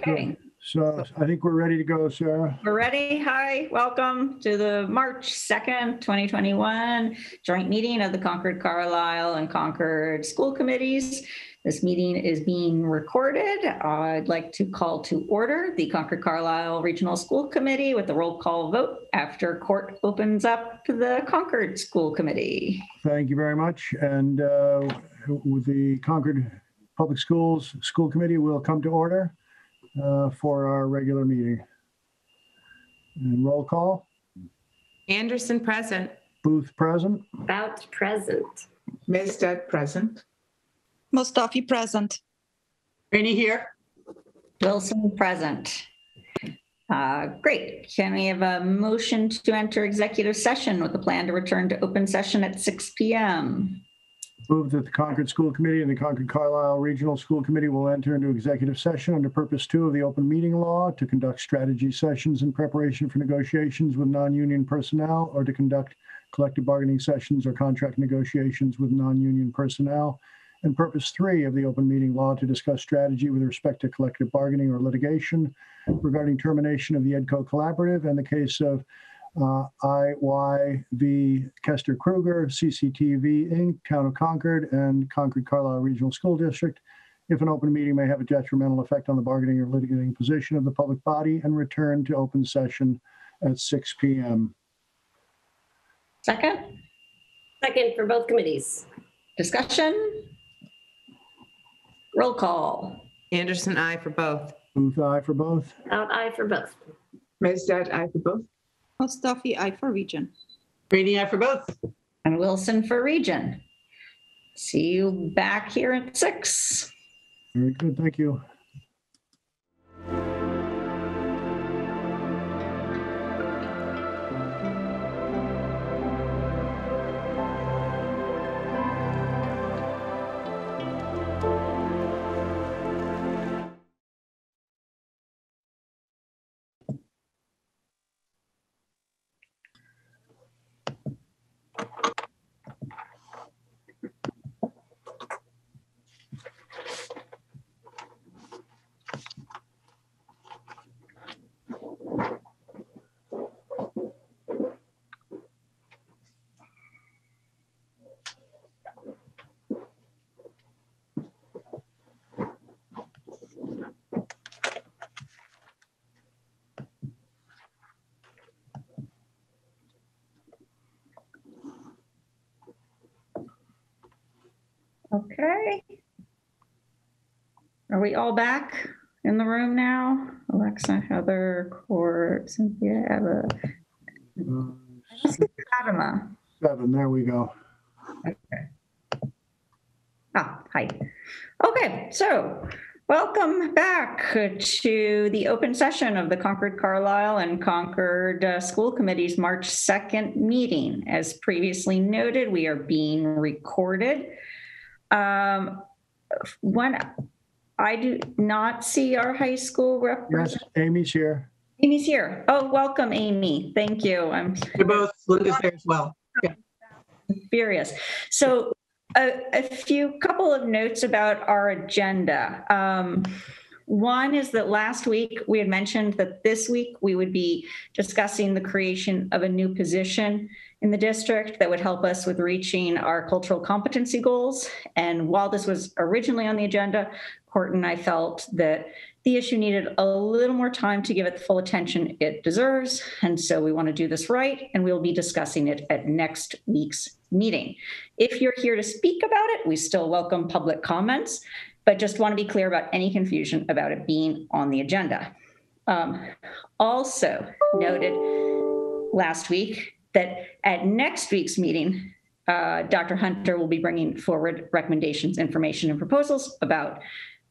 Okay, So I think we're ready to go, Sarah. we're ready. Hi, welcome to the March 2nd, 2021 joint meeting of the Concord Carlisle and Concord School Committees. This meeting is being recorded. I'd like to call to order the Concord Carlisle Regional School Committee with a roll call vote after court opens up the Concord School Committee. Thank you very much. And uh, with the Concord Public Schools School Committee will come to order uh, for our regular meeting. And roll call, Anderson present. Booth present. Bout present. Mezdad present. Mostoufi present. Rainey here. Wilson present. Uh, Great. Can we have a motion to enter executive session with a plan to return to open session at 6 PM? Move that the Concord School Committee and the Concord Carlisle Regional School Committee will enter into executive session under purpose two of the open meeting law to conduct strategy sessions in preparation for negotiations with non-union personnel or to conduct collective bargaining sessions or contract negotiations with non-union personnel. And purpose three of the open meeting law to discuss strategy with respect to collective bargaining or litigation regarding termination of the EDCO collaborative and the case of uh, IY v. Kester Kruger, CCTV Inc., Town of Concord, and Concord Carlisle Regional School District. If an open meeting may have a detrimental effect on the bargaining or litigating position of the public body and return to open session at 6 PM. Second, Second for both committees. discussion? Roll call. Anderson, I for both. Booth, aye for both. Out aye for both. Mezdad, I for both. Mostoufi, I for region. Rainey, I for both. And Wilson for region. See you back here at 6. Very good, thank you. Are we all back in the room now? Alexa, Heather, Court, Cynthia, Eva, Uh, Fatima. Seven, there we go. Ah, hi. Okay, so welcome back to the open session of the Concord Carlisle and Concord uh, School Committee's March 2nd meeting. As previously noted, we are being recorded. Um, One, I do not see our high school Yes, representative. Amy's here. Amy's here. Oh, welcome, Amy. Thank you. I'm You're both. Linda's there as well. furious. So a, a few couple of notes about our agenda. Um, one is that last week we had mentioned that this week we would be discussing the creation of a new position in the district that would help us with reaching our cultural competency goals. And while this was originally on the agenda, Court and I felt that the issue needed a little more time to give it the full attention it deserves. And so we want to do this right, and we'll be discussing it at next week's meeting. If you're here to speak about it, we still welcome public comments, but just want to be clear about any confusion about it being on the agenda. Um, also noted last week that at next week's meeting, uh, Dr. Hunter will be bringing forward recommendations, information, and proposals about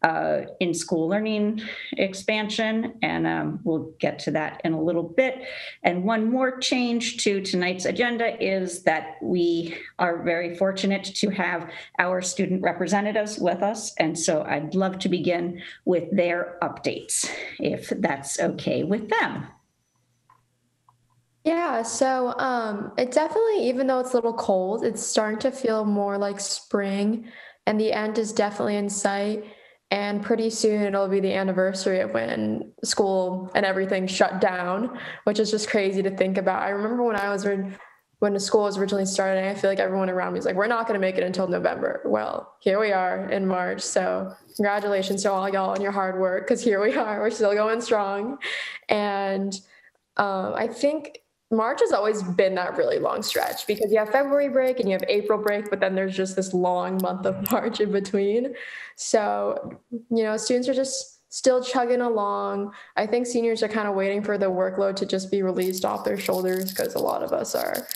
uh, in-school learning expansion, and um, we'll get to that in a little bit. And one more change to tonight's agenda is that we are very fortunate to have our student representatives with us, and so I'd love to begin with their updates, if that's okay with them. Yeah, so um, it definitely, even though it's a little cold, it's starting to feel more like spring, and the end is definitely in sight. And pretty soon it'll be the anniversary of when school and everything shut down, which is just crazy to think about. I remember when I was in, when the school was originally starting, I feel like everyone around me was like, we're not going to make it until November. Well, here we are in March. So, congratulations to all y'all on your hard work because here we are. We're still going strong. And um, I think March has always been that really long stretch because you have February break and you have April break, but then there's just this long month of March in between. So, you know, students are just still chugging along. I think seniors are kind of waiting for the workload to just be released off their shoulders because a lot of us are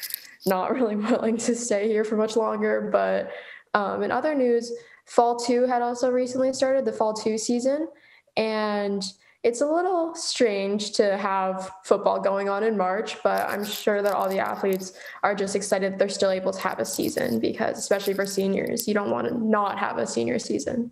not really willing to stay here for much longer. But um, in other news, Fall 2 had also recently started, the Fall 2 season. And it's a little strange to have football going on in March, but I'm sure that all the athletes are just excited they're still able to have a season because, especially for seniors, you don't want to not have a senior season.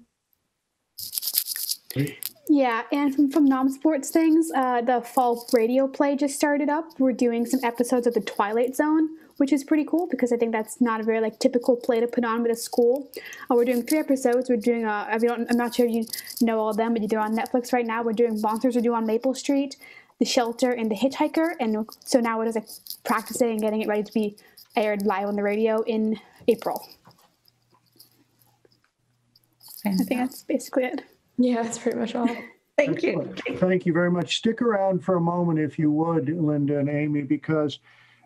Yeah, and from, from non sports things, uh, the fall radio play just started up. We're doing some episodes of The Twilight Zone, which is pretty cool because I think that's not a very like typical play to put on with a school. Uh, we're doing three episodes. We're doing, uh, if you don't, I'm not sure if you know all of them, but they're on Netflix right now. We're doing Monsters Are Due on Maple Street, The Shelter, and The Hitchhiker. And so now we're just like practicing and getting it ready to be aired live on the radio in April. I think that's basically it. Yeah, that's pretty much all. Thank you. Thank you very much. Stick around for a moment, if you would, Linda and Amy, because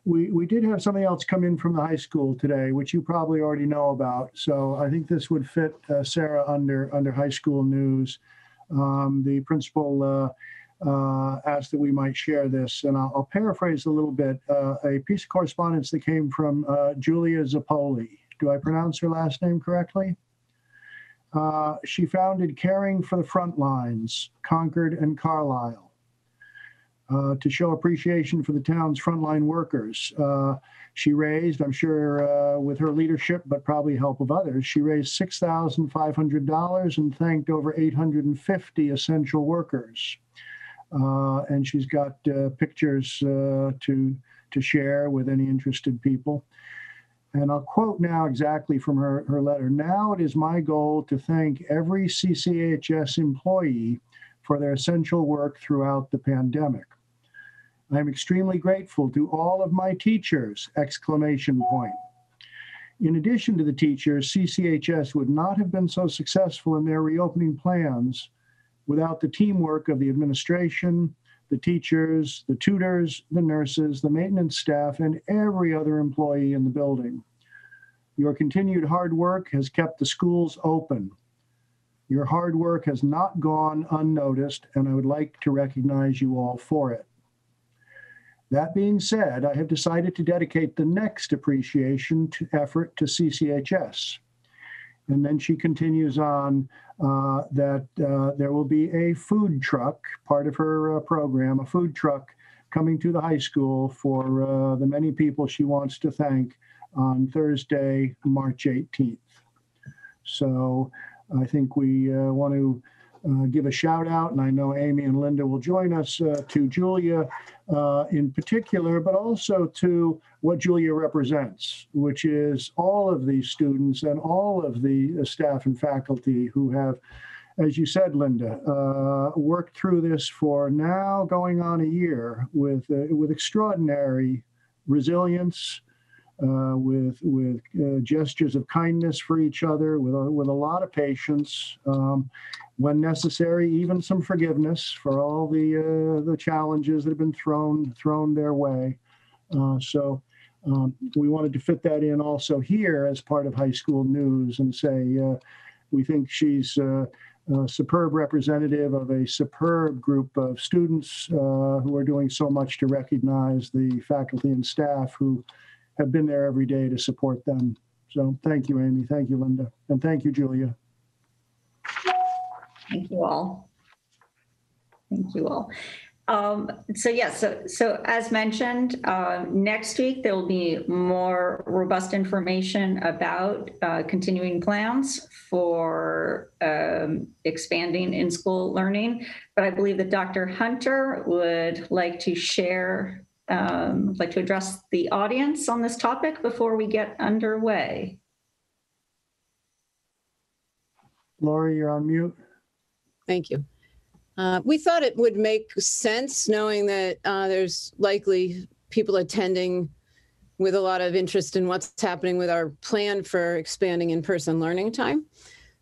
we, we did have something else come in from the high school today, which you probably already know about. So I think this would fit uh, Sarah under under high school news. Um, the principal uh, uh, asked that we might share this, and I'll, I'll paraphrase a little bit. Uh, a piece of correspondence that came from uh, Julia Zappoli. Do I pronounce her last name correctly? Uh, she founded Caring for the Front Lines, Concord and Carlisle, uh, to show appreciation for the town's frontline workers. Uh, she raised, I'm sure uh, with her leadership, but probably help of others, she raised $6,500 and thanked over 850 essential workers. Uh, and she's got uh, pictures uh, to, to share with any interested people. And I'll quote now exactly from her, her letter. Now it is my goal to thank every CCHS employee for their essential work throughout the pandemic. I am extremely grateful to all of my teachers, exclamation point. In addition to the teachers, CCHS would not have been so successful in their reopening plans without the teamwork of the administration, the teachers, the tutors, the nurses, the maintenance staff, and every other employee in the building. Your continued hard work has kept the schools open. Your hard work has not gone unnoticed, and I would like to recognize you all for it. That being said, I have decided to dedicate the next appreciation to effort to CCHS. And then she continues on uh, that uh, there will be a food truck, part of her uh, program, a food truck coming to the high school for uh, the many people she wants to thank on Thursday, March 18th. So I think we uh, want to uh, give a shout out, and I know Amy and Linda will join us uh, to Julia uh, in particular, but also to what Julia represents, which is all of these students and all of the uh, staff and faculty who have, as you said, Linda, uh, worked through this for now going on a year with uh, with extraordinary resilience, uh, with with uh, gestures of kindness for each other, with a, with a lot of patience, um, when necessary, even some forgiveness for all the uh, the challenges that have been thrown thrown their way. Uh, so. Um, we wanted to fit that in also here as part of high school news and say uh, we think she's a superb representative of a superb group of students uh, who are doing so much to recognize the faculty and staff who have been there every day to support them. So thank you, Amy. Thank you, Linda. And thank you, Julia. Thank you all. Thank you all. Um, so yes, so, so as mentioned, uh, next week there will be more robust information about uh, continuing plans for um, expanding in-school learning. But I believe that Dr. Hunter would like to share, um, like to address the audience on this topic before we get underway. Lori, you're on mute. Thank you. Uh, We thought it would make sense, knowing that uh, there's likely people attending with a lot of interest in what's happening with our plan for expanding in-person learning time.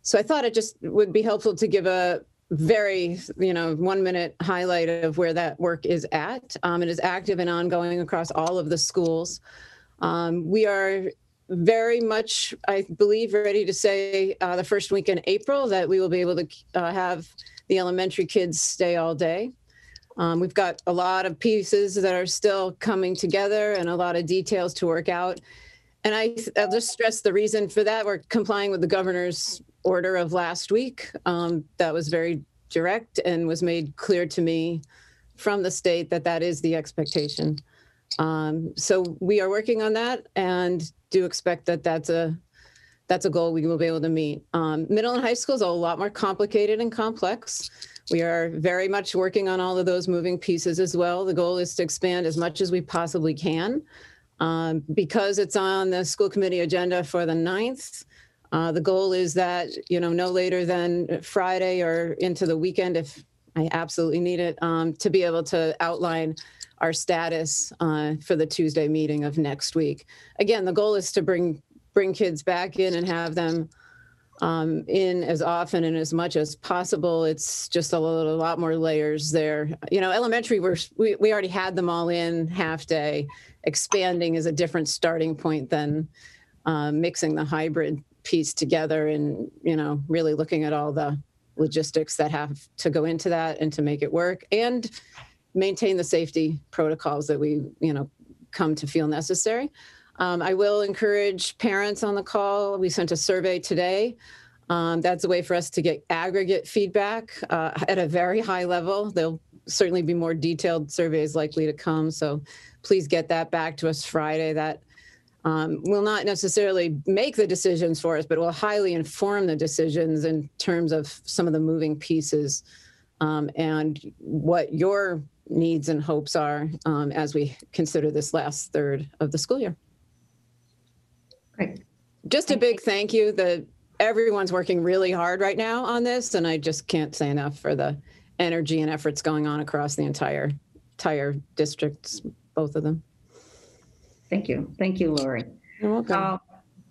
So I thought it just would be helpful to give a very, you know, one-minute highlight of where that work is at. Um, It is active and ongoing across all of the schools. Um, We are very much, I believe, ready to say uh, the first week in April that we will be able to uh, have the elementary kids stay all day. Um, we've got a lot of pieces that are still coming together and a lot of details to work out. And I, I'll just stress the reason for that. We're complying with the governor's order of last week. Um, that was very direct and was made clear to me from the state that that is the expectation. Um, so we are working on that and do expect that that's a that's a goal we will be able to meet. Um, middle and high school is a lot more complicated and complex. We are very much working on all of those moving pieces as well. The goal is to expand as much as we possibly can. Um, because it's on the school committee agenda for the 9th, uh, the goal is that, you know, no later than Friday or into the weekend, if I absolutely need it, um, to be able to outline our status uh, for the Tuesday meeting of next week. Again, the goal is to bring bring kids back in and have them um, in as often and as much as possible. It's just a little, a lot more layers there. You know, elementary, we're, we, we already had them all in half day. Expanding is a different starting point than uh, mixing the hybrid piece together and, you know, really looking at all the logistics that have to go into that and to make it work and maintain the safety protocols that we, you know, come to feel necessary. Um, I will encourage parents on the call. We sent a survey today. Um, that's a way for us to get aggregate feedback uh, at a very high level. There'll certainly be more detailed surveys likely to come. So please get that back to us Friday. That um, will not necessarily make the decisions for us, but will highly inform the decisions in terms of some of the moving pieces um, and what your needs and hopes are um, as we consider this last third of the school year. Great. Just a big thank you. The everyone's working really hard right now on this, and I just can't say enough for the energy and efforts going on across the entire entire districts, both of them. Thank you. Thank you, Lori. You're welcome. Uh,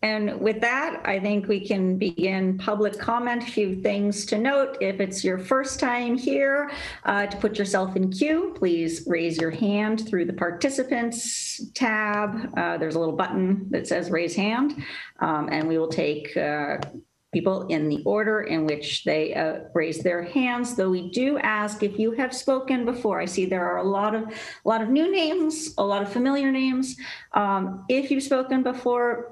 And with that, I think we can begin public comment. A few things to note. If it's your first time here, uh, to put yourself in queue, please raise your hand through the participants tab. Uh, There's a little button that says raise hand, um, and we will take uh, people in the order in which they uh, raise their hands, though we do ask if you have spoken before. I see there are a lot of, a lot of new names, a lot of familiar names. Um, If you've spoken before,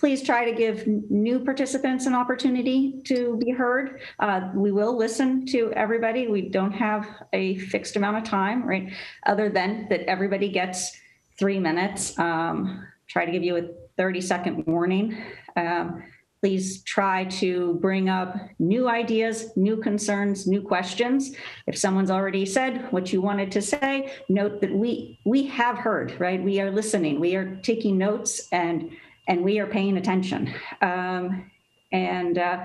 please try to give new participants an opportunity to be heard. Uh, We will listen to everybody. We don't have a fixed amount of time, right? Other than that everybody gets three minutes. Um, Try to give you a 30-second warning. Um, Please try to bring up new ideas, new concerns, new questions. If someone's already said what you wanted to say, note that we, we have heard, right? We are listening, we are taking notes and, and we are paying attention. Um, And, uh,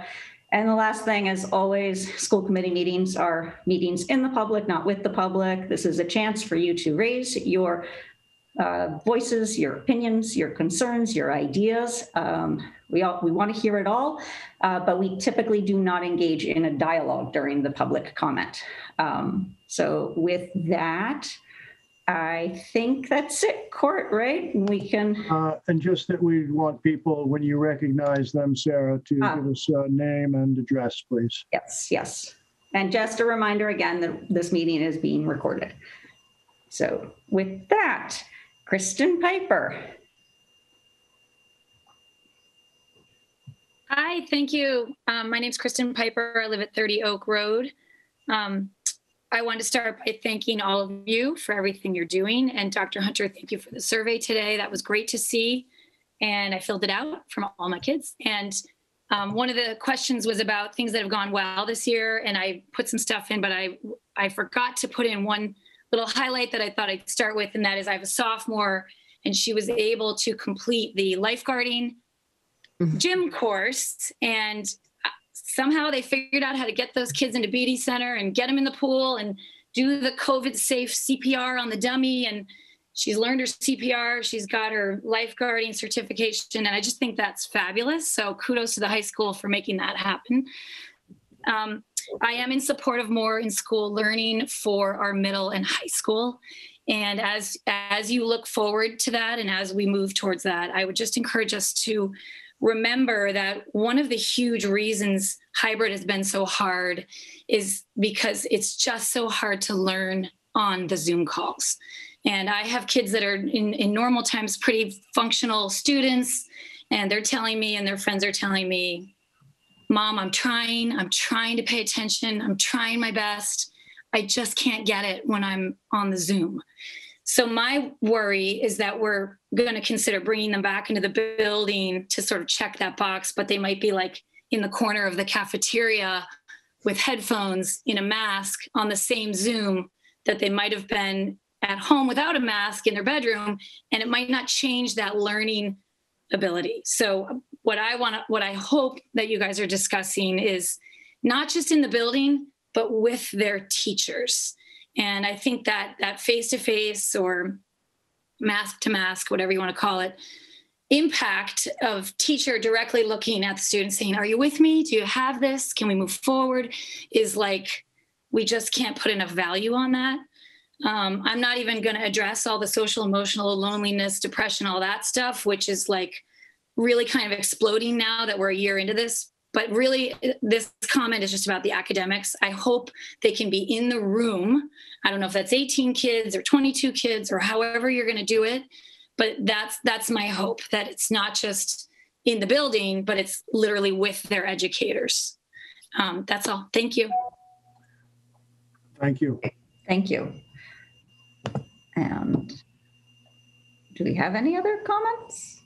and the last thing, is always, school committee meetings are meetings in the public, not with the public. This is a chance for you to raise your uh, voices, your opinions, your concerns, your ideas. Um, we all we want to hear it all, uh, but we typically do not engage in a dialogue during the public comment. Um, so with that, I think that's it, Court. Right? And we can. Uh, And just that we want people, when you recognize them, Sarah, to Ah. give us a name and address, please. Yes, yes. And just a reminder again that this meeting is being recorded. So with that, Kristen Piper. Hi, thank you. Um, my name's Kristen Piper. I live at 30 Oak Road. Um, I want to start by thanking all of you for everything you're doing. And Dr. Hunter, thank you for the survey today. That was great to see. And I filled it out from all my kids. And um, one of the questions was about things that have gone well this year. And I put some stuff in, but I, I forgot to put in one little highlight that I thought I'd start with. And that is I have a sophomore and she was able to complete the lifeguarding gym course and somehow they figured out how to get those kids into Beede Center and get them in the pool and do the COVID safe CPR on the dummy. And she's learned her CPR. She's got her lifeguarding certification. And I just think that's fabulous. So kudos to the high school for making that happen. Um, I am in support of more in school learning for our middle and high school. And as as you look forward to that and as we move towards that, I would just encourage us to remember that one of the huge reasons hybrid has been so hard is because it's just so hard to learn on the Zoom calls. And I have kids that are in, in normal times pretty functional students, and they're telling me, and their friends are telling me, Mom, I'm trying, I'm trying to pay attention, I'm trying my best. I just can't get it when I'm on the Zoom. So my worry is that we're going to consider bringing them back into the building to sort of check that box, but they might be like in the corner of the cafeteria with headphones in a mask on the same Zoom that they might have been at home without a mask in their bedroom, and it might not change that learning ability. So what I want what I hope that you guys are discussing is not just in the building, but with their teachers. And I think that that face to face or mask to mask, whatever you want to call it, impact of teacher directly looking at the student saying, Are you with me? Do you have this? Can we move forward? is like, we just can't put enough value on that. Um, I'm not even going to address all the social, emotional, loneliness, depression, all that stuff, which is like really kind of exploding now that we're a year into this. But really, this comment is just about the academics. I hope they can be in the room. I don't know if that's 18 kids or 22 kids or however you're going to do it, but that's that's my hope that it's not just in the building, but it's literally with their educators. Um, that's all. Thank you. Thank you. Thank you. And do we have any other comments?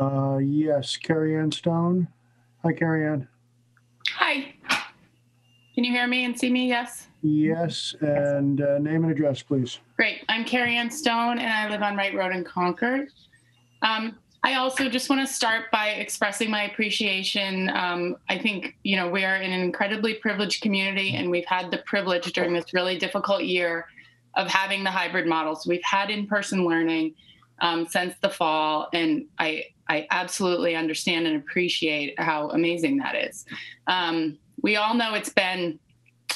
Uh, yes, Carrie Ann Stone. Hi, Carrie Ann. Hi. Can you hear me and see me? Yes. Yes, and uh, name and address, please. Great. I'm Carrie Ann Stone and I live on Wright Road in Concord. Um, I also just want to start by expressing my appreciation. Um, I think, you know, we are in an incredibly privileged community and we've had the privilege during this really difficult year of having the hybrid models. We've had in person learning um, since the fall, and I, I absolutely understand and appreciate how amazing that is. Um, we all know it's been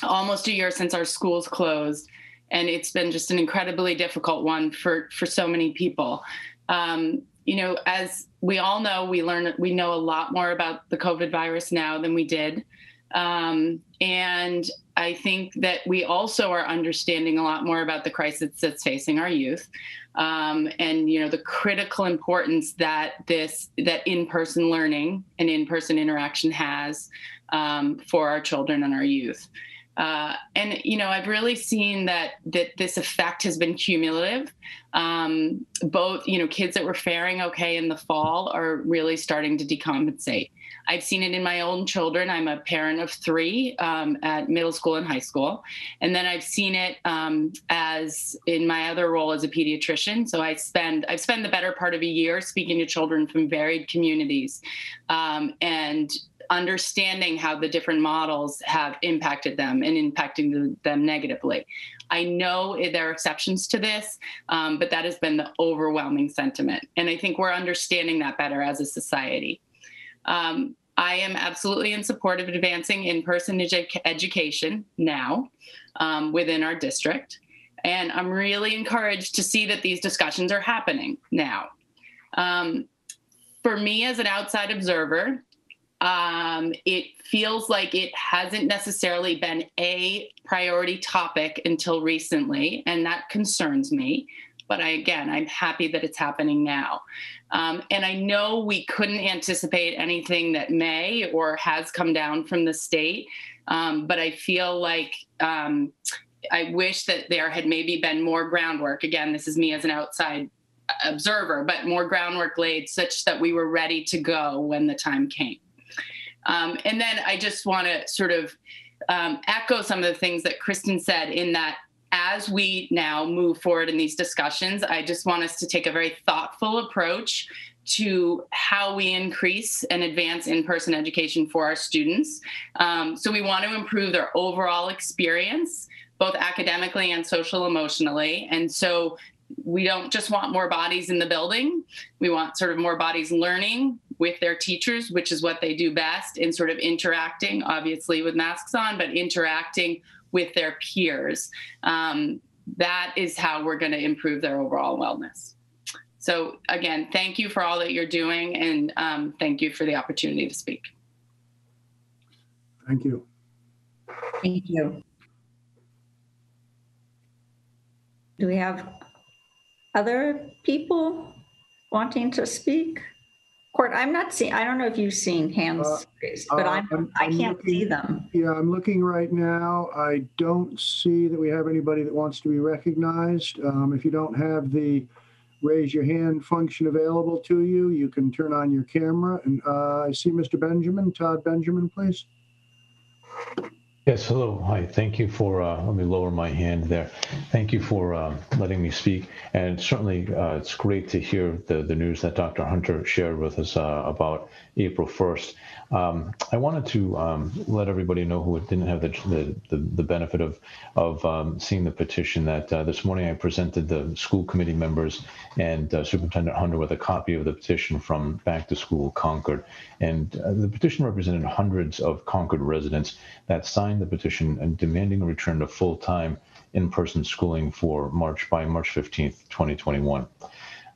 almost a year since our schools closed, and it's been just an incredibly difficult one for, for so many people. Um, you know, as we all know, we learn we know a lot more about the COVID virus now than we did. Um, and I think that we also are understanding a lot more about the crisis that's facing our youth, um, and you know the critical importance that this that in-person learning and in-person interaction has um, for our children and our youth. Uh, and you know, I've really seen that that this effect has been cumulative. Um, both, you know, kids that were faring okay in the fall are really starting to decompensate. I've seen it in my own children. I'm a parent of three um, at middle school and high school, and then I've seen it um, as in my other role as a pediatrician. So I spend I've spent the better part of a year speaking to children from varied communities, um, and understanding how the different models have impacted them and impacting them negatively. I know there are exceptions to this, um, but that has been the overwhelming sentiment. And I think we're understanding that better as a society. Um, I am absolutely in support of advancing in person edu- education now um, within our district. And I'm really encouraged to see that these discussions are happening now. Um, for me, as an outside observer, um, it feels like it hasn't necessarily been a priority topic until recently, and that concerns me. But I, again, I'm happy that it's happening now. Um, and I know we couldn't anticipate anything that may or has come down from the state, um, but I feel like um, I wish that there had maybe been more groundwork. Again, this is me as an outside observer, but more groundwork laid such that we were ready to go when the time came. Um, and then I just want to sort of um, echo some of the things that Kristen said in that as we now move forward in these discussions, I just want us to take a very thoughtful approach to how we increase and advance in-person education for our students. Um, so we want to improve their overall experience, both academically and social emotionally. And so we don't just want more bodies in the building. We want sort of more bodies learning with their teachers, which is what they do best in sort of interacting, obviously with masks on, but interacting with their peers. Um, that is how we're going to improve their overall wellness. So again, thank you for all that you're doing and um, thank you for the opportunity to speak. Thank you. Thank you. Do we have other people wanting to speak? Court, I'm not seeing, I don't know if you've seen Uh, hands raised, but uh, I'm, I'm- I I'm can't looking- see them. Yeah, I'm looking right now. I don't see that we have anybody that wants to be recognized. Um, If you don't have the raise your hand function available to you, you can turn on your camera. And uh, I see Mr. Benjamin, Todd Benjamin, please. Yes, hello. Hi. Thank you for, uh, let me lower my hand there. Thank you for um, letting me speak. And certainly, uh, it's great to hear the, the news that Dr. Hunter shared with us uh, about April 1st. Um, I wanted to um, let everybody know who didn't have the, the, the, benefit of, of um, seeing the petition that uh, this morning I presented the school committee members and uh, Superintendent Hunter with a copy of the petition from Back to School Concord. And uh, the petition represented hundreds of Concord residents that signed the petition and demanding a return to full-time in-person schooling for March by March 15th, 2021.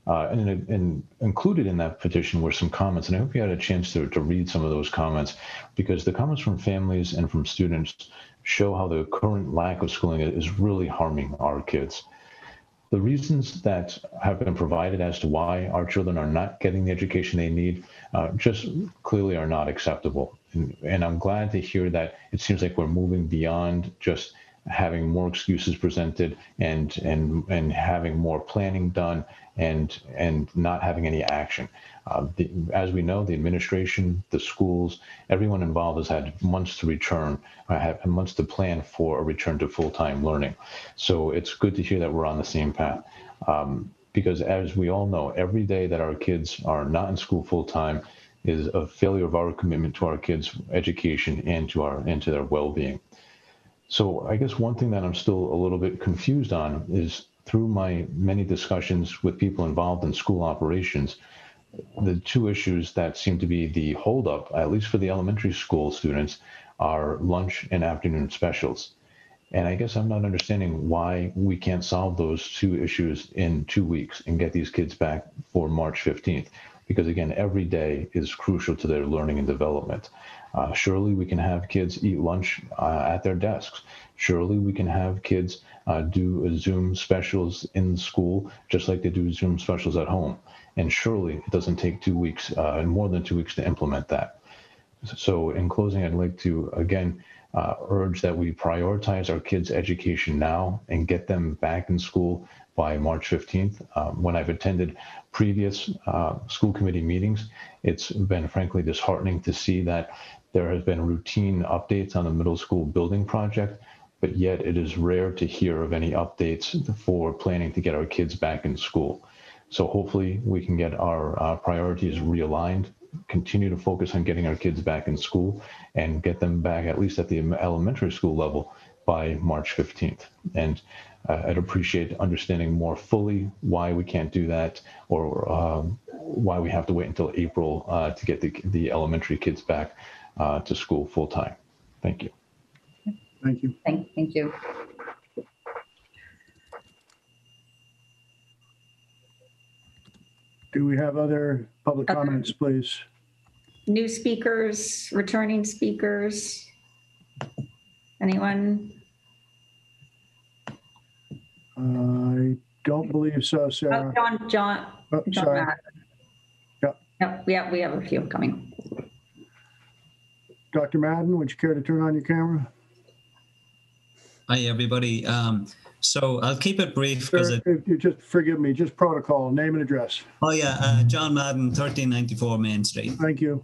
Uh, and, and included in that petition were some comments, and I hope you had a chance to, to read some of those comments because the comments from families and from students show how the current lack of schooling is really harming our kids. The reasons that have been provided as to why our children are not getting the education they need uh, just clearly are not acceptable. And, and I'm glad to hear that it seems like we're moving beyond just having more excuses presented and and and having more planning done and and not having any action. Uh, the, as we know, the administration, the schools, everyone involved has had months to return, uh, have months to plan for a return to full-time learning. So it's good to hear that we're on the same path. Um, because as we all know, every day that our kids are not in school full-time is a failure of our commitment to our kids' education and to our and to their well-being. So I guess one thing that I'm still a little bit confused on is through my many discussions with people involved in school operations, the two issues that seem to be the holdup, at least for the elementary school students, are lunch and afternoon specials. And I guess I'm not understanding why we can't solve those two issues in two weeks and get these kids back for March 15th. Because again, every day is crucial to their learning and development. Uh, surely we can have kids eat lunch uh, at their desks. Surely we can have kids uh, do Zoom specials in school, just like they do Zoom specials at home. And surely it doesn't take two weeks uh, and more than two weeks to implement that. So, in closing, I'd like to again uh, urge that we prioritize our kids' education now and get them back in school by March 15th. Um, when I've attended previous uh, school committee meetings, it's been frankly disheartening to see that there has been routine updates on the middle school building project, but yet it is rare to hear of any updates for planning to get our kids back in school. So hopefully we can get our uh, priorities realigned, continue to focus on getting our kids back in school and get them back at least at the elementary school level by March 15th. And uh, I'd appreciate understanding more fully why we can't do that or um, why we have to wait until April uh, to get the, the elementary kids back uh, to school full time. Thank you. Thank you. Thank, thank you. Do we have other public Other- comments, please? New speakers, returning speakers? Anyone? I don't believe so, Oh, Sarah. John, John, Oh, John sorry. Madden. Yep. Yep, we have, we have a few coming. Dr. Madden, would you care to turn on your camera? Hi, everybody. Um, so I'll keep it brief because it. If you just, forgive me, just protocol, name and address. Oh yeah, uh, John Madden, 1394 Main Street. Thank you.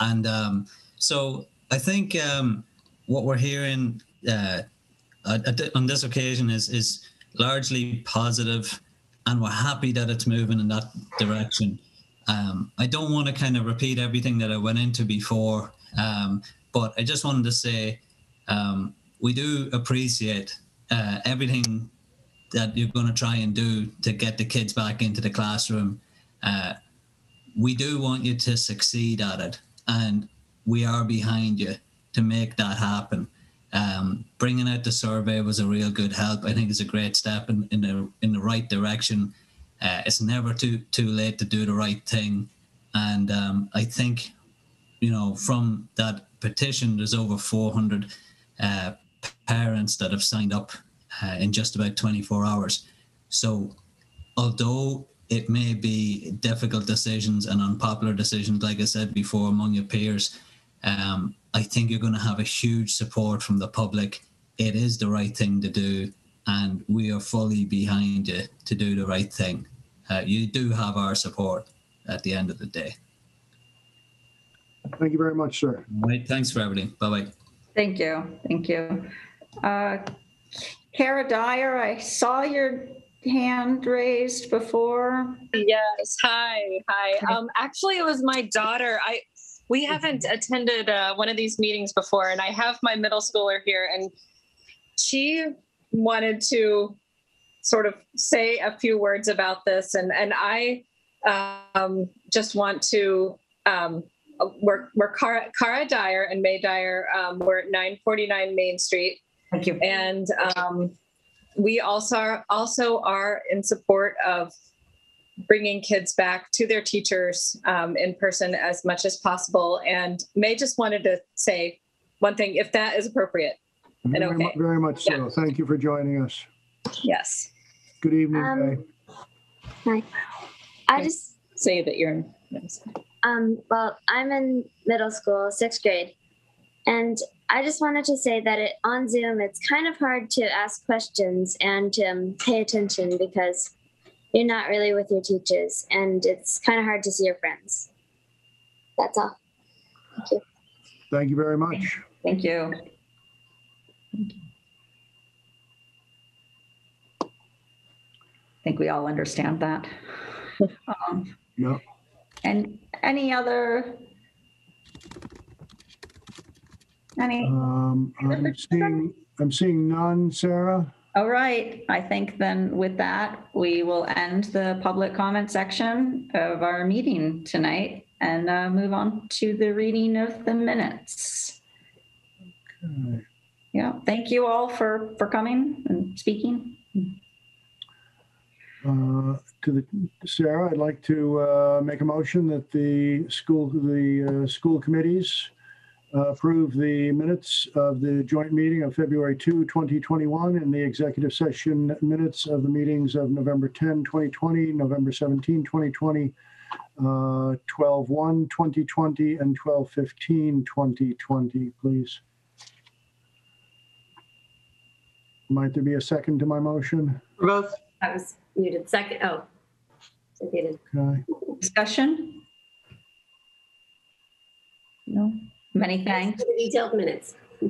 And um, so I think um, what we're hearing uh, on this occasion is is largely positive, and we're happy that it's moving in that direction. um, I don't want to kind of repeat everything that I went into before, um, but I just wanted to say um, we do appreciate uh, everything that you're going to try and do to get the kids back into the classroom. Uh, we do want you to succeed at it, and we are behind you to make that happen. Um, bringing out the survey was a real good help. I think it's a great step in, in the in the right direction. Uh, it's never too too late to do the right thing, and um, I think, you know, from that petition, there's over 400 uh, parents that have signed up uh, in just about 24 hours. So, although it may be difficult decisions and unpopular decisions, like I said before, among your peers, um, I think you're going to have a huge support from the public. It is the right thing to do, and we are fully behind you to do the right thing. Uh, you do have our support at the end of the day. Thank you very much, sir. Right. Thanks for everything. Bye bye. Thank you. Thank you. Uh, Kara Dyer, I saw your hand raised before. Yes. Hi. Hi. Um, actually, it was my daughter. I we haven't attended uh, one of these meetings before, and I have my middle schooler here, and she wanted to sort of say a few words about this, and and I um, just want to. Um, we're we're Cara, Cara Dyer and May Dyer. Um, we're at 949 Main Street. Thank you. And um, we also are, also are in support of bringing kids back to their teachers um, in person as much as possible. And May just wanted to say one thing, if that is appropriate. And Very mu- Very much so. Yeah. Thank you for joining us. Yes. Good evening, Um, May. Hi. I just, Say that you're in. Um, well, I'm in middle school, sixth grade. And I just wanted to say that it, on Zoom, it's kind of hard to ask questions and to um, pay attention because you're not really with your teachers and it's kind of hard to see your friends. That's all. Thank you. Thank you very much. Thank you. I think we all understand that. Um, Yeah. And any other? Any? Um, I'm seeing, I'm seeing none, Sarah. All right, I think then with that, we will end the public comment section of our meeting tonight and uh, move on to the reading of the minutes. Okay. Yeah, thank you all for, for coming and speaking. Uh, To the, Sarah, I'd like to uh, make a motion that the school, the uh, school committees uh, approve the minutes of the joint meeting of February 2, 2021, and the executive session minutes of the meetings of November 10, 2020, November 17, 2020, uh, 12/1, 2020, and 12/15, 2020, please. Might there be a second to my motion? For both. I was muted. Second. Oh, muted. Okay. Discussion? No? Many thanks. The detailed minutes. Uh,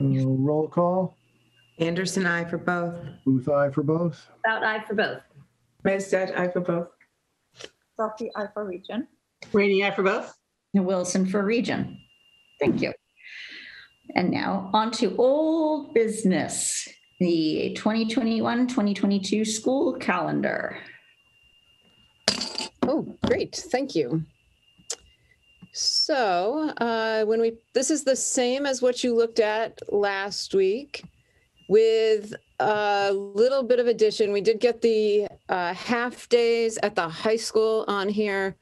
Roll call. Anderson, I for both. Booth, aye for both. Bout I for both. Mezdad, I for both. Steffi, I for region. Rainey, I for both. Wilson for region. Thank you. And now on to old business, the 2021-2022 school calendar. Oh, great. Thank you. So uh, when we, this is the same as what you looked at last week with a little bit of addition. We did get the uh, half days at the high school on here.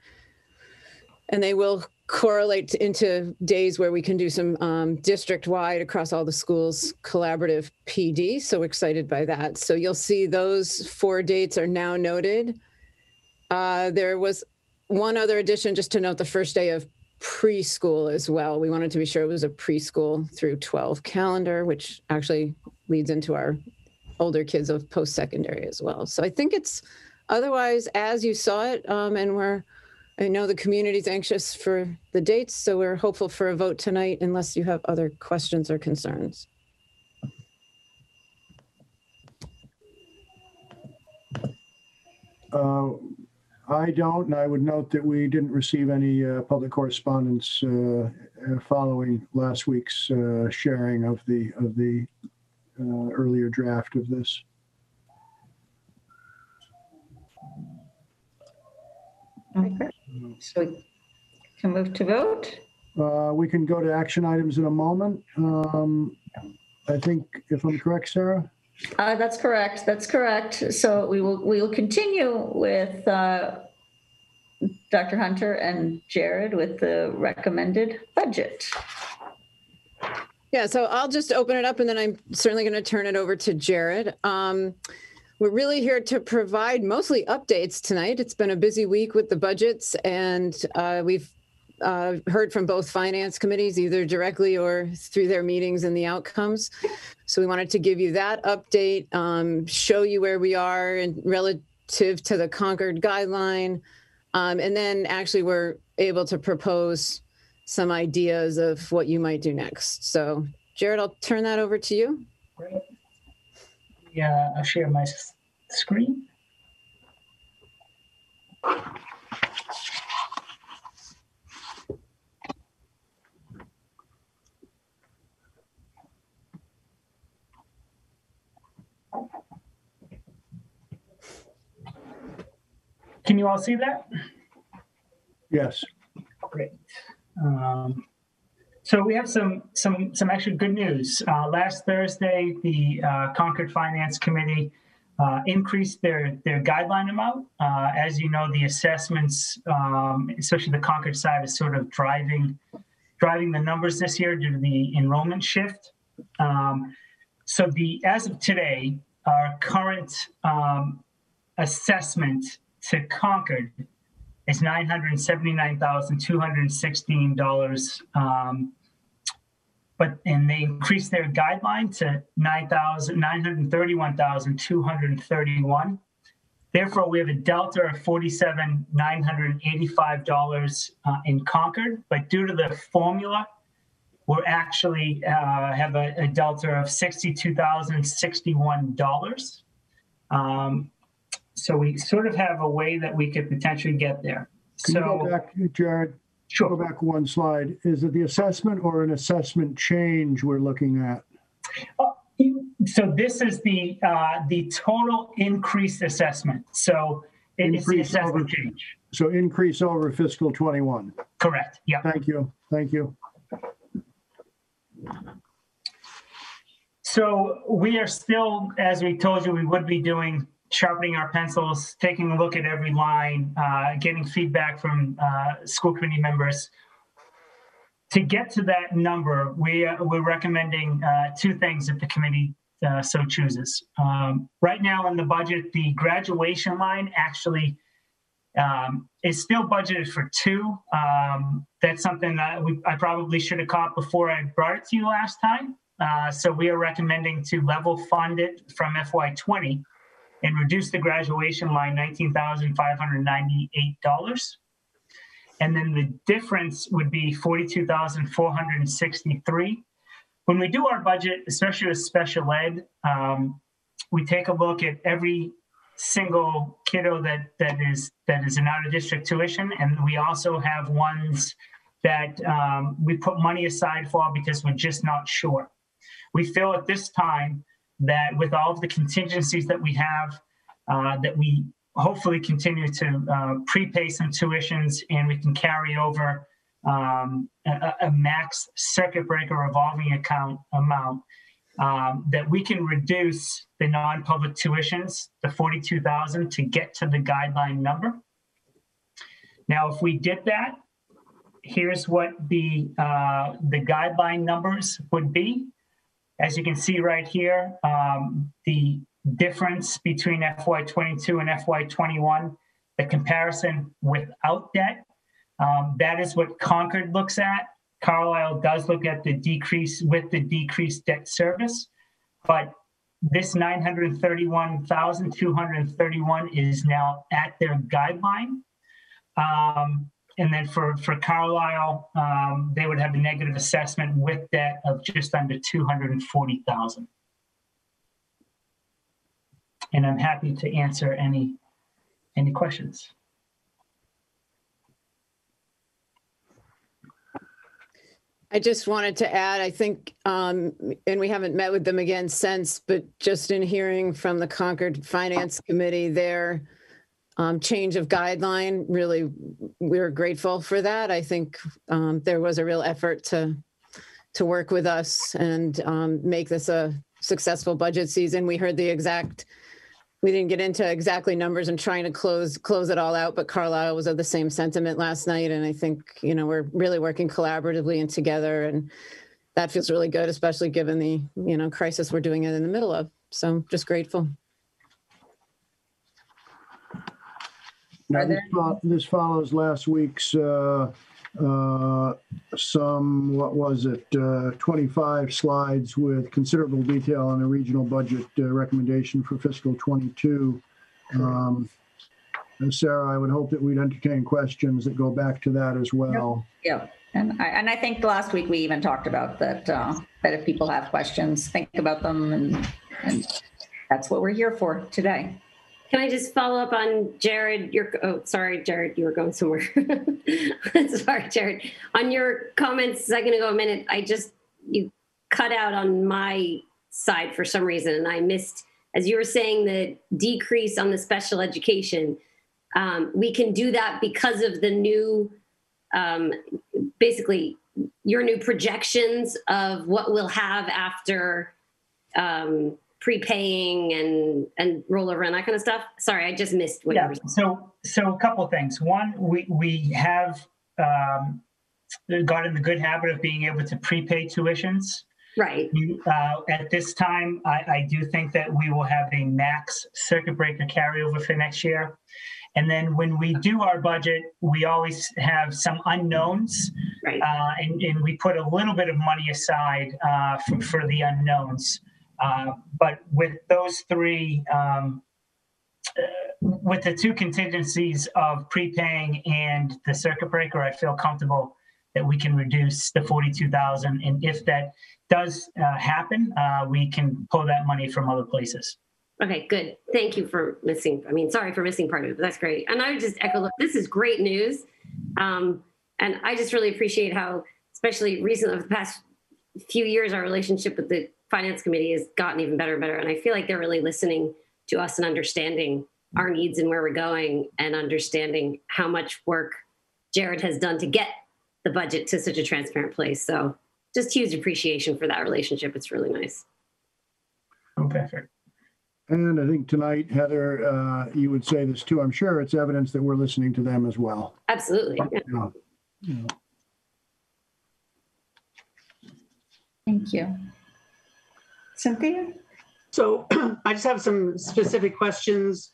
And they will correlate into days where we can do some um, district-wide across all the schools collaborative PD. So excited by that. So you'll see those four dates are now noted. Uh, there was one other addition, just to note the first day of preschool as well. We wanted to be sure it was a preschool through 12 calendar, which actually leads into our older kids of post-secondary as well. So I think it's otherwise as you saw it, um, and we're I know the community's anxious for the dates, so we're hopeful for a vote tonight unless you have other questions or concerns. Uh, I don't, and I would note that we didn't receive any uh, public correspondence uh, uh, following last week's uh, sharing of the, of the uh, earlier draft of this. Okay. So we can move to vote. Uh, We can go to action items in a moment. Um, I think, if I'm correct, Sarah? Uh, that's correct. That's correct. So we will, we will continue with uh, Dr. Hunter and Jared with the recommended budget. Yeah, so I'll just open it up and then I'm certainly going to turn it over to Jared. Um, we're really here to provide mostly updates tonight. It's been a busy week with the budgets and uh, we've uh, heard from both finance committees, either directly or through their meetings and the outcomes. So we wanted to give you that update, um, show you where we are in relative to the Concord guideline. Um, and then actually we're able to propose some ideas of what you might do next. So Jared, I'll turn that over to you. Great. Yeah, I'll share my screen. Can you all see that? Yes. Great. Um, so we have some some some actually good news. Uh, last Thursday, the uh, Concord Finance Committee uh, increased their their guideline amount. Uh, as you know, the assessments, um, especially the Concord side, is sort of driving driving the numbers this year due to the enrollment shift. Um, so the as of today, our current um, assessment to Concord is nine hundred seventy-nine thousand two hundred sixteen dollars. Um, but and they increased their guideline to nine thousand nine hundred thirty-one thousand two hundred thirty-one. Therefore, we have a delta of forty-seven nine hundred eighty-five dollars uh, in Concord. But due to the formula, we're actually uh, have a, a delta of sixty-two thousand sixty-one dollars. Um, so we sort of have a way that we could potentially get there. Can you go So back, Jared? Sure. Go back one slide. Is it the assessment or an assessment change we're looking at? so this is the uh, the total increased assessment. So it- it's the Increase assessment over- change. So increase over fiscal 21. Correct. Yeah. Thank you. Thank you. So we are still, as we told you, we would be doing sharpening our pencils, taking a look at every line, uh, getting feedback from uh, school committee members. To get to that number, we uh, we're recommending uh, two things if the committee uh, so chooses. Um, right now in the budget, the graduation line actually um, is still budgeted for two. Um, that's something that we, I probably should have caught before I brought it to you last time. Uh, so we are recommending to level fund it from FY20 and reduce the graduation line $19,598. And then the difference would be 42,463. When we do our budget, especially with special ed, um, we take a look at every single kiddo that that is that is an out of district tuition, and we also have ones that um, we put money aside for because we're just not sure. We feel at this time that with all of the contingencies that we have, uh, that we hopefully continue to uh, prepay some tuitions and we can carry over um, a, a max circuit breaker revolving account amount um, that we can reduce the non-public tuitions, the 42,000 to get to the guideline number. Now, if we did that, here's what the, uh, the guideline numbers would be. As you can see right here, um, the difference between FY22 and FY21, the comparison without debt, um, that is what Concord looks at. Carlisle does look at the decrease with the decreased debt service, but this 931,231 is now at their guideline. Um, and then for, for Carlisle, um, they would have a negative assessment with debt of just under 240,000. And I'm happy to answer any, any questions. I just wanted to add, I think, um, and we haven't met with them again since, but just in hearing from the Concord Finance Committee, there um, change of guideline, really, we're grateful for that. I think um, there was a real effort to to work with us and um, make this a successful budget season. We heard the exact we didn't get into exactly numbers and trying to close close it all out but carlisle was of the same sentiment last night and i think you know we're really working collaboratively and together and that feels really good especially given the you know crisis we're doing it in the middle of so just grateful Now, this fol- this follows last week's, uh, uh, some, what was it, uh, 25 slides with considerable detail on the regional budget uh, recommendation for fiscal 22. Um, and Sarah, I would hope that we'd entertain questions that go back to that as well. Yeah, and I, and I think last week we even talked about that, uh, that if people have questions, think about them and, and that's what we're here for today. Can I just follow up on Jared? Your oh, sorry, Jared, you were going somewhere. sorry, Jared. On your comments a second ago, a minute, I just you cut out on my side for some reason, and I missed as you were saying the decrease on the special education. Um, we can do that because of the new, um, basically, your new projections of what we'll have after um, prepaying and and rollover and that kind of stuff. Sorry, I just missed what Yeah, you were saying. so, so a couple of things. One, we, we have um, got in the good habit of being able to prepay tuitions. Right. Uh, At this time, I, I do think that we will have a max circuit breaker carryover for next year. And then when we do our budget, we always have some unknowns. Right. Uh, and, and we put a little bit of money aside uh, for, for the unknowns. Uh, but with those three, um, uh, with the two contingencies of prepaying and the circuit breaker, I feel comfortable that we can reduce the 42,000. And if that does uh, happen, uh, we can pull that money from other places. Okay, good. Thank you for missing. I mean, sorry for missing part of it, but that's great. And I would just echo, this is great news. Um, and I just really appreciate how, especially recently, over the past few years, our relationship with the finance committee has gotten even better and better. And I feel like they're really listening to us and understanding our needs and where we're going and understanding how much work Jared has done to get the budget to such a transparent place. So just huge appreciation for that relationship. It's really nice. Oh, perfect. And I think tonight, Heather, uh, you would say this too. I'm sure it's evidence that we're listening to them as well. Absolutely. Yeah. Yeah. Yeah. Thank you. Cynthia? So I just have some specific questions.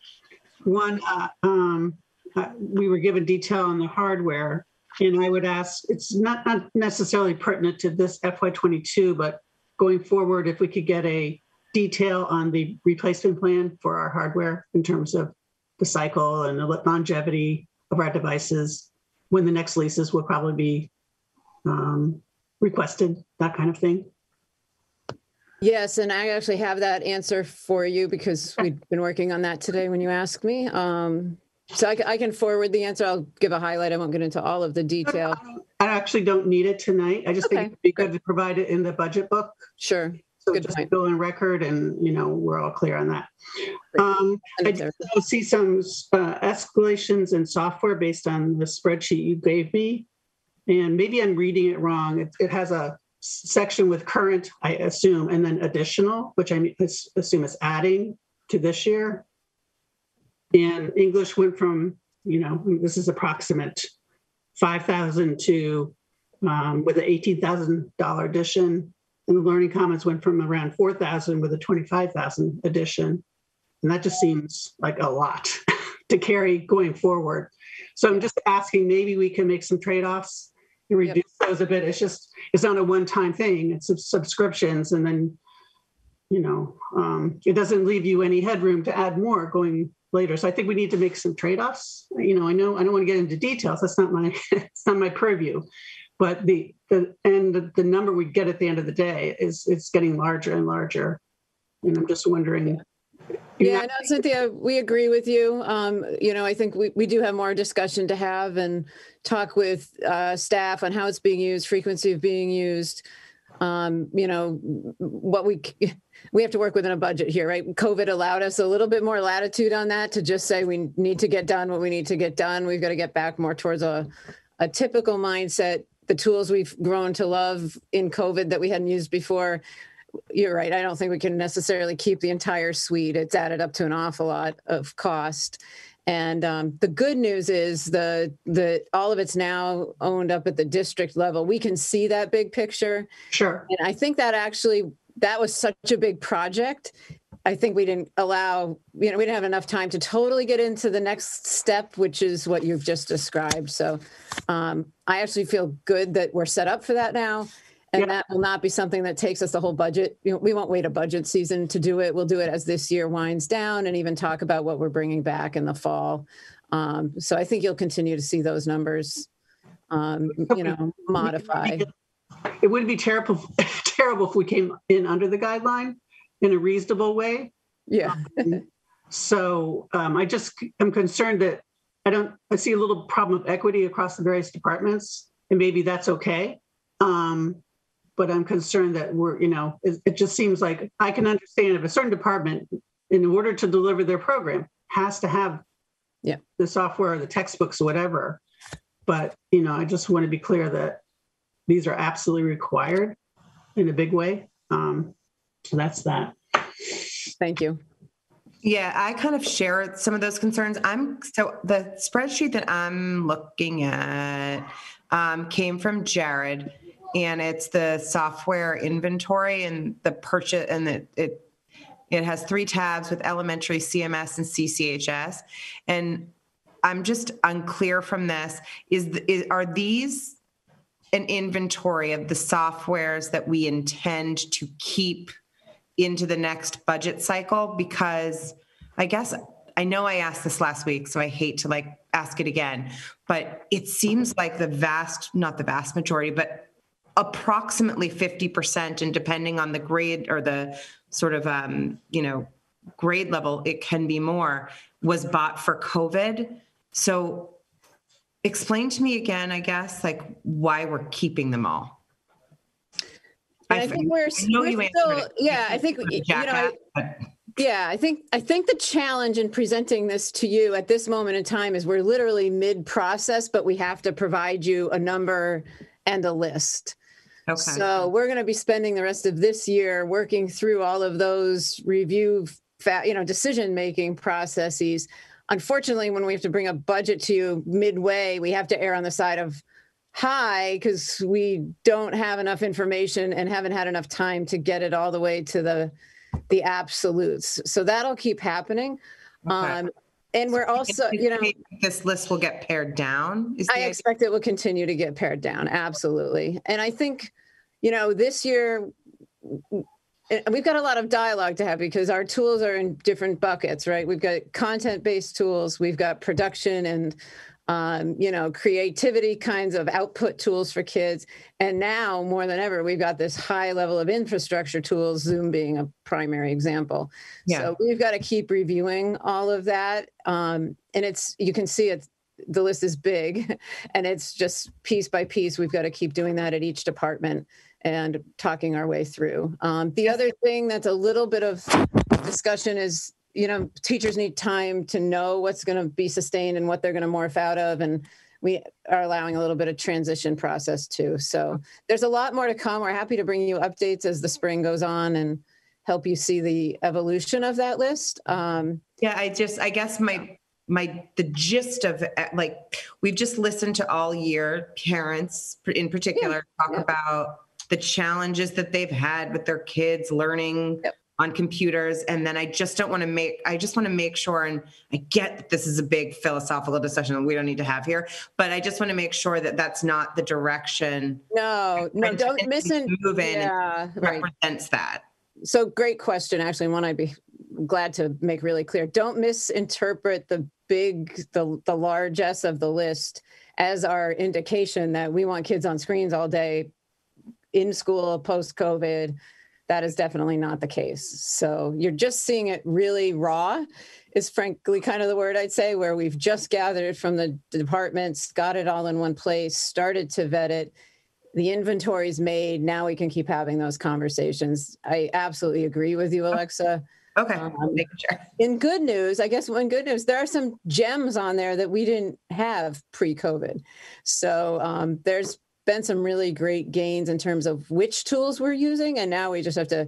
One, uh, um, uh, we were given detail on the hardware, and I would ask, it's not, not necessarily pertinent to this FY22, but going forward, if we could get a detail on the replacement plan for our hardware in terms of the cycle and the longevity of our devices, when the next leases will probably be um, requested, that kind of thing. Yes and i actually have that answer for you because we've been working on that today when you asked me um, so I, I can forward the answer i'll give a highlight i won't get into all of the detail I actually don't need it tonight. I just think Okay. it'd be good to provide it in the budget book. Sure. So Good just point. go in record and, you know, we're all clear on that. Um, I did see some uh, escalations in software based on the spreadsheet you gave me. And maybe I'm reading it wrong. It, it has a section with current, I assume, and then additional, which I assume is adding to this year. And English went from, you know, this is approximate, 5,000 to, um, with an $18,000 addition. And the Learning Commons went from around 4,000 with a 25,000 addition. And that just seems like a lot to carry going forward. So I'm just asking, maybe we can make some trade-offs and reduce those a bit. It's just, it's not a one-time thing. It's subscriptions and then, you know, um, it doesn't leave you any headroom to add more going later. So I think we need to make some trade-offs. You know, I know, I don't want to get into details. That's not my, it's not my purview. But the, the, and the, the number we get at the end of the day is, it's getting larger and larger. And I'm just wondering, Yeah, no, Cynthia, we agree with you. Um, you know, I think we, we do have more discussion to have and talk with uh, staff on how it's being used, frequency of being used. Um, you know, what we we have to work within a budget here, right? COVID allowed us a little bit more latitude on that to just say we need to get done what we need to get done. We've got to get back more towards a a typical mindset. The tools we've grown to love in COVID that we hadn't used before you're right. I don't think we can necessarily keep the entire suite. It's added up to an awful lot of cost. And um, the good news is the the all of it's now owned up at the district level. We can see that big picture. Sure. And I think that actually that was such a big project. I think we didn't allow, you know, we didn't have enough time to totally get into the next step, which is what you've just described. So um, I actually feel good that we're set up for that now. And that will not be something that takes us the whole budget. You know, we won't wait a budget season to do it. We'll do it as this year winds down and even talk about what we're bringing back in the fall. Um, so I think you'll continue to see those numbers, um, you know, modify. It wouldn't be terrible, terrible if we came in under the guideline in a reasonable way. Yeah. So um, I just am concerned that I don't, I see a little problem of equity across the various departments, and maybe that's okay. Um, but I'm concerned that we're, you know, it, it just seems like I can understand if a certain department, in order to deliver their program, has to have yeah. the software, or the textbooks, or whatever. But, you know, I just want to be clear that these are absolutely required in a big way. Um, so that's that. Thank you. Yeah, I kind of share some of those concerns. I'm so the spreadsheet that I'm looking at um, came from Jared, and it's the software inventory and the purchase, and it, it it has three tabs with elementary CMS and CCHS, and I'm just unclear from this. Is, is are these an inventory of the softwares that we intend to keep into the next budget cycle? Because I guess I know I asked this last week, so I hate to like ask it again, but it seems like the vast, not the vast majority, but approximately 50%, and depending on the grade or the sort of, um, you know, grade level, it can be more, was bought for COVID. So explain to me again, I guess, like why we're keeping them all. And I think we're, know we're still, yeah, I think, you know, I- yeah, I think, I think the challenge in presenting this to you at this moment in time is we're literally mid-process, but we have to provide you a number and a list. Okay. So we're going to be spending the rest of this year working through all of those review, fa- you know, decision-making processes. Unfortunately, when we have to bring a budget to you midway, we have to err on the side of high because we don't have enough information and haven't had enough time to get it all the way to the the absolutes. So that'll keep happening. Um, and we're also, you know, this list will get pared down. I idea? expect it will continue to get pared down. Absolutely. And I think, you know, this year we've got a lot of dialogue to have because our tools are in different buckets, right? We've got content-based tools, we've got production and um, you know, creativity kinds of output tools for kids. And now more than ever, we've got this high level of infrastructure tools, Zoom being a primary example. Yeah. So we've got to keep reviewing all of that. Um, and it's, you can see it's, the list is big and it's just piece by piece. We've got to keep doing that at each department and talking our way through. Um, the other thing that's a little bit of discussion is, you know, teachers need time to know what's going to be sustained and what they're going to morph out of. And we are allowing a little bit of transition process too. So there's a lot more to come. We're happy to bring you updates as the spring goes on and help you see the evolution of that list. Um, Yeah, I just, I guess my, my, the gist of, like, we've just listened to all year, parents in particular, talk about the challenges that they've had with their kids learning on computers. And then I just don't want to make, I just want to make sure, and I get that this is a big philosophical discussion that we don't need to have here, but I just want to make sure that that's not the direction. No, no, don't miss it. Moving Yeah, right. represents that. So great question. Actually, one I'd be glad to make really clear. Don't misinterpret the big, the, the largesse of the list as our indication that we want kids on screens all day in school, post-COVID. that is definitely not the case. So you're just seeing it really raw, is frankly kind of the word I'd say, where we've just gathered from the departments, got it all in one place, started to vet it. The inventory's made. Now we can keep having those conversations. I absolutely agree with you, Alexa. Okay. Um, in good news, I guess in good news, there are some gems on there that we didn't have pre-COVID. So um, there's been some really great gains in terms of which tools we're using, and now we just have to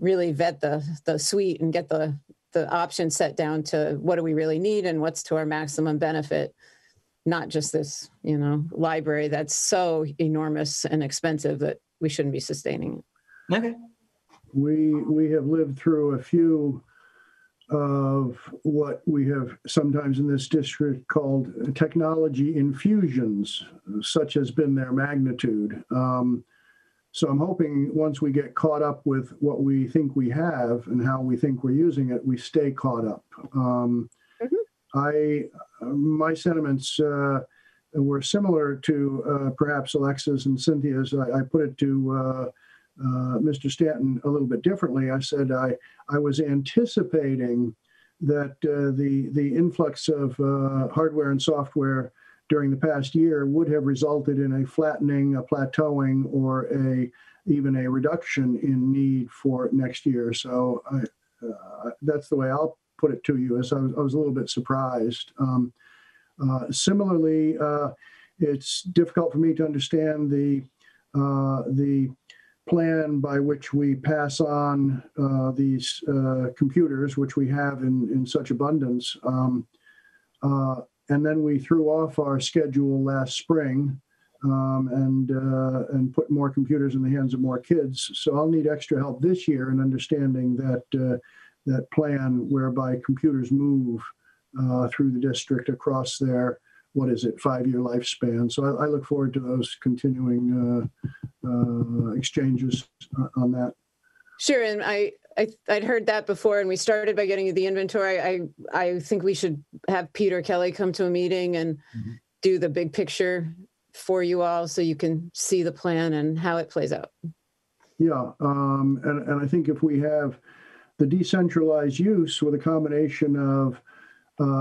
really vet the the suite and get the the options set down to what do we really need and what's to our maximum benefit. Not just this you know library that's so enormous and expensive that we shouldn't be sustaining it. Okay. We we have lived through a few of what we have sometimes in this district called technology infusions such has been their magnitude um, so I'm hoping once we get caught up with what we think we have and how we think we're using it, we stay caught up. Um, I, my sentiments uh, were similar to uh, perhaps Alexa's and Cynthia's. I, I put it to uh, uh, Mr. Stanton a little bit differently. I said I, I was anticipating that uh, the the influx of uh, hardware and software during the past year would have resulted in a flattening, a plateauing, or a even a reduction in need for next year. So I, uh, that's the way I'll put it to you. As I was, I was a little bit surprised. Um, uh, similarly, uh, it's difficult for me to understand the uh, the plan by which we pass on uh, these uh, computers, which we have in in such abundance. Um, and then we threw off our schedule last spring um, and uh, and put more computers in the hands of more kids. So I'll need extra help this year in understanding that uh, that plan whereby computers move uh, through the district across their what is it five year lifespan. So I, I, look forward to those continuing uh, uh, exchanges on that. Sure, and I I, would heard that before, and we started by getting the inventory. I I think we should have Peter Kelly come to a meeting and mm-hmm. do the big picture for you all, so you can see the plan and how it plays out. Yeah, um, and and I think if we have the decentralized use with a combination of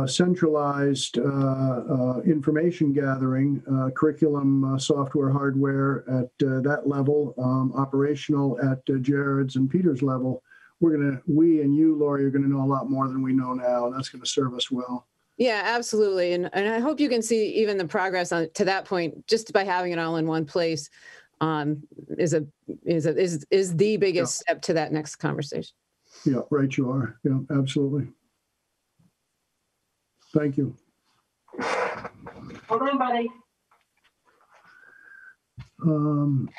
centralized uh, uh, information gathering, uh, curriculum, uh, software, hardware at uh, that level, um, operational at Jared's and Peter's level, we're going to, we and you, Lori, are going to know a lot more than we know now, and that's going to serve us well. Yeah, absolutely. And, and I hope you can see even the progress on to that point just by having it all in one place um, is a is a, is is the biggest yeah. step to that next conversation. Yeah, right. You are. Yeah, absolutely. Thank you. Hold on, buddy. Um,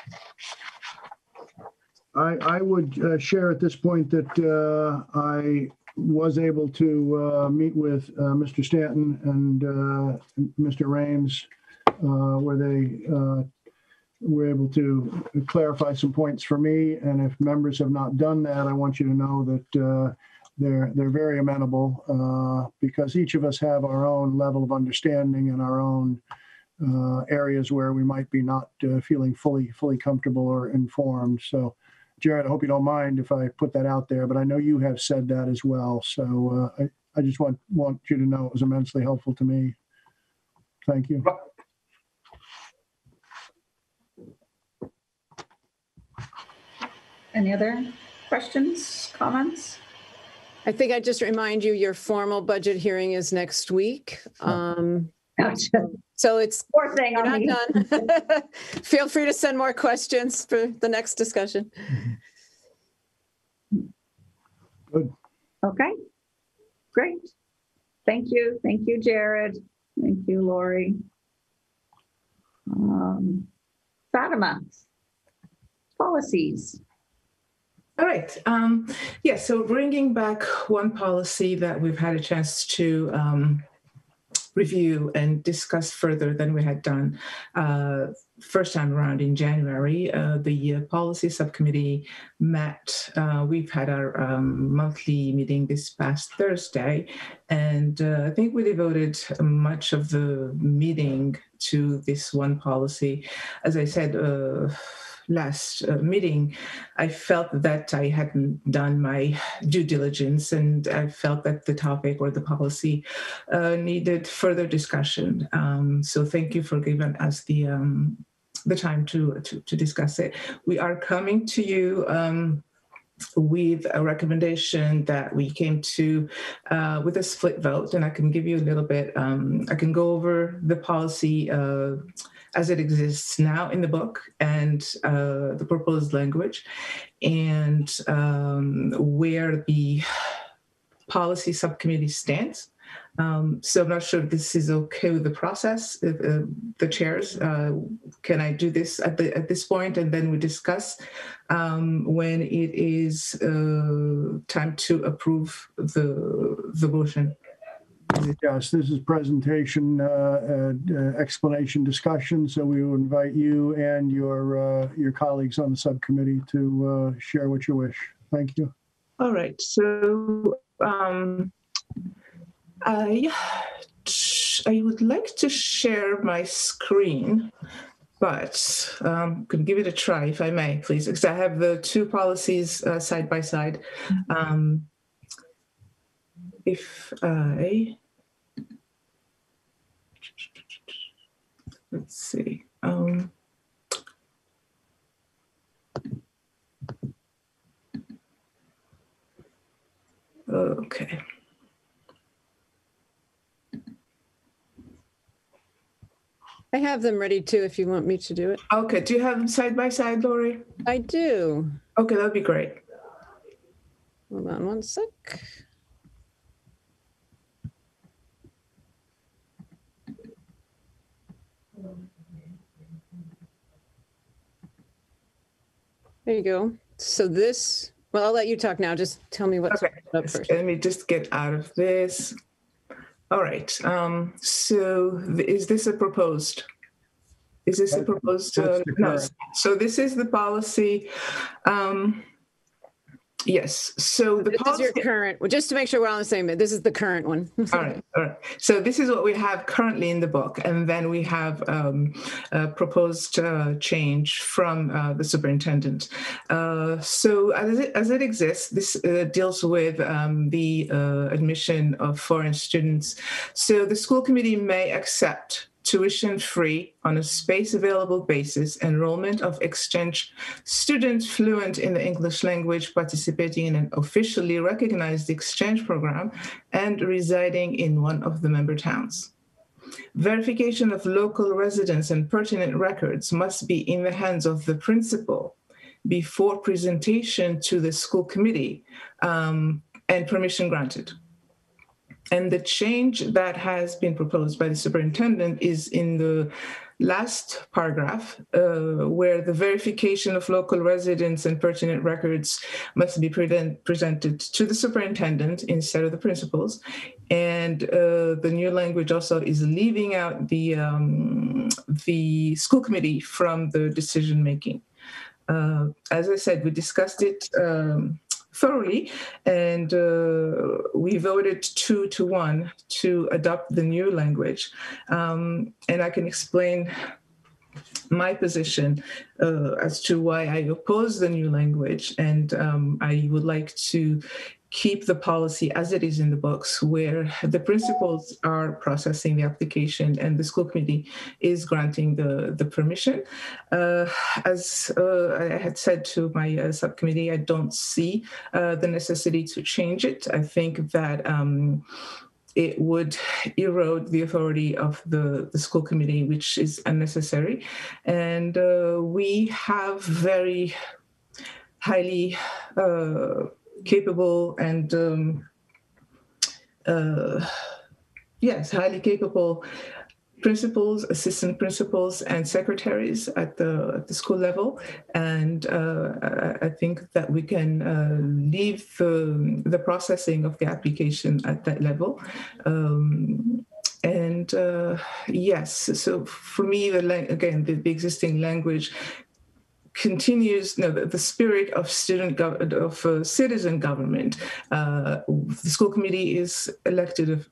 I, I would uh, share at this point that uh, I was able to uh, meet with uh, Mr. Stanton and uh, Mr. Rames, uh, where they were able to clarify some points for me. And if members have not done that, I want you to know that they're they're very amenable uh, because each of us have our own level of understanding and our own uh, areas where we might be not uh, feeling fully fully comfortable or informed. So Jared, I hope you don't mind if I put that out there, but I know you have said that as well. So uh, I, I just want, want you to know it was immensely helpful to me. Thank you. Any other questions, comments? I think I just remind you, your formal budget hearing is next week. Um, Gotcha. So it's Poor thing we're on not me. done. Feel free to send more questions for the next discussion. Good. Okay, great. Thank you. Thank you, Jared. Thank you, Lori. Um, Fatima, policies. All right. Um, yeah, so bringing back one policy that we've had a chance to um, review and discuss further than we had done uh, first time around in January. Uh, the uh, policy subcommittee met. Uh, we've had our um, monthly meeting this past Thursday, and uh, I think we devoted much of the meeting to this one policy. As I said, uh, last uh, meeting, I felt that I hadn't done my due diligence and I felt that the topic or the policy uh, needed further discussion. Um, so thank you for giving us the um, the time to, to, to discuss it. We are coming to you um, with a recommendation that we came to uh, with a split vote, and I can give you a little bit. Um, I can go over the policy uh, as it exists now in the book and uh, the proposed language, and um, where the policy subcommittee stands. Um, so I'm not sure if this is okay with the process. If, uh, the chairs, uh, can I do this at the at this point, and then we discuss um, when it is uh, time to approve the the motion. Yes, this is presentation, uh, uh, uh, explanation, discussion. So we will invite you and your uh, your colleagues on the subcommittee to uh, share what you wish. Thank you. All right. So. Um, I, I would like to share my screen, but um, could give it a try if I may, please, because I have the two policies uh, side by side. Um, if I, let's see. Um, okay. I have them ready too if you want me to do it. Okay. Do you have them side by side, Lori? I do. Okay, that'd be great. Hold on one sec. There you go. So this, well, I'll let you talk now. Just tell me what's Okay. up first. Let me just get out of this. All right. Um, so is this a proposed? Is this a proposed? Uh, no. So this is the policy. Um, yes. So the This is your current, well, just to make sure we're on the same, this is the current one. All right, all right. So this is what we have currently in the book, and then we have um, a proposed uh, change from uh, the superintendent. Uh, so as it, as it exists, this uh, deals with um, the uh, admission of foreign students. So the school committee may accept tuition free on a space available basis enrollment of exchange students fluent in the English language participating in an officially recognized exchange program and residing in one of the member towns. Verification of local residence and pertinent records must be in the hands of the principal before presentation to the school committee um, and permission granted. And the change that has been proposed by the superintendent is in the last paragraph, uh, where the verification of local residents and pertinent records must be present, presented to the superintendent instead of the principals. And uh, the new language also is leaving out the um, the school committee from the decision making. Uh, as I said, we discussed it um, thoroughly, and uh, we voted two to one to adopt the new language. Um, and I can explain my position uh, as to why I oppose the new language, and um, I would like to keep the policy as it is in the books, where the principals are processing the application and the school committee is granting the, the permission. Uh, as uh, I had said to my uh, subcommittee, I don't see uh, the necessity to change it. I think that. Um, it would erode the authority of the, the school committee, which is unnecessary. And uh, we have very highly uh, capable and um, uh, yes, highly capable principals, assistant principals, and secretaries at the at the school level, and uh, I think that we can uh, leave the, the processing of the application at that level. Um, and uh, yes, so for me, the again, the, the existing language continues no, the, the spirit of student gov- of uh, citizen government. Uh, the school committee is elected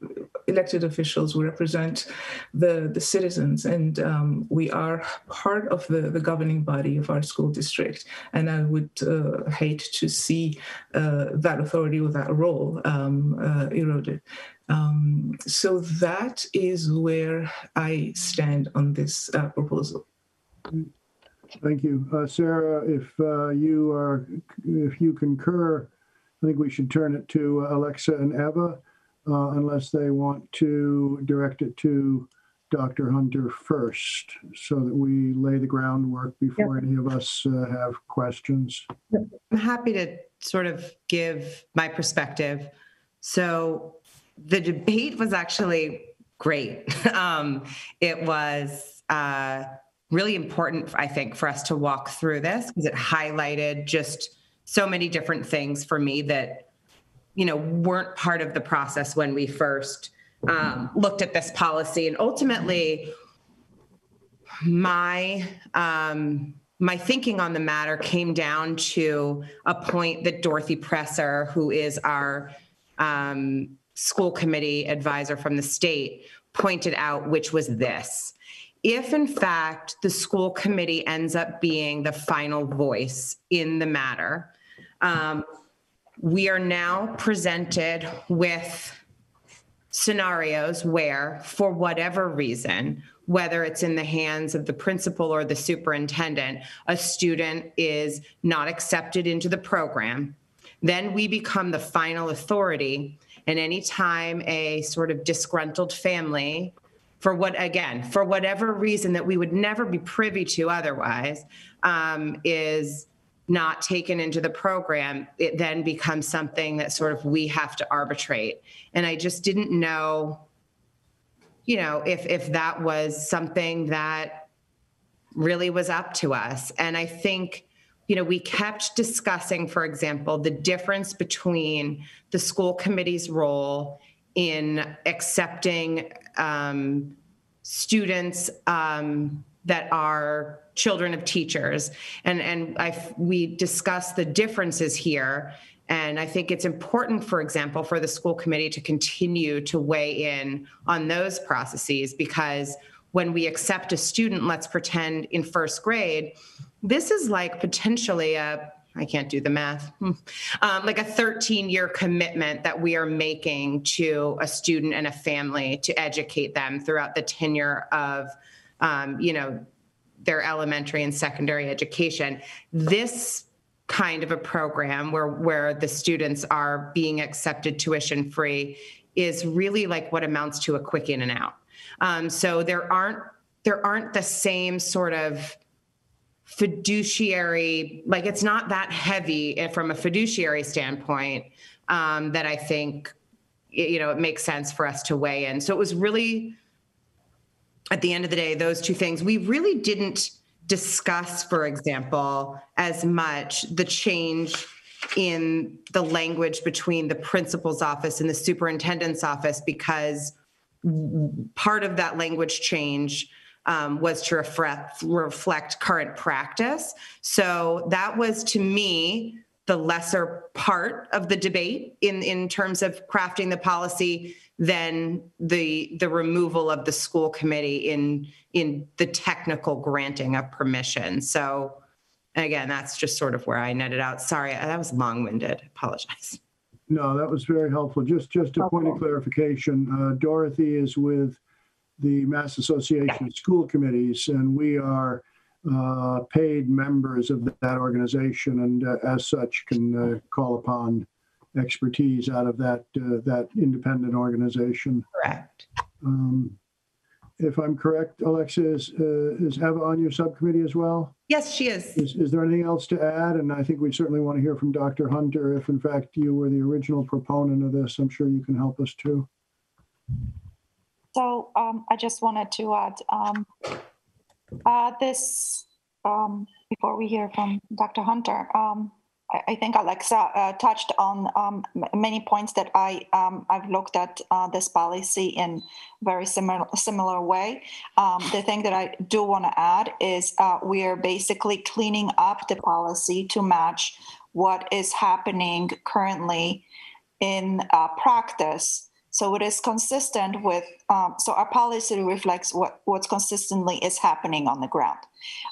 elected officials who represent the the citizens, and um, we are part of the the governing body of our school district. And I would uh, hate to see uh, that authority or that role um, uh, eroded. Um, so that is where I stand on this uh, proposal. Thank you. Uh, Sarah, if uh, you are, if you concur, I think we should turn it to Alexa and Eva, uh, unless they want to direct it to Dr. Hunter first, so that we lay the groundwork before any of us uh, have questions. I'm happy to sort of give my perspective. So the debate was actually great. um, it was uh, really important, I think, for us to walk through this because it highlighted just so many different things for me that, you know, weren't part of the process when we first um, looked at this policy. And ultimately, my um, my thinking on the matter came down to a point that Dorothy Presser, who is our um, school committee advisor from the state, pointed out, which was this. If in fact the school committee ends up being the final voice in the matter, um, we are now presented with scenarios where, for whatever reason, whether it's in the hands of the principal or the superintendent, a student is not accepted into the program, then we become the final authority. And anytime a sort of disgruntled family, for what, again, for whatever reason that we would never be privy to otherwise, um, is not taken into the program, it then becomes something that sort of we have to arbitrate. And I just didn't know, you know, if if that was something that really was up to us. And I think, you know, we kept discussing, for example, the difference between the school committee's role in accepting um, students um, that are children of teachers. And and I we discussed the differences here. And I think it's important for example for the school committee to continue to weigh in on those processes because when we accept a student let's pretend in first grade this is like potentially a I can't do the math, um, like a 13 year commitment that we are making to a student and a family to educate them throughout the tenure of, um, you know, their elementary and secondary education. This kind of a program where where the students are being accepted tuition free is really like what amounts to a quick in and out. Um, so there aren't there aren't the same sort of fiduciary like it's not that heavy from a fiduciary standpoint um, that I think you know it makes sense for us to weigh in. So it was really at the end of the day, those two things, we really didn't discuss, for example, as much the change in the language between the principal's office and the superintendent's office because part of that language change um, was to reflect, reflect current practice. So that was to me the lesser part of the debate in, in terms of crafting the policy than the the removal of the school committee in in the technical granting of permission. So again, that's just sort of where I netted out. Sorry, that was long-winded. Apologize. No, that was very helpful. Just just a point of clarification. Uh, Dorothy is with the Mass Association of School Committees, and we are uh, paid members of that organization, and uh, as such, can uh, call upon expertise out of that uh, that independent organization. Correct. Um, if I'm correct, Alexa, is, uh, is Eva on your subcommittee as well? Yes, she is. is. Is there anything else to add? And I think we certainly want to hear from Dr. Hunter. If in fact you were the original proponent of this, I'm sure you can help us too. So um, I just wanted to add um, uh, this um, before we hear from Dr. Hunter. Um, I, I think Alexa uh, touched on um, many points that I um, I've looked at uh, this policy in very similar similar way. The thing that I do want to add is uh, we are basically cleaning up the policy to match what is happening currently in uh, practice. So it is consistent with, um, so our policy reflects what, what's consistently is happening on the ground.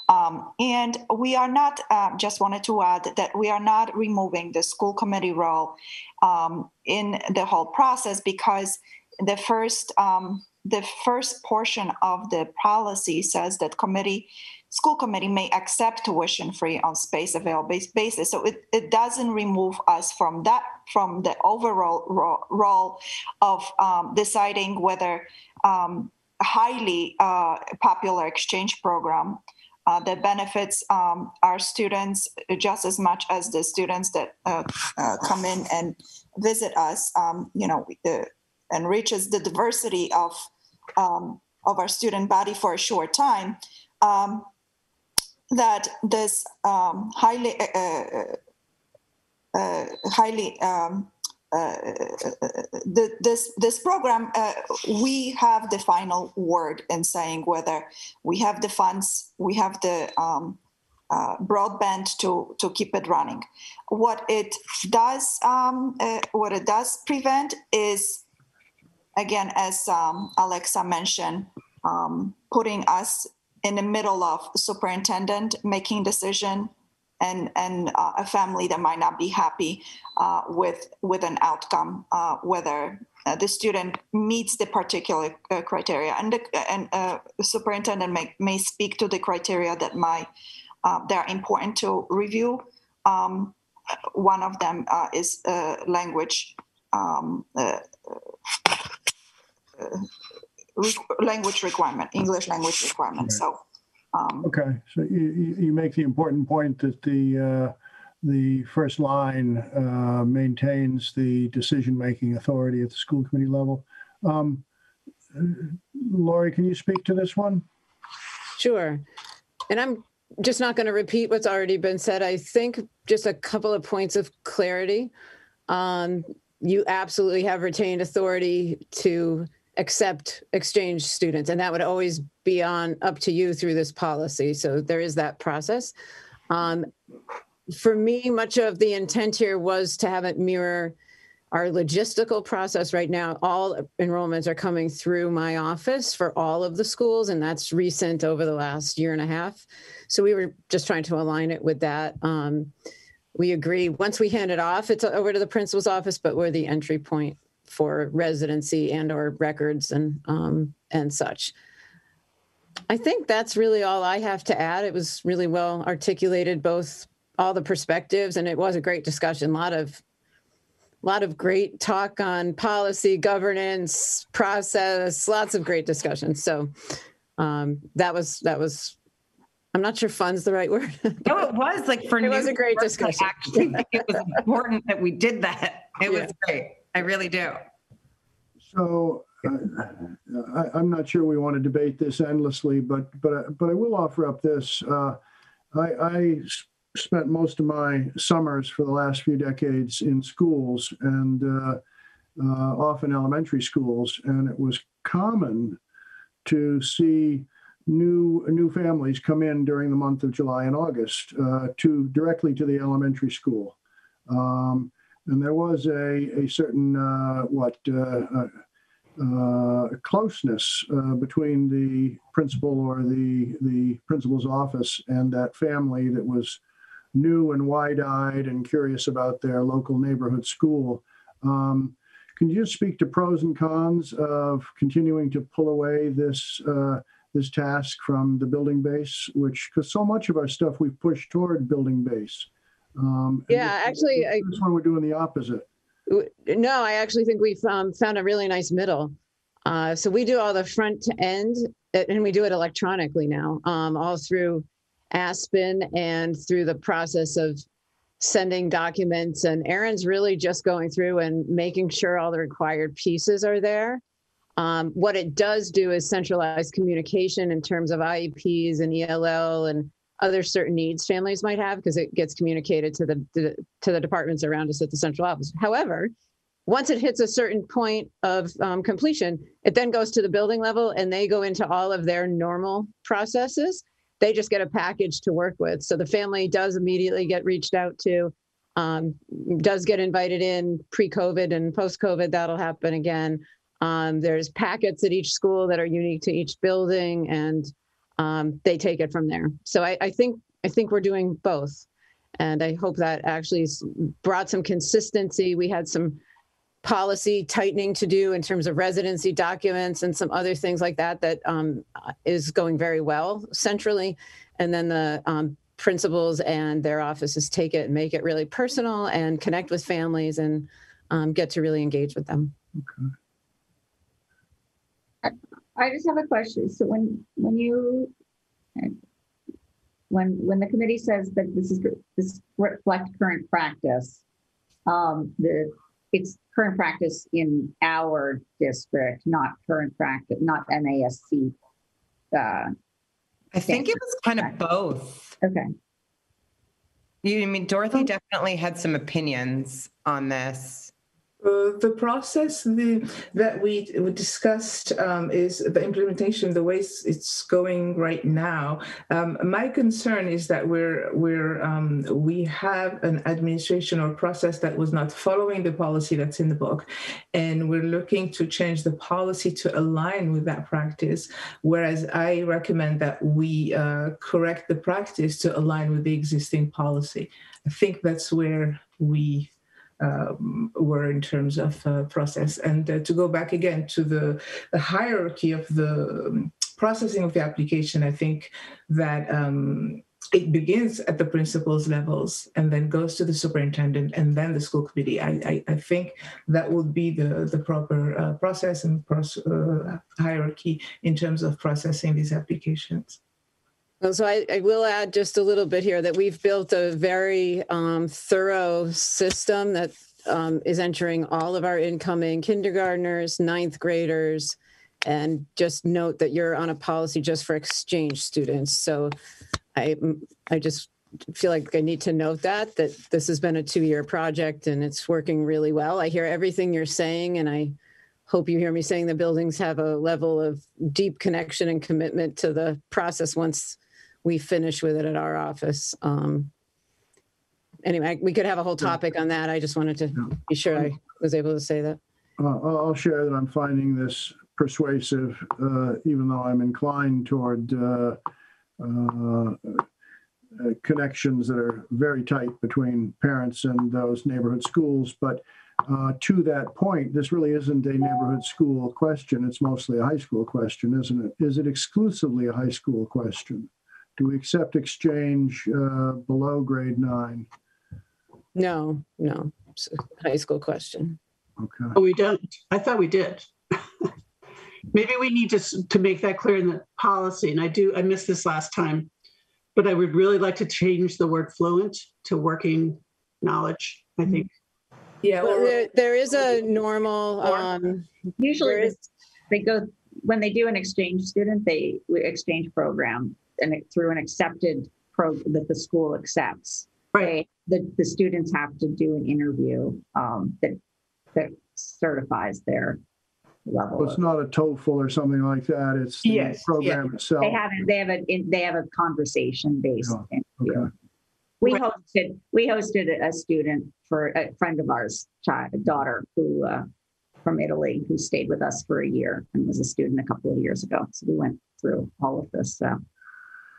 Um, and we are not, uh, just wanted to add that we are not removing the school committee role um, in the whole process because the first, um, the first portion of the policy says that committee school committee may accept tuition free on space available basis. So it, it doesn't remove us from that, from the overall ro- role of um, deciding whether um, highly uh, popular exchange program uh, that benefits um, our students just as much as the students that uh, uh, come in and visit us, um, you know, the, enriches the diversity of, um, of our student body for a short time. Um, that this um, highly uh, uh, uh, highly um, uh, the, this this program uh, we have the final word in saying whether we have the funds we have the um, uh, broadband to to keep it running. What it does um, uh, what it does prevent is again as um, alexa mentioned um, putting us in the middle of superintendent making decision and and uh, a family that might not be happy uh, with with an outcome uh, whether uh, the student meets the particular uh, criteria. And the and uh, superintendent may, may speak to the criteria that might that are important to review. Um, one of them is language um, language requirement english language requirement so um, Okay, so you, you you make the important point that the, uh, the first line uh, maintains the decision-making authority at the school committee level. Um, Lori, can you speak to this one? Sure. And I'm just not going to repeat what's already been said. I think just a couple of points of clarity. Um, you absolutely have retained authority to accept exchange students, and that would always be on up to you through this policy. So there is that process. Um, for me, much of the intent here was to have it mirror our logistical process right now. All enrollments are coming through my office for all of the schools, and that's recent over the last year and a half. So we were just trying to align it with that. Um, we agree, once we hand it off, it's over to the principal's office, but we're the entry point for residency and or records and, um, and such. I think that's really all I have to add. It was really well articulated, both all the perspectives, and it was a great discussion. A lot of, lot of great talk on policy, governance, process, lots of great discussions. So um, that was that was. I'm not sure "fun's" the right word. No, it was like for It was a great I discussion. Actually, think it was important that we did that. It was great. I really do. So uh, I, I'm not sure we want to debate this endlessly, but, but, but I will offer up this. Uh, I, I spent most of my summers for the last few decades in schools and uh, uh, often elementary schools, and it was common to see new new families come in during the month of July and August uh, to directly to the elementary school. Um, and there was a, a certain uh, what uh, uh, uh, closeness uh, between the principal or the the principal's office and that family that was new and wide-eyed and curious about their local neighborhood school. Um, can you just speak to pros and cons of continuing to pull away this uh, this task from the building base, which because so much of our stuff we've pushed toward building base. Um, and Yeah, this- actually, I- this one we're doing the opposite. No, I actually think we've um, found a really nice middle. Uh, so we do all the front to end, and we do it electronically now, um, all through Aspen and through the process of sending documents. And Aaron's really just going through and making sure all the required pieces are there. Um, what it does do is centralize communication in terms of IEPs and ELL and other certain needs families might have because it gets communicated to the, the to the departments around us at the central office. However, once it hits a certain point of um, completion, it then goes to the building level and they go into all of their normal processes. They just get a package to work with. So the family does immediately get reached out to, um, does get invited in pre COVID and post COVID, that'll happen again. Um, there's packets at each school that are unique to each building and um, they take it from there. So I, I think I think we're doing both. And I hope that actually brought some consistency. We had some policy tightening to do in terms of residency documents and some other things like that that um, is going very well centrally. And then the um, principals and their offices take it and make it really personal and connect with families and um, get to really engage with them. I just have a question. So when, when you, when, when the committee says that this is, this reflect current practice, um, the, it's current practice in our district, not current practice, not MASC. Uh, I think it was kind of both. Okay. You I mean Dorothy definitely had some opinions on this. Uh, the process the, that we, discussed um, is the implementation, the way it's, it's going right now. Um, my concern is that we're we're um, we have an administration or process that was not following the policy that's in the book, and we're looking to change the policy to align with that practice. Whereas I recommend that we uh, correct the practice to align with the existing policy. I think that's where we um, were in terms of uh, process. And uh, to go back again to the, the hierarchy of the um, processing of the application, I think that um, it begins at the principal's levels and then goes to the superintendent and then the school committee. I, I, I think that would be the, the proper uh, process and uh, hierarchy in terms of processing these applications. Well, so I, I will add just a little bit here that we've built a very um, thorough system that um, is entering all of our incoming kindergartners, ninth graders, and just note that you're on a policy just for exchange students. So I, I just feel like I need to note that, that this has been a two-year project and it's working really well. I hear everything you're saying and I hope you hear me saying the buildings have a level of deep connection and commitment to the process once we finish with it at our office. Um, anyway, we could have a whole topic on that. I just wanted to be sure I was able to say that. Uh, I'll I'll share that I'm finding this persuasive, uh, even though I'm inclined toward uh, uh, uh, connections that are very tight between parents and those neighborhood schools. But uh, to that point, this really isn't a neighborhood school question. It's mostly a high school question, isn't it? Is it exclusively a high school question? Do we accept exchange uh, below grade nine? No, no, it's a high school question. Okay. Oh, we don't. I thought we did. Maybe we need to, s- to make that clear in the policy. And I do, I missed this last time. But I would really like to change the word fluent to working knowledge, I think. Yeah, Well, there, there is a normal, um, Usually there is- they go, when they do an exchange student, they, we exchange program and through an accepted program that the school accepts. Right. The, the students have to do an interview um, that, that certifies their level. Well, it's of- not a TOEFL or something like that. It's the Yes, program itself. They have, they have a, they have a conversation based Yeah, interview. okay. We hosted, we hosted a student for a friend of ours, child, daughter who, uh, from Italy, who stayed with us for a year and was a student a couple of years ago. So we went through all of this. So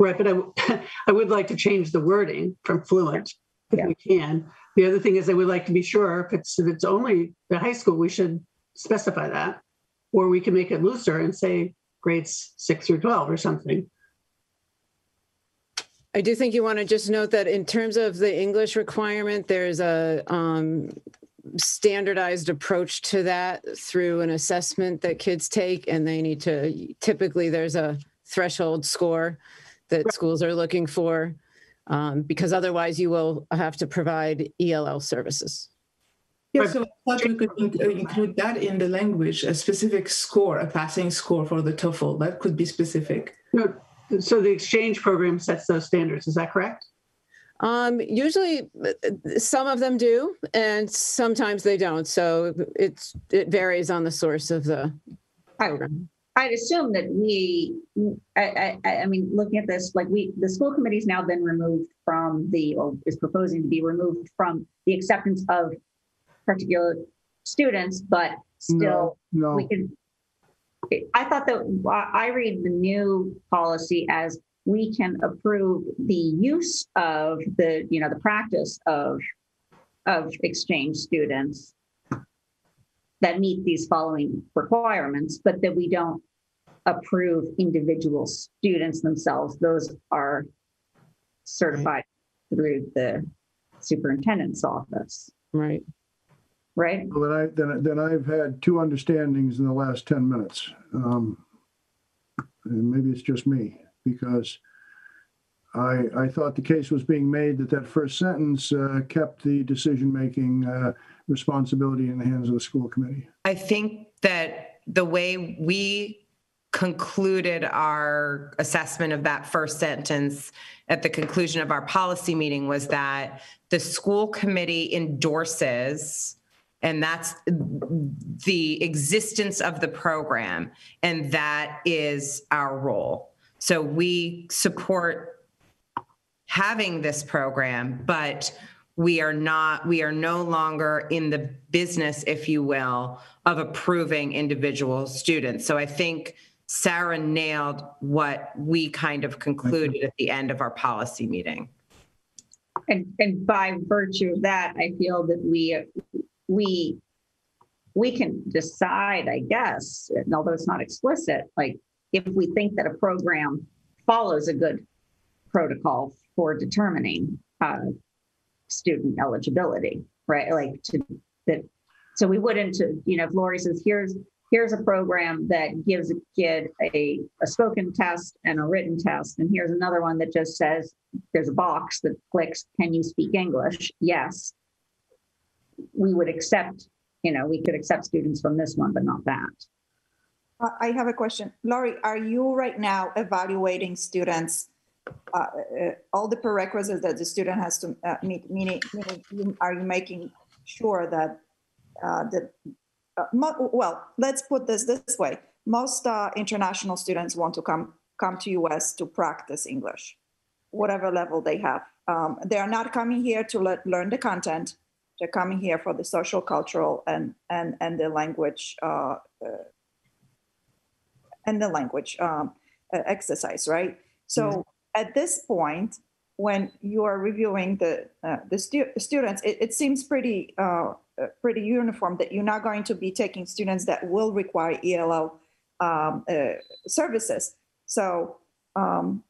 Right, but I would like to change the wording from fluent if we can. The other thing is I would like to be sure if it's, if it's only the high school, we should specify that. Or we can make it looser and say grades six through 12 or something. I do think you want to just note that in terms of the English requirement, there's a um, standardized approach to that through an assessment that kids take, and they need to typically there's a threshold score that schools are looking for, um, because otherwise you will have to provide ELL services. Yeah, so I thought we could in- uh, include that in the language, a specific score, a passing score for the TOEFL. That could be specific. No, So the exchange program sets those standards, is that correct? Um, usually, uh, some of them do, and sometimes they don't. So it's it varies on the source of the program. I'd assume that we, I, I, I mean, looking at this, like we, the school committee's now been removed from the, or is proposing to be removed from the acceptance of particular students, but still, No, we can. I thought that, I read the new policy as we can approve the use of the, you know, the practice of, of exchange students that meet these following requirements, but that we don't approve individual students themselves. Those are certified through the superintendent's office, Right. right? Well, then I, then, then I've had two understandings in the last 10 minutes. Um, and maybe it's just me, because I, I thought the case was being made that that first sentence uh, kept the decision-making uh, responsibility in the hands of the school committee. I think that the way we concluded our assessment of that first sentence at the conclusion of our policy meeting was that the school committee endorses and that's the existence of the program and that is our role so we support having this program but we are not we are no longer in the business if you will of approving individual students. So i think sarah nailed what we kind of concluded at the end of our policy meeting. And, and by virtue of that, I feel that we, we, we can decide, I guess, although it's not explicit, like if we think that a program follows a good protocol for determining uh, student eligibility, right? Like to that. So we wouldn't, you know, if Lori says, here's here's a program that gives a kid a, a spoken test and a written test, and here's another one that just says there's a box that clicks, can you speak English? Yes. We would accept, you know, we could accept students from this one, but not that. I have a question. Laurie, are you right now evaluating students, uh, uh, all the prerequisites that the student has to uh, meet, meaning, meaning are you making sure that uh, the, well, let's put this this way. Most international students want to come, come to US to practice English, whatever level they have. Um, They are not coming here to le- learn the content. They're coming here for the social, cultural, and, and, and the language uh, uh, and the language um, uh, exercise, right? So at this point, when you are reviewing the uh, the stu- students, it, it seems pretty uh, pretty uniform that you're not going to be taking students that will require ELL um, uh, services. So um,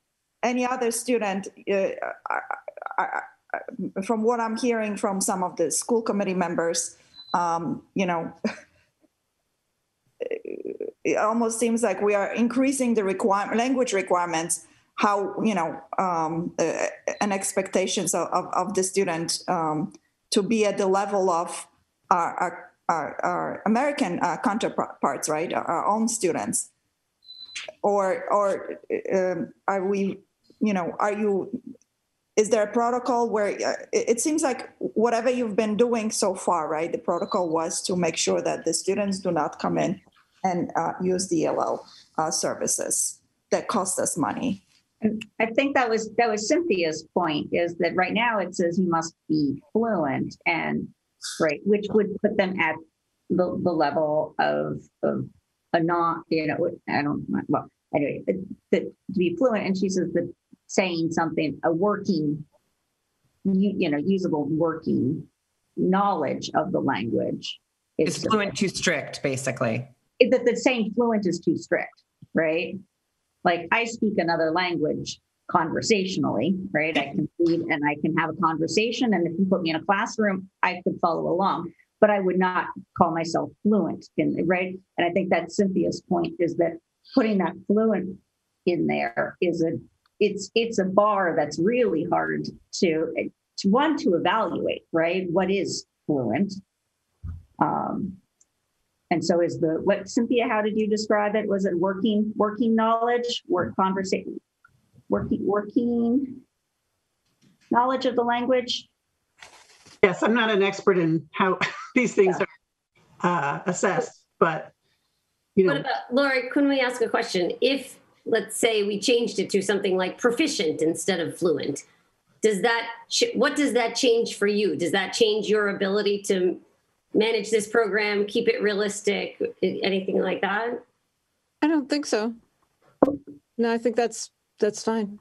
any other student, I, I, I, from what I'm hearing from some of the school committee members, um, you know, it almost seems like we are increasing the requirement, language requirements, how, you know, um, uh, and expectations of, of, of the student um, to be at the level of our, our, our, our American uh, counterparts, right? Our, our own students. Or, or um, are we, you know, are you, is there a protocol where uh, it, it seems like whatever you've been doing so far, right? The protocol was to make sure that the students do not come in and uh, use the ELL uh, services that cost us money. And I think that was that was Cynthia's point is that right now it says you must be fluent and right, which would put them at the, the level of of a non, you know, I don't well anyway, that, that to be fluent. And she says that saying something a working, you, you know, usable working knowledge of the language is fluent too strict, basically. That the saying fluent is too strict, right? Like I speak another language conversationally, right? I can read and I can have a conversation. And if you put me in a classroom, I could follow along, but I would not call myself fluent in right. And I think that Cynthia's point is that putting that fluent in there is a it's it's a bar that's really hard to to one to evaluate, right? What is fluent? Um, and so is the what Cynthia, how did you describe it? Was it working working knowledge, work conversation? working, working knowledge of the language? Yes, I'm not an expert in how these things are uh, assessed, but, you What about, Lori, couldn't we ask a question? If, let's say we changed it to something like proficient instead of fluent, does that, what does that change for you? Does that change your ability to manage this program, keep it realistic, anything like that? I don't think so. No, I think that's, that's fine.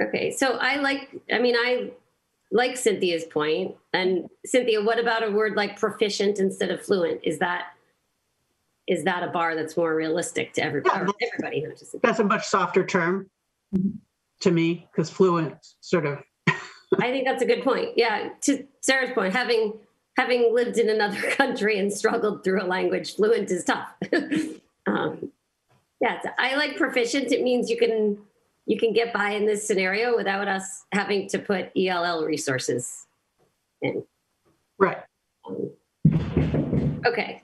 Okay, so I like, I mean, I like Cynthia's point. And Cynthia, what about a word like proficient instead of fluent? Is that, is that a bar that's more realistic to everybody, or everybody, not just that's a much softer term to me because fluent sort of, I think that's a good point. Yeah, to Sarah's point, having having lived in another country and struggled through a language, fluent is tough. um, yeah, I like proficient. It means you can you can get by in this scenario without us having to put ELL resources in. Right. Okay.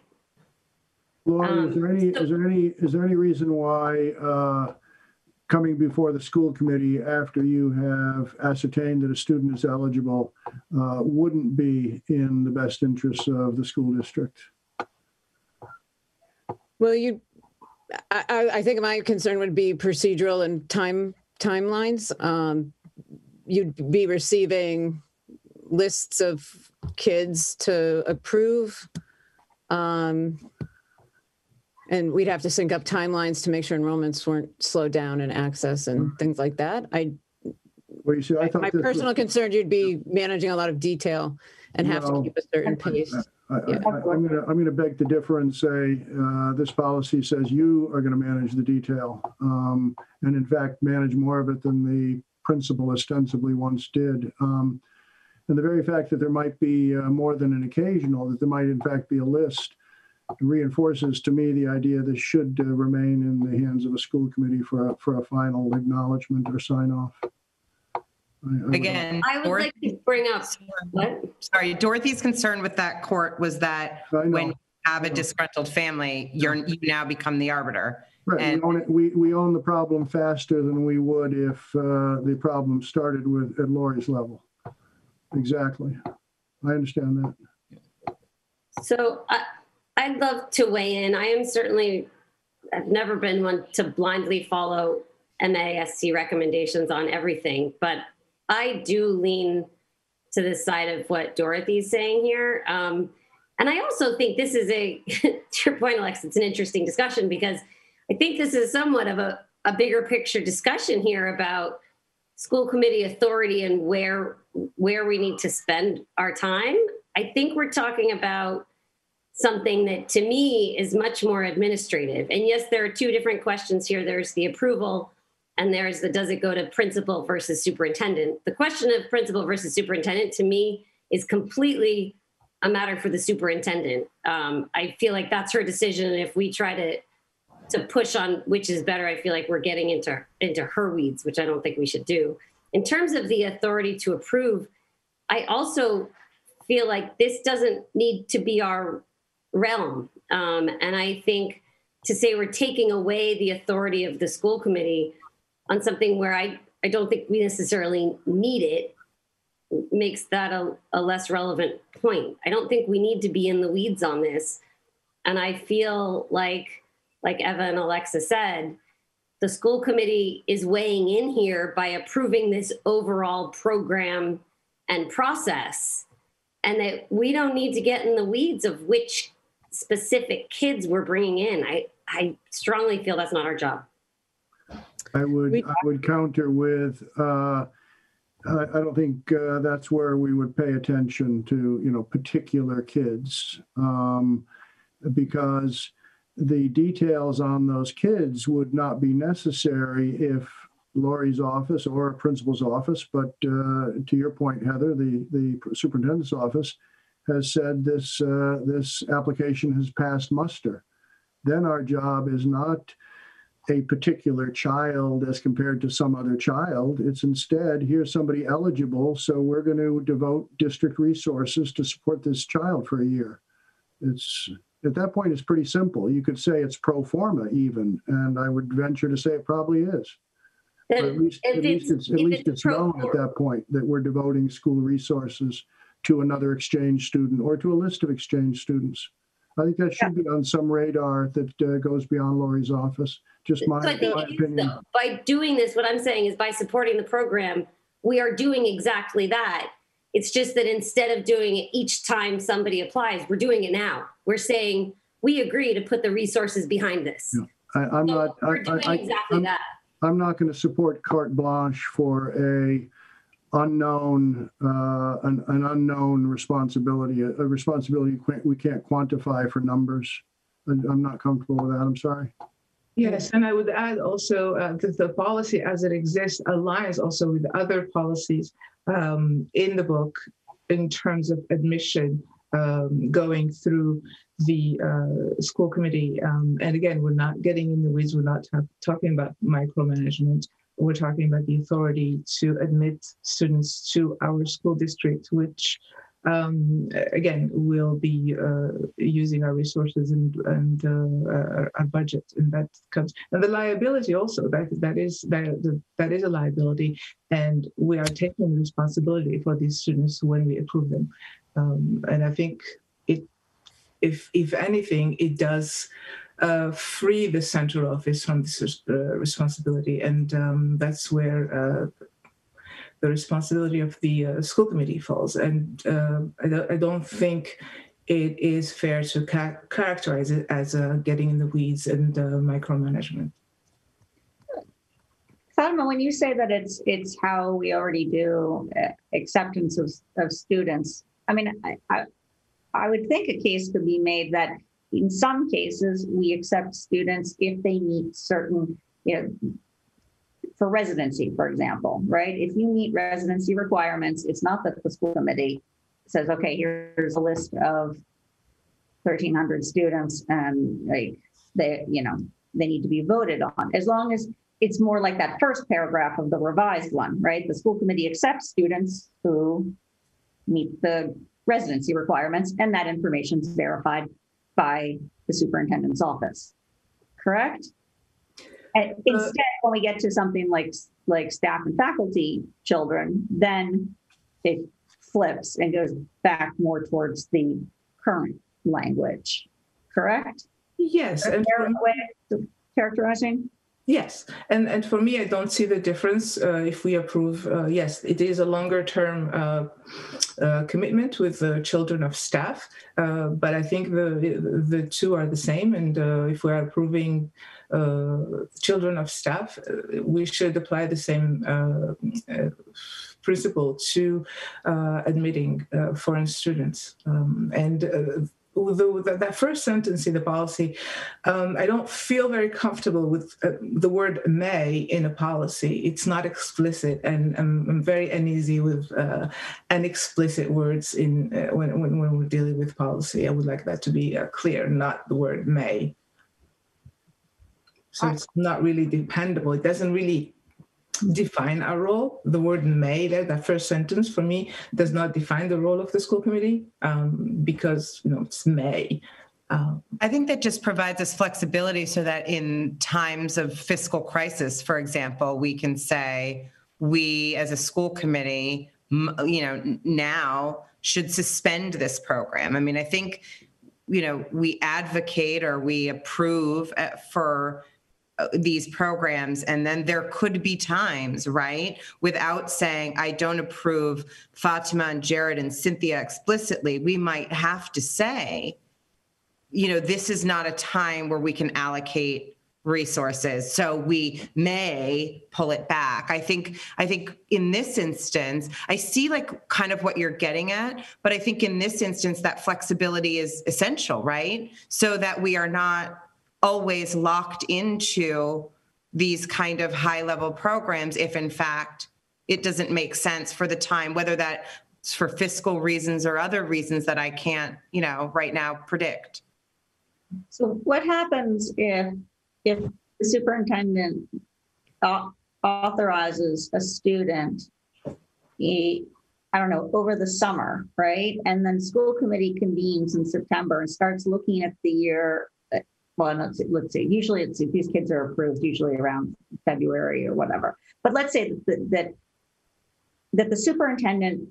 Lauren, is there any, is there any, is there any reason why, uh, coming before the school committee after you have ascertained that a student is eligible, uh, wouldn't be in the best interests of the school district? Well, you, I, I, think my concern would be procedural and time, timelines. Um, you'd be receiving lists of kids to approve. Um, and we'd have to sync up timelines to make sure enrollments weren't slowed down and access and things like that. I, Well, you see, I thought. my this was- personal concern, you'd be managing a lot of detail and have to No. keep a certain pace. I, I, I'm gonna, I'm gonna beg to differ and say, uh, this policy says you are gonna manage the detail. Um, and in fact, manage more of it than the principal ostensibly once did. Um, and the very fact that there might be uh, more than an occasional, that there might in fact be a list reinforces to me the idea this should uh, remain in the hands of a school committee for a, for a final acknowledgement or sign off. I- I Again, I would Dorothy- like to bring up what? sorry, Dorothy's concern with that court was that I know. when you have a disgruntled family, you're, you now become the arbiter. Right, we And- own it, we, we own the problem faster than we would if uh, the problem started with, at Lori's level. Exactly. I understand that. So I, I'd love to weigh in. I am certainly, I've never been one to blindly follow MASC recommendations on everything, but I do lean to the side of what Dorothy's saying here. Um, and I also think this is a, to your point, Alex, it's an interesting discussion because I think this is somewhat of a, a bigger picture discussion here about school committee authority and where where we need to spend our time. I think we're talking about something that to me is much more administrative. And yes, there are two different questions here. There's the approval and there's the does it go to principal versus superintendent. The question of principal versus superintendent to me is completely a matter for the superintendent. Um, I feel like that's her decision. And if we try to to push on which is better, I feel like we're getting into into her weeds, which I don't think we should do. In terms of the authority to approve, I also feel like this doesn't need to be our realm. Um, and I think to say we're taking away the authority of the school committee on something where I, I don't think we necessarily need it makes that a, a less relevant point. I don't think we need to be in the weeds on this. And I feel like, like Eva and Alexa said, the school committee is weighing in here by approving this overall program and process and that we don't need to get in the weeds of which specific kids we're bringing in i i strongly feel that's not our job I would, I would counter with, uh, I, I don't think uh, that's where we would pay attention to, you know, particular kids. Um, because the details on those kids would not be necessary if Lori's office or a principal's office, but uh, to your point, Heather, the, the superintendent's office has said this, uh, this application has passed muster. Then our job is not a particular child as compared to some other child. It's instead, here's somebody eligible, so we're going to devote district resources to support this child for a year. It's at that point, it's pretty simple. You could say it's pro forma even, and I would venture to say it probably is. At least, at least it's- at least it's known at that point that we're devoting school resources to another exchange student or to a list of exchange students. I think that should be on some radar that uh, goes beyond Lori's office. Just my, So I think my opinion. though. By doing this, what I'm saying is by supporting the program, we are doing exactly that. It's just that instead of doing it each time somebody applies, we're doing it now. We're saying, we agree to put the resources behind this. I, I'm not, I, I, exactly I'm, that. I'm not going to support carte blanche for a unknown, uh, an, an unknown responsibility, a, responsibility we can't- quantify for numbers. I'm not comfortable with that. I'm sorry. Yes, and I would add also uh, that the policy as it exists aligns also with other policies um, in the book in terms of admission um, going through the uh, school committee. Um, and again, we're not getting in the weeds. We're not ta- talking about micromanagement. We're talking about the authority to admit students to our school district, which um, again, we'll be uh, using our resources and, and uh, our, our budget, and that comes and the liability also that that is that that is a liability, and we are taking responsibility for these students when we approve them, um, and I think it, if if anything, it does. Uh, free the central office from this uh, responsibility, and um, that's where uh, the responsibility of the uh, school committee falls. And uh, I, don't, think it is fair to ca- characterize it as uh, getting in the weeds and micromanagement. Fatima, when you say that it's it's how we already do acceptance of, of students, I mean, I, I I would think a case could be made that in some cases we accept students if they meet certain, you know, for residency, for example, right? If you meet residency requirements, it's not that the school committee says, okay, here's a list of 1,300 students and like they, you know, they need to be voted on. As long as it's more like that first paragraph of the revised one, right? The school committee accepts students who meet the residency requirements and that information is verified by the superintendent's office. Correct? And uh, instead, when we get to something like like staff and faculty children, then it flips and goes back more towards the current language. Correct? Yes. And way of characterizing? Yes, and and for me, I don't see the difference uh, if we approve. Uh, yes, it is a longer term uh, uh, commitment with the children of staff, uh, but I think the the two are the same. And uh, if we are approving children of staff, we should apply the same principle to admitting foreign students. Um, and that, that first sentence in the policy, um, I don't feel very comfortable with uh, the word may in a policy. It's not explicit, and I'm, I'm very uneasy with uh, unexplicit words in uh, when, when, when we're dealing with policy. I would like that to be uh, clear, not the word may. So it's not really dependable. It doesn't really define our role. The word may, there, that first sentence for me, does not define the role of the school committee um, because, you know, it's may. Um, I think that just provides us flexibility so that in times of fiscal crisis, for example, we can say, we as a school committee, you know, now should suspend this program. I mean, I think, you know, we advocate or we approve uh, for Uh, these programs and then there could be times right without saying i don't approve fatima and jared and cynthia explicitly we might have to say you know this is not a time where we can allocate resources so we may pull it back. I think i think in this instance i see like kind of what you're getting at but i think in this instance that flexibility is essential right? So that we are not always locked into these kind of high level programs if in fact it doesn't make sense for the time whether that's for fiscal reasons or other reasons that i can't you know right now predict So what happens if, if the superintendent authorizes a student, he, I don't know, over the summer, right? And then school committee convenes in September and starts looking at the year, well, let's see, let's see, usually it's, these kids are approved usually around February or whatever. But let's say that, that, that the superintendent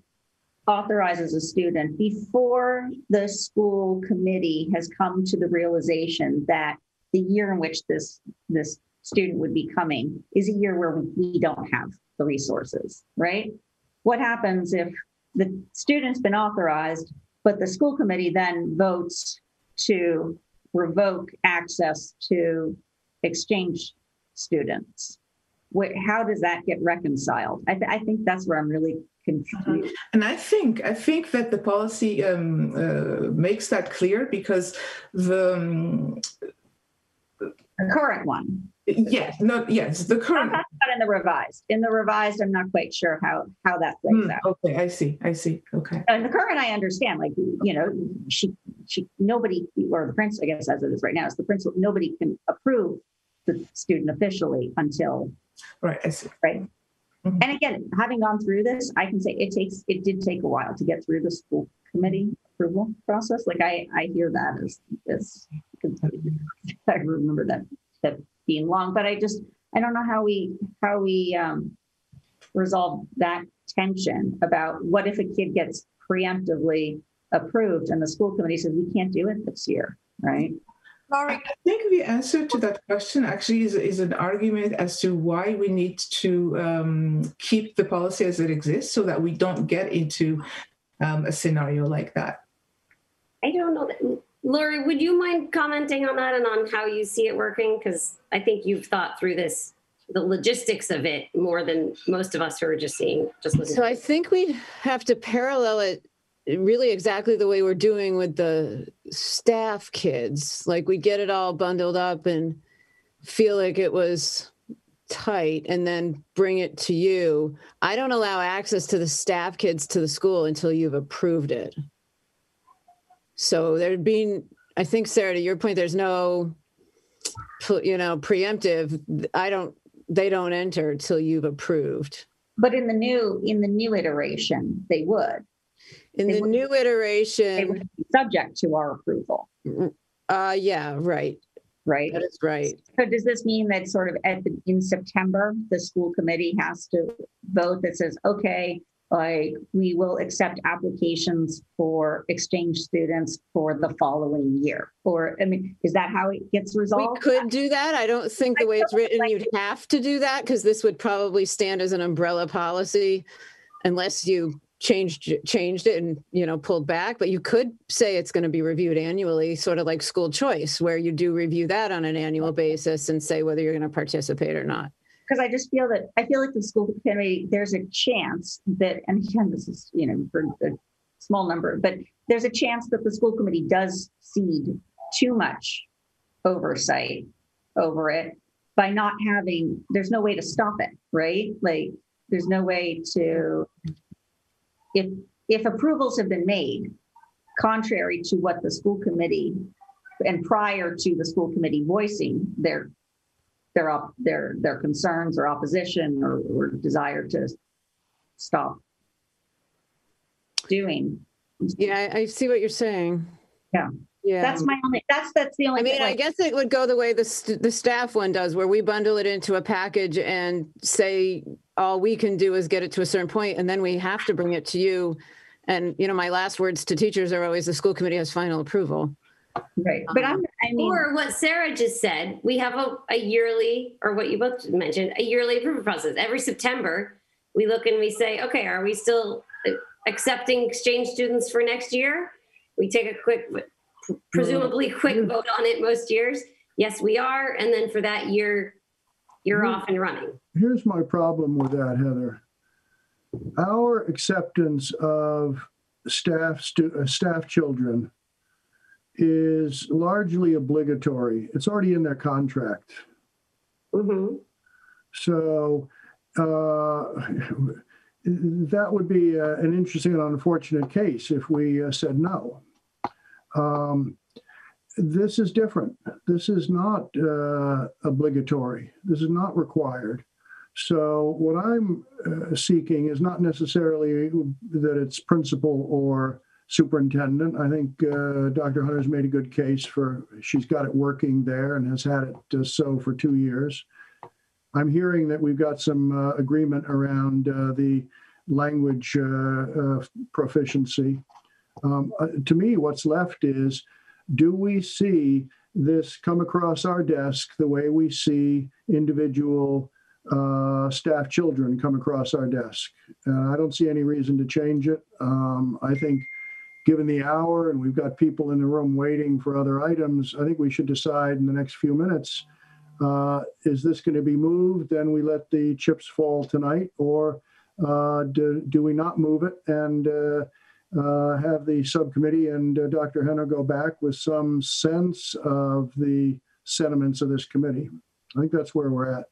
authorizes a student before the school committee has come to the realization that the year in which this, this student would be coming is a year where we, we don't have the resources, right? What happens if the student's been authorized, but the school committee then votes to revoke access to exchange students? What, how does that get reconciled? I, th- I think that's where I'm really confused. And I think I think that the policy um, uh, makes that clear because the um, current one. yes, no, yes, the current. about in the revised. In the revised, I'm not quite sure how, how that plays Hmm, out. okay, I see. I see. Okay. And the current, I understand, like, you know, she, she, nobody, or the prince, I guess as it is right now, is the principal, nobody can approve the student officially until, Right. I see. right? And again, having gone through this, I can say it takes, it did take a while to get through the school committee approval process. Like I, I hear that as, as, I remember that, that being long, but I just, I don't know how we, how we, um, resolve that tension about what if a kid gets preemptively approved and the school committee says, we can't do it this year, right? I think the answer to that question actually is, is an argument as to why we need to um, keep the policy as it exists so that we don't get into um, a scenario like that. I don't know. That, Lori, would you mind commenting on that and on how you see it working? Because I think you've thought through this, the logistics of it more than most of us who are just seeing, just listening. So I think we'd have to parallel it really exactly the way we're doing with the staff kids. Like we get it all bundled up and feel like it was tight and then bring it to you. I don't allow access to the staff kids to the school until you've approved it. So there'd be, I think, Sarah, to your point, there's no, you know, preemptive. I don't, they don't enter till you've approved. But in the new, in the new iteration, they would. In the new They iteration, would be subject to our approval, uh, yeah, right. right? That is right. So does this mean that sort of at the, in September, the school committee has to vote that says, okay, like we will accept applications for exchange students for the following year? Or, I mean, is that how it gets resolved We could do that. I don't think the way it's written, you'd have to do that because this would probably stand as an umbrella policy unless you changed, changed it and, you know, pulled back. But you could say it's going to be reviewed annually, sort of like school choice, where you do review that on an annual basis and say whether you're going to participate or not. Because I just feel that, I feel like the school committee, there's a chance that, and again, this is, you know, for a small number, but there's a chance that the school committee does cede too much oversight over it by not having, there's no way to stop it, right? Like, there's no way to, if, if approvals have been made contrary to what the school committee and prior to the school committee voicing their their op, their their concerns or opposition or, or desire to stop doing. Yeah, I, I see what you're saying. Yeah. Yeah. That's my only. That's that's the only. I mean, thing, I guess it would go the way the st- the staff one does, where we bundle it into a package and say all we can do is get it to a certain point, and then we have to bring it to you. And you know, my last words to teachers are always the school committee has final approval. Right, but I'm. I mean, or what Sarah just said, we have a, a yearly, or what you both mentioned, a yearly approval process. Every September, we look and we say, okay, are we still uh, accepting exchange students for next year? We take a quick, presumably quick vote on it most years. Yes, we are. And then for that year, you're off and running. Here's my problem with that, Heather. Our acceptance of staff, stu- uh, staff children is largely obligatory. It's already in their contract. Mm-hmm. So uh, that would be uh, an interesting and unfortunate case if we uh, said no. Um, this is different. This is not uh, obligatory. This is not required. So what I'm uh, seeking is not necessarily that it's principal or superintendent. I think uh, Dr. Hunter's made a good case for, she's got it working there and has had it uh, so for two years. I'm hearing that we've got some uh, agreement around uh, the language proficiency. Um, uh, To me, what's left is, do we see this come across our desk the way we see individual uh, staff children come across our desk? Uh, I don't see any reason to change it. Um, I think, given the hour and we've got people in the room waiting for other items, I think we should decide in the next few minutes, uh, is this going to be moved? Then we let the chips fall tonight, or uh, do, do we not move it and uh, have the subcommittee and uh, Dr. Hunter go back with some sense of the sentiments of this committee? I think that's where we're at.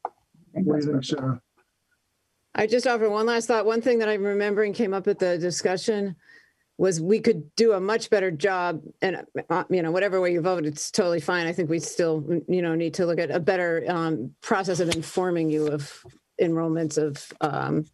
What do you think, Sarah? I just offer one last thought. One thing that I'm remembering came up at the discussion was we could do a much better job and, uh, you know, whatever way you vote, it's totally fine. I think we still, you know, need to look at a better um, process of informing you of enrollments of, um,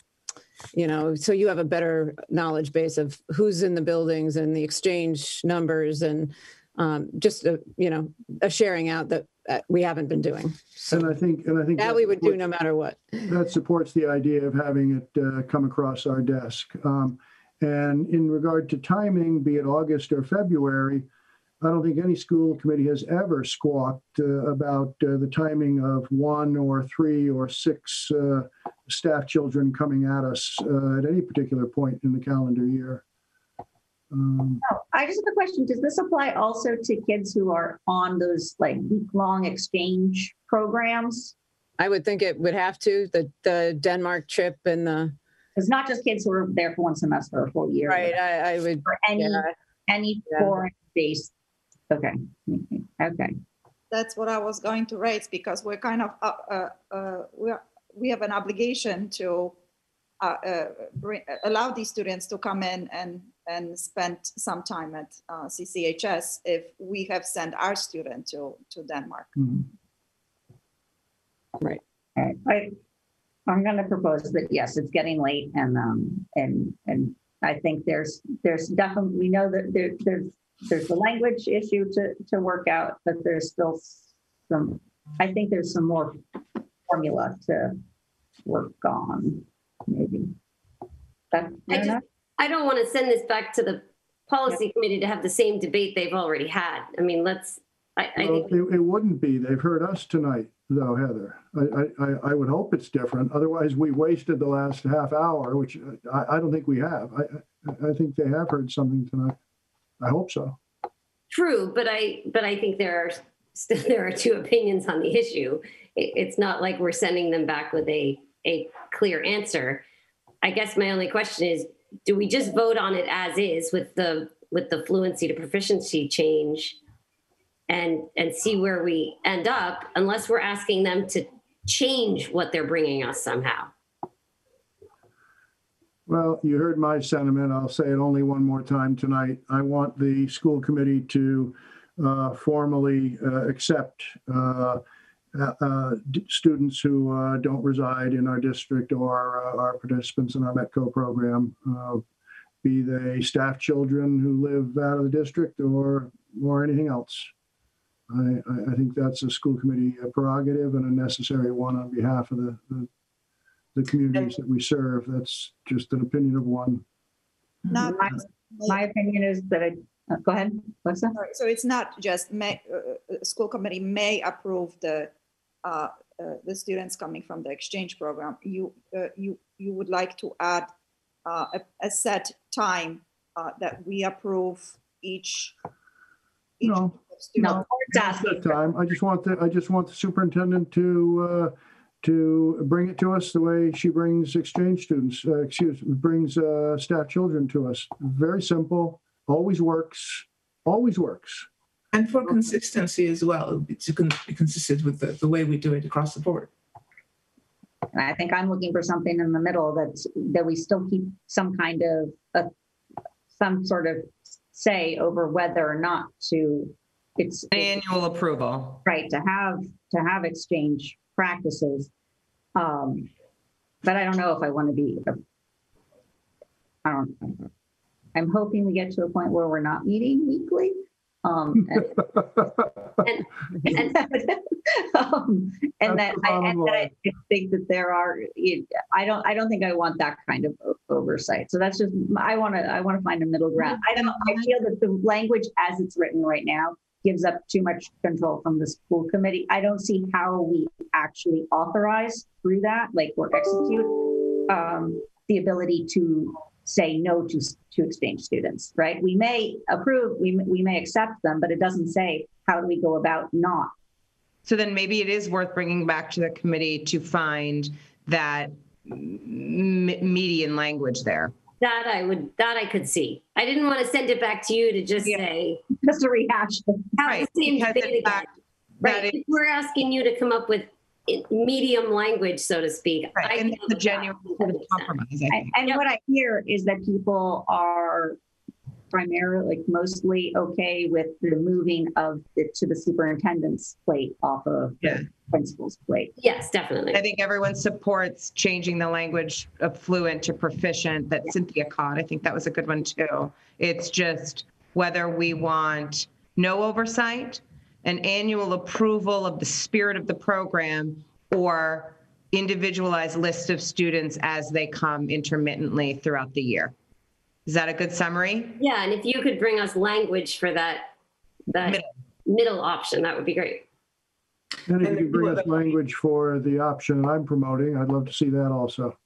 you know, so you have a better knowledge base of who's in the buildings and the exchange numbers and um, just, a, you know, a sharing out that uh, we haven't been doing. And I think, and I think. That we would do no matter what. That supports the idea of having it uh, come across our desk. Um, And in regard to timing, be it August or February, I don't think any school committee has ever squawked uh, about uh, the timing of one or three or six uh, staff children coming at us uh, at any particular point in the calendar year. Um, Oh, I just have a question. Does this apply also to kids who are on those like week-long exchange programs? I would think it would have to, the, the Denmark trip and the, It's not just kids who are there for one semester or a full year. right, I, I would. For any, yeah. any Yeah. foreign based, okay, okay. That's what I was going to raise because we're kind of, uh, uh, uh, we are, we have an obligation to uh, uh, bring, allow these students to come in and, and spend some time at uh, CCHS if we have sent our student to, to Denmark. mhm. Right. I, I'm gonna propose that, yes, it's getting late and, um, and, and I think there's, there's definitely, we know that there, there's, there's the language issue to, to work out, but there's still some, I think there's some more formula to work on, maybe. That, I just, I don't want to send this back to the policy committee to have the same debate they've already had. I mean, let's, I, I Well, think, it, it wouldn't be. They've heard us tonight, though, Heather. I, I, I- I would hope it's different. Otherwise, we wasted the last half hour, which I, I don't think we have. I, I- I think they have heard something tonight. I hope so. true, but I, but I think there are, still, there are two opinions on the issue. It, it's not like we're sending them back with a, a clear answer. I guess my only question is, do we just vote on it as is with the, with the fluency to proficiency change? And, and see where we end up unless we're asking them to change what they're bringing us somehow. Well, you heard my sentiment. I'll say it only one more time tonight. I want the school committee to uh, formally uh, accept uh, students who uh, don't reside in our district or uh, are participants in our METCO program, uh, be they staff children who live out of the district or, or anything else. I, I- I think that's a school committee prerogative and a necessary one on behalf of the, the the communities that we serve. That's just an opinion of one. Not, My, my opinion is that I, uh, go ahead, Alexa. Sorry, So it's not just may, uh, uh, school committee may approve the, uh, uh, the students coming from the exchange program. You, uh, you, you would like to add uh, a, a set time uh, that we approve each. each No. group of students. Not that time. I just want the, I just want the superintendent to, uh, to bring it to us the way she brings exchange students, uh, excuse, brings, uh, staff children to us. Very simple, always works, always works. And for consistency as well, to con- be consistent with the, the way we do it across the board. And I think I'm looking for something in the middle that's, that we still keep some kind of, uh, some sort of say over whether or not to, it's. Annual approval. Right, to have, to have exchange practices. Um, but I don't know if I want to be, a- I don't, I'm hoping we get to a point where we're not meeting weekly. Um, and, and, um, and that, I, and that I think that there are, I don't, I don't think I want that kind of oversight. So that's just, I want to, I want to find a middle ground. I don't, I feel that the language as it's written right now gives up too much control from the school committee. I don't see how we actually authorize through that, like or execute, um, the ability to say no to, to exchange students, right? We may approve, we, we may accept them, but it doesn't say, how do we go about not? So then maybe it is worth bringing back to the committee to find that m- median language there. That I would, that I could see. I didn't want to send it back to you to just say. Just a rehash. Have Right, the same because debate again. fact, Right, that if we're asking you to come up with i- medium language, so to speak. I Right, and feel the genuine that makes sense. compromise, I And, think. and what I hear is that people are primarily, like mostly okay with the moving of it to the superintendent's plate off of Yeah. the principal's plate. Yes, definitely. I think everyone supports changing the language of fluent to proficient that Cynthia caught. I think that was a good one too. It's just whether we want no oversight, an annual approval of the spirit of the program, or individualized list of students as they come intermittently throughout the year. Is that a good summary? Yeah, and if you could bring us language for that, that Middle. middle option, that would be great. And if you could bring us language for the option I'm promoting, I'd love to see that also.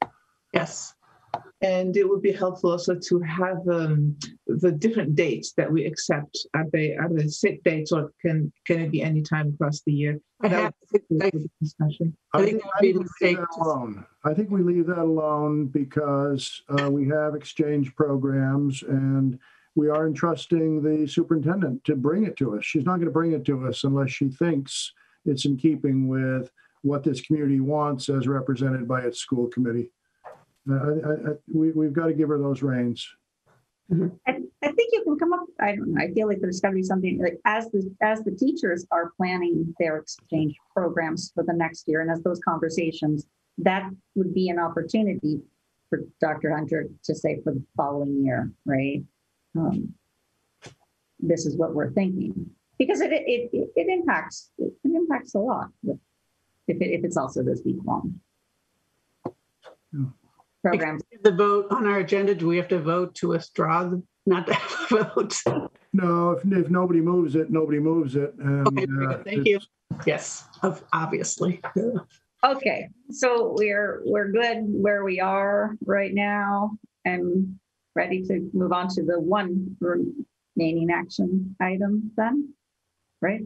Yes. And it would be helpful also to have um, the different dates that we accept. Are they are they set dates or can can it be any time across the year? I have- would be good for the discussion. I I think think, I think we leave that alone. I think we leave that alone because uh, we have exchange programs and we are entrusting the superintendent to bring it to us. She's not going to bring it to us unless she thinks it's in keeping with what this community wants as represented by its school committee. Uh, I, I, I, we, we've got to give her those reins. I, I think you can come up, I don't know, I feel like there's gotta be something, like, as the, as the teachers are planning their exchange programs for the next year, and as those conversations, that would be an opportunity for Dr. Hunter to say for the following year, right? Um, This is what we're thinking, because it, it, it, it impacts, it impacts a lot, if it, if it's also this week long. Yeah. Programs, The vote on our agenda, do we have to vote to withdraw, the not to have a vote? No, if, if nobody moves it, nobody moves it. and, Okay, very uh, good. Thank you. Yes, of- obviously. Okay, so we're, we're good where we are right now and ready to move on to the one remaining action item then, right?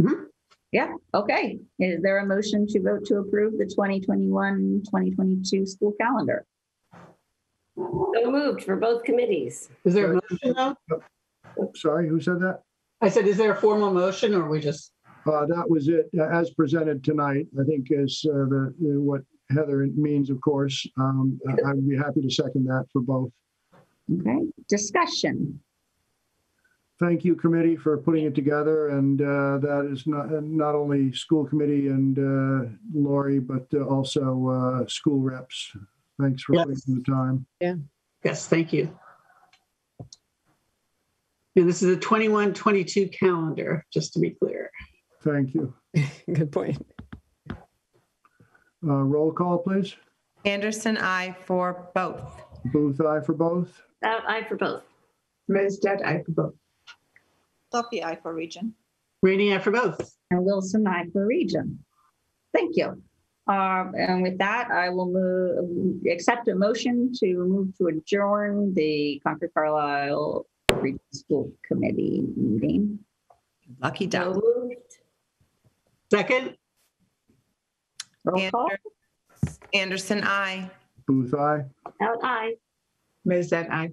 Mhm. Yeah, okay. Is there a motion to vote to approve the 2021, 2022 school calendar? So moved for both committees. Is there a motion though? Sorry, who said that? I said, is there a formal motion or we just, Uh, that was it, uh, as presented tonight, I think is, uh, the, the- what Heather means, of course. Um, I- I would be happy to second that for both. Okay, discussion. Thank you, committee, for putting it together, and, uh, that is not, not only school committee and, uh, Lori, but uh, also, uh, school reps. Thanks for Yes. taking the time. Yeah. Yes, thank you. And this is a 21, 22 calendar, just to be clear. Thank you. Good point. Uh, roll call, please. Anderson, I for both. Booth, aye for both. That I for both. Ms. Mezdad, I for both. Duffy, I for region. Rainy, I for both. And Wilson, I for region. Thank you. Um, and with that, I will move, accept a motion to move to adjourn the Concord Carlisle Regional School Committee meeting. Lucky So dog. Second, Roll call. Anderson, I. Booth, aye. Out I. Mezdad, I.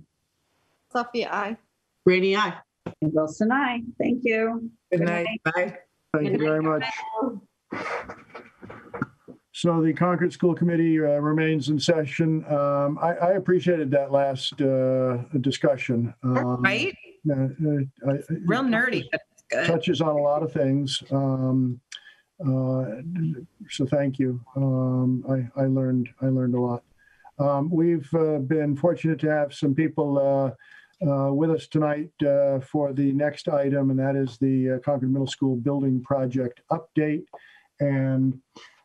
Duffy, I. Rainy, I. And Wilson, I. Thank you. Good night. Bye. Thank you very much. So the Concord School Committee uh, remains in session. Um, I, I appreciated that last uh, discussion. Um, Right? uh, uh, I- Real nerdy, but it's touches on a lot of things. Um, uh, so thank you. Um, I, I learned I learned a lot. Um, We've uh, been fortunate to have some people uh, uh, with us tonight uh, for the next item, and that is the uh, Concord Middle School Building Project Update. And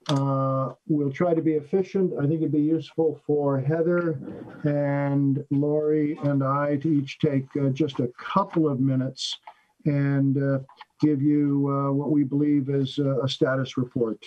uh, we'll try to be efficient. I think it'd be useful for Heather and Lori and I to each take uh, just a couple of minutes and uh, give you uh, what we believe is a a status report.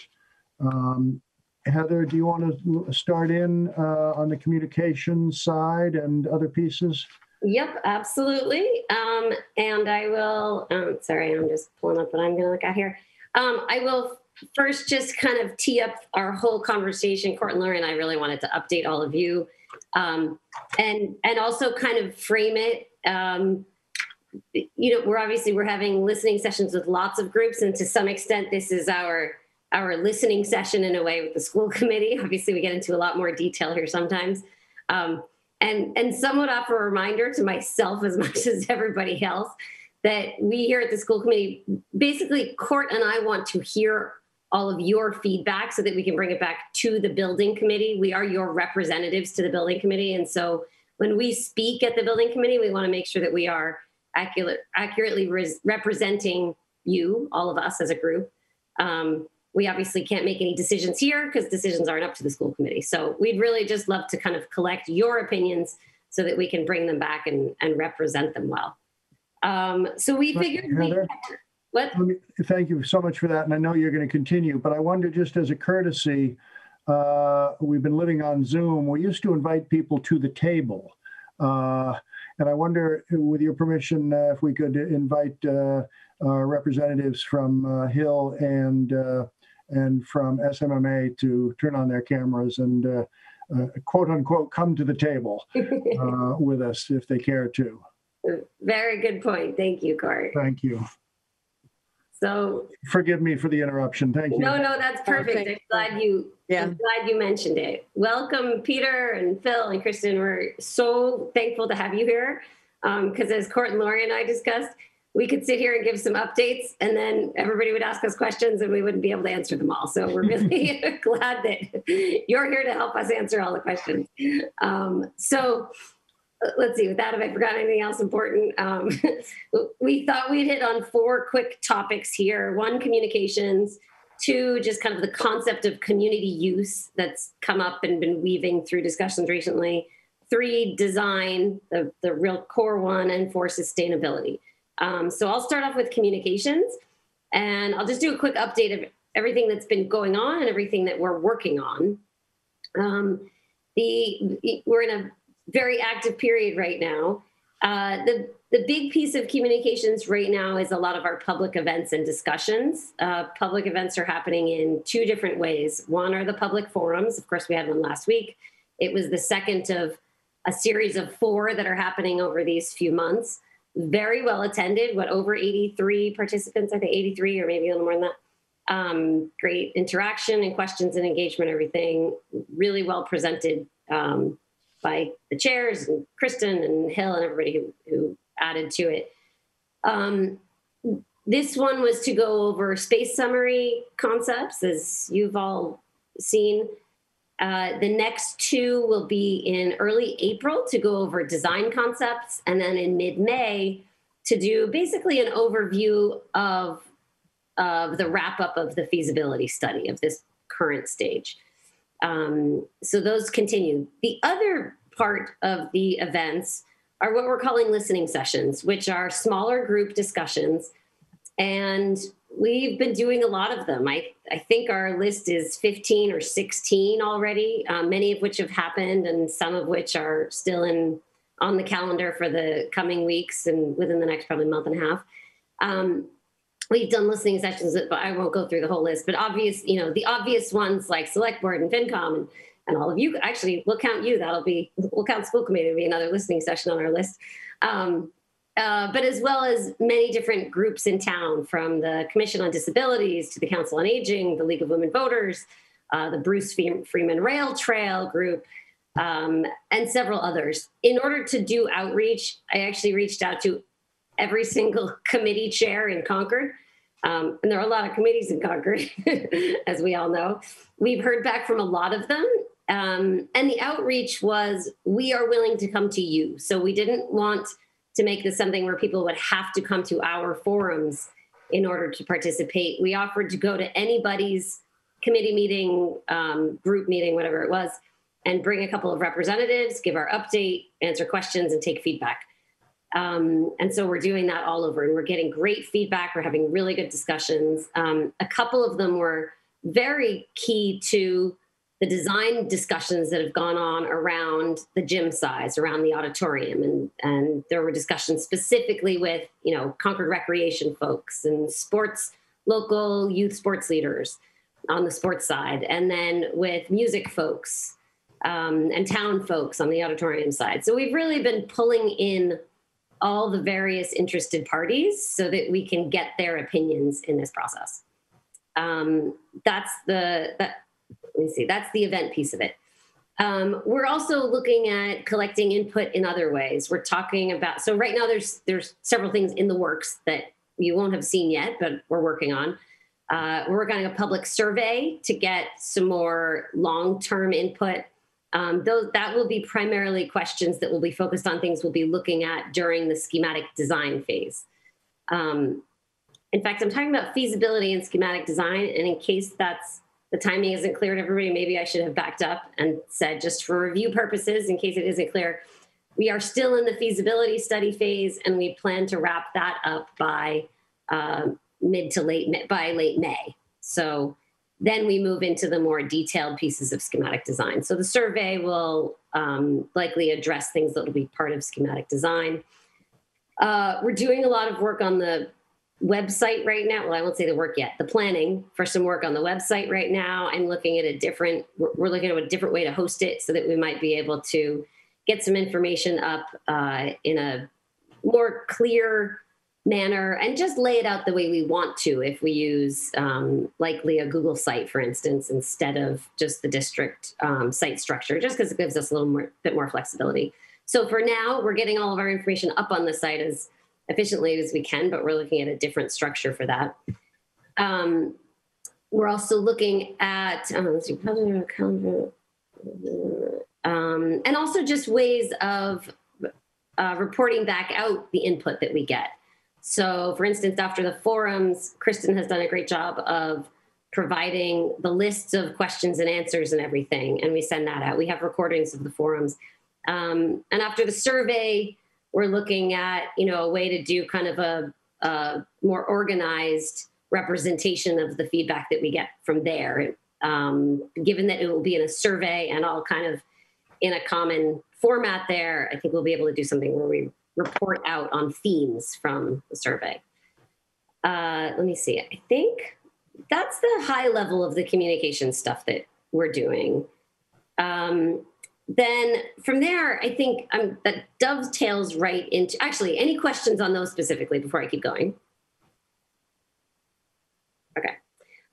Um, Heather, do you want to start in uh, on the communications side and other pieces? Yep, absolutely. Um, and I will, um, sorry, I'm just pulling up what I'm going to look at here. Um, I will first just kind of tee up our whole conversation. Court and Lori and I really wanted to update all of you um, and, and also kind of frame it. Um, you know, we're obviously, we're having listening sessions with lots of groups and to some extent, this is our, our listening session in a way with the school committee. Obviously, we get into a lot more detail here sometimes. Um, and and somewhat offer a reminder to myself as much as everybody else that we here at the school committee basically court and i want to hear all of your feedback so that we can bring it back to the building committee. We are your representatives to the building committee and so when we speak at the building committee we want to make sure that we are accurate, accurately res- representing you all of us as a group. Um, we obviously can't make any decisions here because decisions aren't up to the school committee. So we'd really just love to kind of collect your opinions so that we can bring them back and, and represent them well. Um, so we figured we, what? Let me- Thank you so much for that, and I know you're going to continue, but I wonder, just as a courtesy, uh, we've been living on Zoom, we used to invite people to the table. Uh, And I wonder, with your permission, uh, if we could invite uh, uh, representatives from uh, Hill and, uh, and from SMMA to turn on their cameras and uh, uh, quote unquote, come to the table uh, with us if they care to. Very good point. Thank you, Court. Thank you. So Forgive me for the interruption. Thank you. no, no, that's perfect. I'm glad you, I'm glad you mentioned it. Welcome, Peter and Phil and Kristen. We're so thankful to have you here. Because as Court and Lori and I discussed, we could sit here and give some updates and then everybody would ask us questions and we wouldn't be able to answer them all. So we're really glad that you're here to help us answer all the questions. Um, so uh, let's see, with that, have I forgotten anything else important? Um, we thought we'd hit on four quick topics here. One, communications. Two, just kind of the concept of community use that's come up and been weaving through discussions recently. Three, design, the, the real core one, and four, sustainability. Um, so I'll start off with communications and I'll just do a quick update of everything that's been going on and everything that we're working on. Um, the we're in a very active period right now. Uh, the the big piece of communications right now is a lot of our public events and discussions. Uh, public events are happening in two different ways. One are the public forums. Of course, we had one last week. It was the second of a series of four that are happening over these few months. Very well attended. What over 83 participants? I think 83 or maybe a little more than that um, great interaction and questions and engagement, everything really well presented um, by the chairs and Kristen and Hill and everybody who, who added to it. Um, this one was to go over space summary concepts, as you've all seen. Uh, the next two will be in early April to go over design concepts, and then in mid May to do basically an overview of of the wrap up of the feasibility study of this current stage. Um, so those continue. The other part of the events are what we're calling listening sessions, which are smaller group discussions. And we've been doing a lot of them. I, I think our list is 15 or 16 already, um, many of which have happened and some of which are still in on the calendar for the coming weeks and within the next probably month and a half. Um, we've done listening sessions, but I won't go through the whole list. But obvious, you know, the obvious ones like Select Board and FinCom and, and all of you. Actually, we'll count you. That'll be we'll count school committee to be another listening session on our list. Um, uh, but as well as many different groups in town, from the Commission on Disabilities to the Council on Aging, the League of Women Voters, uh, the Bruce Freeman Rail Trail group, um, and several others. In order to do outreach, I actually reached out to every single committee chair in Concord. Um, and there are a lot of committees in Concord, as we all know. We've heard back from a lot of them, Um, and the outreach was we are willing to come to you. So we didn't want to make this something where people would have to come to our forums in order to participate. We offered to go to anybody's committee meeting, um, group meeting, whatever it was, and bring a couple of representatives, give our update, answer questions, and take feedback. Um, and so we're doing that all over, and we're getting great feedback. We're having really good discussions. Um, a couple of them were very key to the design discussions that have gone on around the gym size, around the auditorium, and and there were discussions specifically with you know Concord Recreation folks and sports local youth sports leaders on the sports side, and then with music folks um, and town folks on the auditorium side. So we've really been pulling in all the various interested parties so that we can get their opinions in this process. Um, that's the that let me see, that's the event piece of it. Um, we're also looking at collecting input in other ways. We're talking about so right now there's there's several things in the works that you won't have seen yet, but we're working on. Uh, we're working on a public survey to get some more long-term input. Um, those that will be primarily questions that will be focused on things we'll be looking at during the schematic design phase. Um, in fact, I'm talking about feasibility and schematic design, and in case that's the timing isn't clear to everybody, maybe I should have backed up and said just for review purposes, in case it isn't clear, we are still in the feasibility study phase and we plan to wrap that up by um, mid to late, by late May. So then we move into the more detailed pieces of schematic design. So the survey will um, likely address things that will be part of schematic design. Uh, we're doing a lot of work on the website right now. Well, I won't say the work yet. The planning for some work on the website right now. I'm looking at a different. We're looking at a different way to host it so that we might be able to get some information up uh, in a more clear manner and just lay it out the way we want to if we use um, likely a Google site, for instance, instead of just the district um, site structure, just because it gives us a little more, bit more flexibility. So for now, we're getting all of our information up on the site as efficiently as we can, but we're looking at a different structure for that. Um, we're also looking at, um, um, and also just ways of uh, reporting back out the input that we get. So, for instance, after the forums, Kristen has done a great job of providing the lists of questions and answers and everything, and we send that out. We have recordings of the forums. Um, and after the survey, we're looking at you know a way to do kind of a, a more organized representation of the feedback that we get from there. Um, given that it will be in a survey and all kind of in a common format there i think we'll be able to do something where we report out on themes from the survey. Uh, let me see. I think that's the high level of the communication stuff that we're doing. Um, then from there, I think um, that dovetails right into actually any questions on those specifically before I keep going. Okay.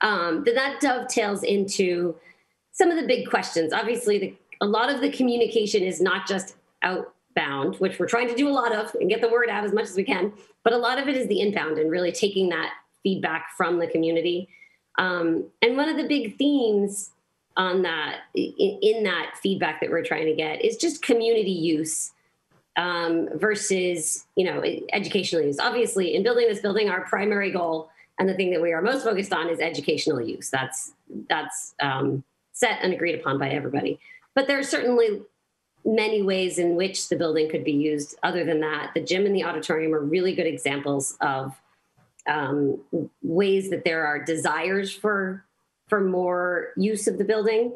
Um, then that dovetails into some of the big questions. Obviously, the, a lot of the communication is not just outbound, which we're trying to do a lot of and get the word out as much as we can, but a lot of it is the inbound and really taking that feedback from the community. Um, and one of the big themes on that in, in, that feedback that we're trying to get is just community use um, versus you know educational use. Obviously in building this building our primary goal and the thing that we are most focused on is educational use. That's that's um, set and agreed upon by everybody. But there are certainly many ways in which the building could be used. Other than that the gym and the auditorium are really good examples of um, ways that there are desires for for more use of the building.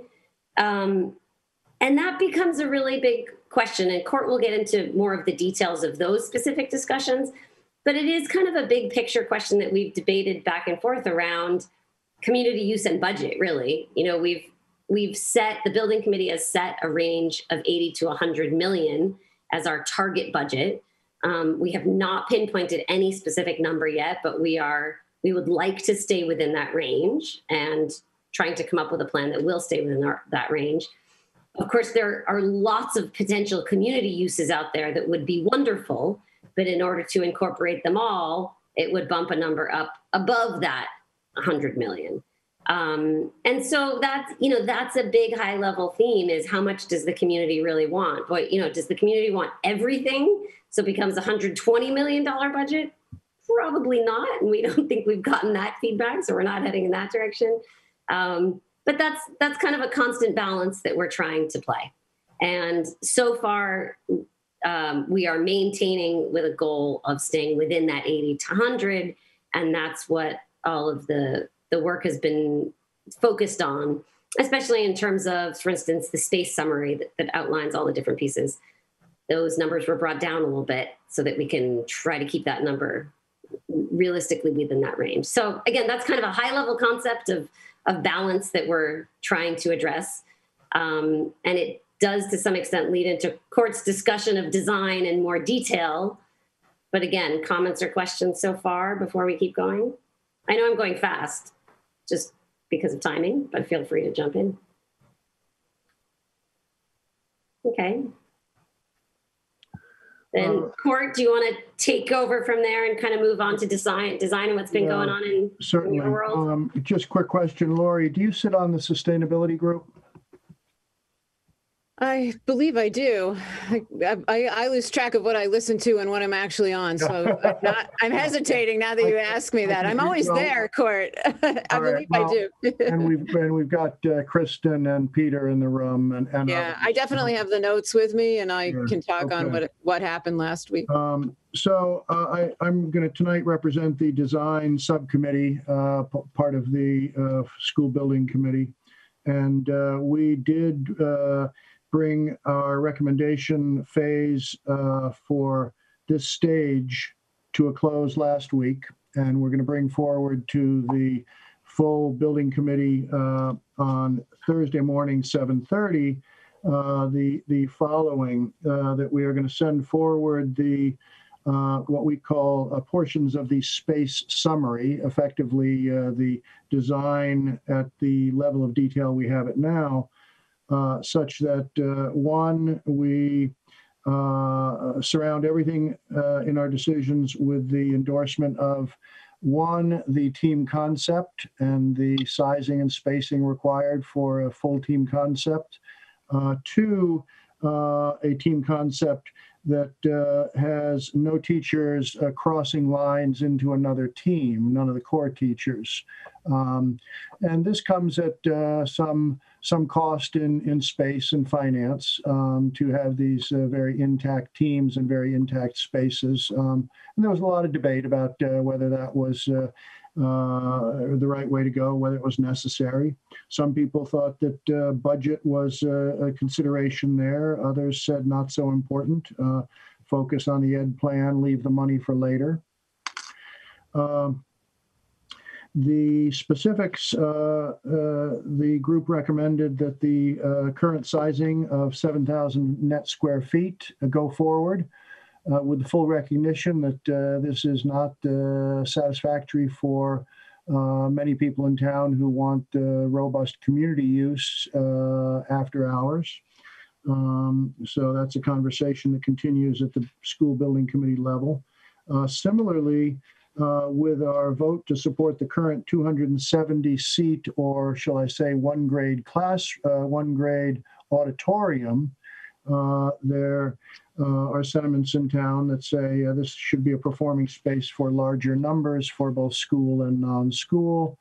Um, and that becomes a really big question. And Court will get into more of the details of those specific discussions. But it is kind of a big picture question that we've debated back and forth around community use and budget, really. You know, we've we've set the building committee has set a range of 80 to 100 million as our target budget. Um, we have not pinpointed any specific number yet, but we are we would like to stay within that range and trying to come up with a plan that will stay within our, that range. Of course, there are lots of potential community uses out there that would be wonderful, but in order to incorporate them all, it would bump a number up above that 100 million. Um, and so that's, you know, that's a big high level theme is how much does the community really want? But, you know, does the community want everything? So it becomes a $120 million budget? Probably not. And we don't think we've gotten that feedback. So we're not heading in that direction. Um, but that's, that's kind of a constant balance that we're trying to play. And so far, um, we are maintaining with a goal of staying within that 80 to 100. And that's what all of the the work has been focused on, especially in terms of, for instance, the space summary that, that outlines all the different pieces. Those numbers were brought down a little bit so that we can try to keep that number realistically within that range. So again, that's kind of a high level concept of, of balance that we're trying to address. Um, and it does to some extent lead into court's discussion of design in more detail. But again, comments or questions so far before we keep going? I know I'm going fast just because of timing, but feel free to jump in. Okay. Then Uh, Court, do you want to take over from there and kind of move on to design, design and what's been going on in, in Certainly. your world? Um, Just quick question, Lori, do you sit on the sustainability group? I believe I do. I, I, I lose track of what I listen to and what I'm actually on. So I'm, not, I'm hesitating now that you ask me that. I'm always there, Court. I All believe right, I do. And we've, and we've got uh, Kristen and Peter in the room and. and Yeah, others. I definitely have the notes with me and I Sure, can talk on what, what happened last week. Um, So uh, I, I'm going to tonight represent the design subcommittee, uh, part of the uh, school building committee. And uh, we did uh, bring our recommendation phase uh, for this stage to a close last week. And we're going to bring forward to the full building committee uh, on Thursday morning, 7:30, uh, the, the following, uh, that we are going to send forward the, uh, what we call uh, portions of the space summary, effectively uh, the design at the level of detail we have it now, such that, uh, one, we uh, surround everything uh, in our decisions with the endorsement of one, the team concept and the sizing and spacing required for a full team concept. Uh, two, uh, a team concept that uh, has no teachers uh, crossing lines into another team, none of the core teachers. Um, and this comes at uh, some some cost in, in space and finance um, to have these uh, very intact teams and very intact spaces. Um, and there was a lot of debate about uh, whether that was uh, uh, the right way to go, whether it was necessary. Some people thought that uh, budget was a consideration there. Others said not so important. Focus on the ed plan, leave the money for later. Um, the specifics, uh, uh, the group recommended that the uh, current sizing of 7,000 net square feet go forward with the full recognition that this is not satisfactory for uh, many people in town who want uh, robust community use uh, after hours. Um, so that's a conversation that continues at the school building committee level. Similarly, uh, with our vote to support the current 270 seat, or shall I say, one grade class, uh, one grade auditorium, uh, there uh, are sentiments in town that say uh, this should be a performing space for larger numbers for both school and non-school.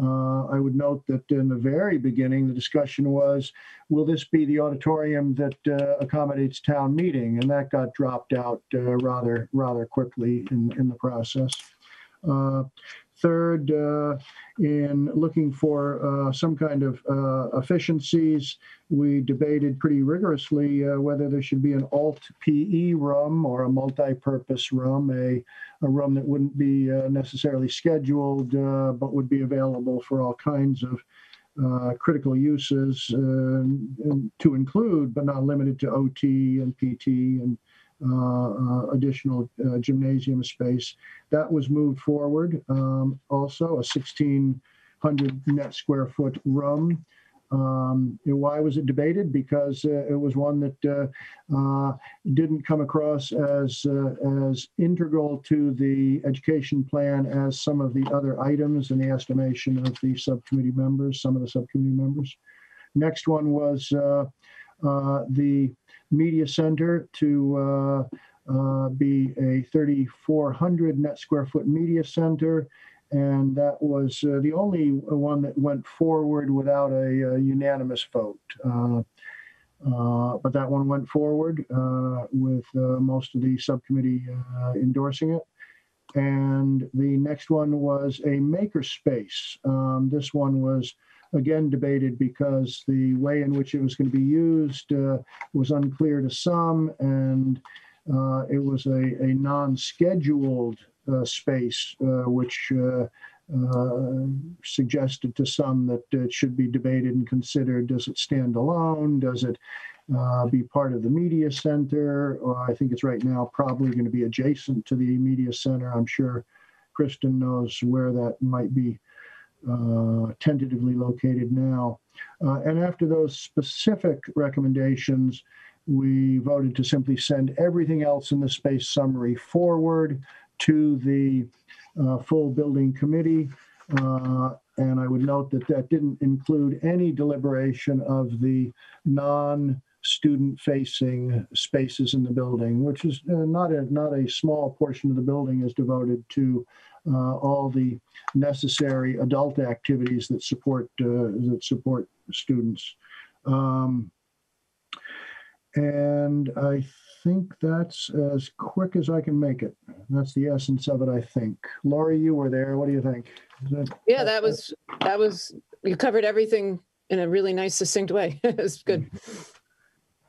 Uh, I would note that in the very beginning, the discussion was, will this be the auditorium that accommodates town meeting? And that got dropped out rather rather quickly in, in the process. Uh, Third, uh, in looking for uh, some kind of uh, efficiencies, we debated pretty rigorously uh, whether there should be an alt PE room or a multi-purpose room, a, a room that wouldn't be uh, necessarily scheduled, but would be available for all kinds of uh, critical uses to include, but not limited to OT and PT and additional uh, gymnasium space. That was moved forward. Um, also, a 1,600 net square foot room. Um, why was it debated? Because uh, it was one that uh, uh, didn't come across as uh, as integral to the education plan as some of the other items in the estimation of the subcommittee members, some of the subcommittee members. Next one was uh, uh, the media center to uh, uh, be a 3,400 net square foot media center. And that was uh, the only one that went forward without a, uh unanimous vote. But that one went forward with most of the subcommittee endorsing it. And the next one was a makerspace. Um, this one was again debated because the way in which it was going to be used uh, was unclear to some, and uh, it was a, a non-scheduled uh, space, uh, which uh, suggested to some that it should be debated and considered. Does it stand alone? Does it uh, be part of the media center? Or I think it's right now probably going to be adjacent to the media center. I'm sure Kristen knows where that might be uh, tentatively located now. Uh, and after those specific recommendations, we voted to simply send everything else in the space summary forward to the uh, full building committee. Uh, and I would note that that didn't include any deliberation of the non student facing spaces in the building, which is uh, not a not a small portion of the building is devoted to all the necessary adult activities that support uh, that support students. Um, and I think that's as quick as I can make it. That's the essence of it, I think. Laurie, you were there. What do you think? That- Yeah, that was, that was, you covered everything in a really nice succinct way. It was good.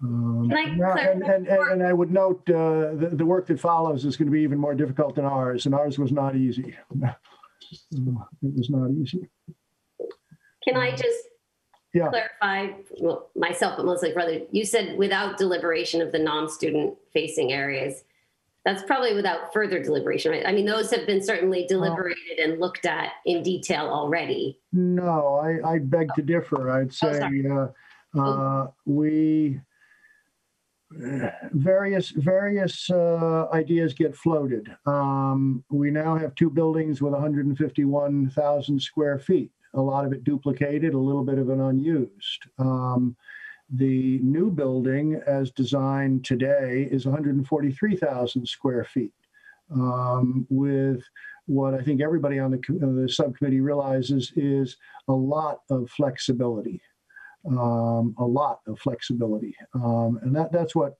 Um, Can I and, and, and, and I would note uh, the, the work that follows is going to be even more difficult than ours, and ours was not easy. It was not easy. Can I just Yeah. clarify, well, myself, but mostly for others, you said without deliberation of the non-student facing areas. That's probably without further deliberation, right? I mean, those have been certainly deliberated and looked at in detail already. No, I, I beg to differ. I'd say uh, uh, we various various uh, ideas get floated. Um, we now have two buildings with 151,000 square feet. A lot of it duplicated, a little bit of it unused. Um, the new building, as designed today, is 143,000 square feet, um, with what I think everybody on the, the subcommittee realizes is a lot of flexibility um, a lot of flexibility, um, and that that's what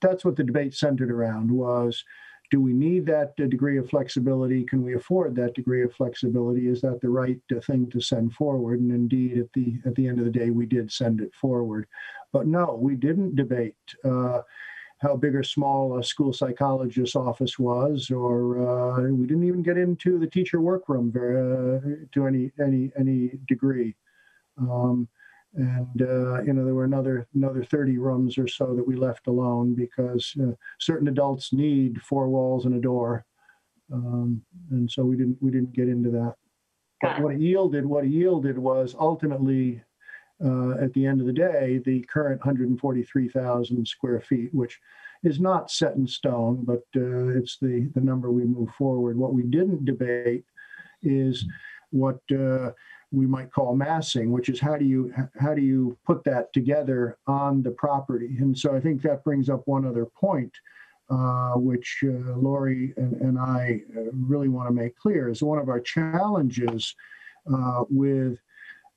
that's what the debate centered around was. Do we need that degree of flexibility? Can we afford that degree of flexibility? Is that the right uh, thing to send forward? And indeed, at the at the end of the day, we did send it forward. But no, we didn't debate uh, how big or small a school psychologist's office was, or uh, we didn't even get into the teacher workroom very, uh, to any any any degree. Um, and uh, you know there were another another 30 rooms or so that we left alone because uh, certain adults need four walls and a door. Um, and so we didn't we didn't get into that. But what it. yielded what it yielded was ultimately uh, at the end of the day the current 143,000 square feet which is not set in stone but uh, it's the the number we move forward. What we didn't debate is what uh, we might call massing, which is how do you how do you put that together on the property? And so I think that brings up one other point, uh, which uh, Lori and, and I uh, really want to make clear is one of our challenges uh, with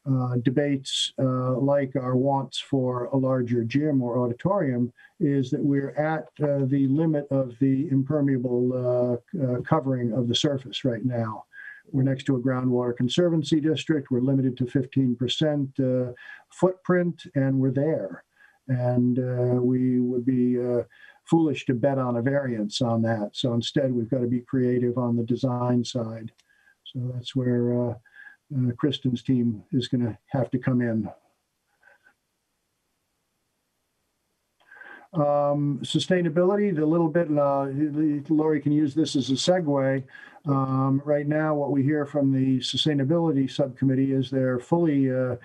uh, debates uh, like our wants for a larger gym or auditorium is that we're at the limit of the impermeable covering of the surface right now. We're next to a groundwater conservancy district. We're limited to 15% uh, footprint, and we're there. And uh, we would be uh, foolish to bet on a variance on that. So instead, we've got to be creative on the design side. So that's where uh, uh, Kristen's team is going to have to come in. Sustainability, the little bit, uh, Lori can use this as a segue. Um, Right now, what we hear from the Sustainability Subcommittee is they're fully uh,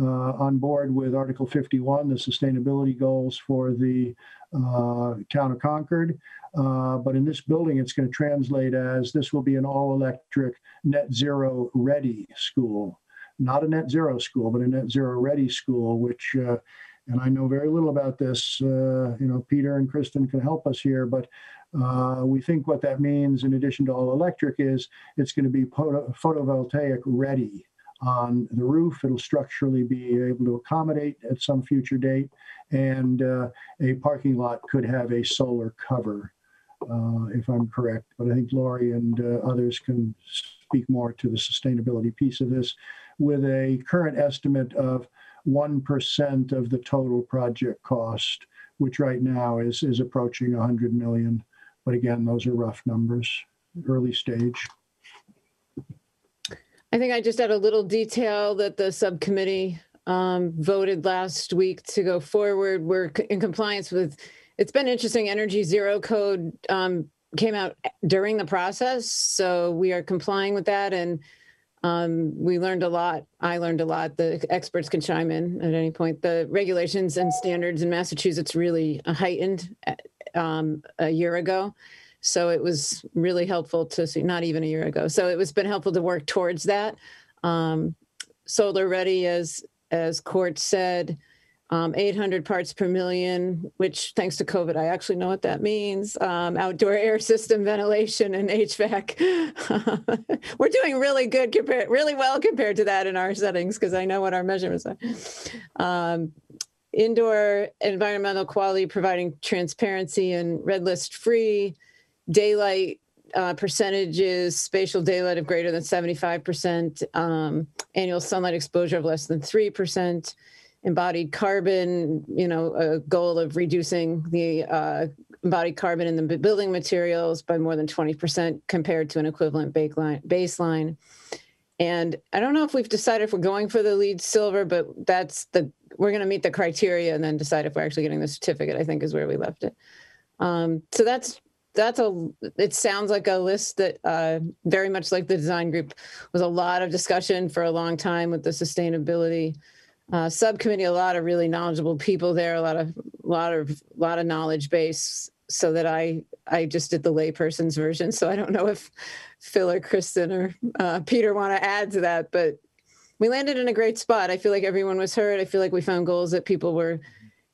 uh, on board with Article 51, the sustainability goals for the town of Concord. But in this building, it's going to translate as this will be an all-electric, net zero ready school. Not a net zero school, but a net zero ready school, which, and I know very little about this, uh, you know, Peter and Kristen can help us here, but uh, we think what that means, in addition to all electric, is it's going to be photo- photovoltaic ready on the roof. It'll structurally be able to accommodate at some future date, and uh, a parking lot could have a solar cover, uh, if I'm correct. But I think Laurie and uh, others can speak more to the sustainability piece of this, with a current estimate of 1% of the total project cost, which right now is is approaching 100 million. But again, those are rough numbers, early stage. I think I just had a little detail that the subcommittee um, voted last week to go forward. We're in compliance with, it's been interesting, Energy Zero Code um, came out during the process. So we are complying with that and um, we learned a lot. I learned a lot. The experts can chime in at any point. The regulations and standards in Massachusetts really heightened um, a year ago. So it was really helpful to see, not even a year ago. So it was been helpful to work towards that. Um, solar ready, as as Court said, um, 800 parts per million, which thanks to COVID, I actually know what that means. Um, outdoor air system ventilation and HVAC. We're doing really good compared, really well compared to that in our settings because I know what our measurements are. Um, indoor environmental quality, providing transparency and red list free daylight uh, percentages, spatial daylight of greater than 75%, um, annual sunlight exposure of less than 3%, embodied carbon, you know, a goal of reducing the uh, embodied carbon in the building materials by more than 20% compared to an equivalent baseline. baseline. And I don't know if we've decided if we're going for the LEED silver, but that's the, we're going to meet the criteria and then decide if we're actually getting the certificate, I think is where we left it. Um, so that's that's a it sounds like a list that uh, very much like the design group was a lot of discussion for a long time with the sustainability uh, subcommittee a lot of really knowledgeable people there a lot of lot of lot of knowledge base so that i i just did the layperson's version. So i don't know if phil or kristen or uh, peter want to add to that but we landed in a great spot. I feel like everyone was heard. I feel like we found goals that people were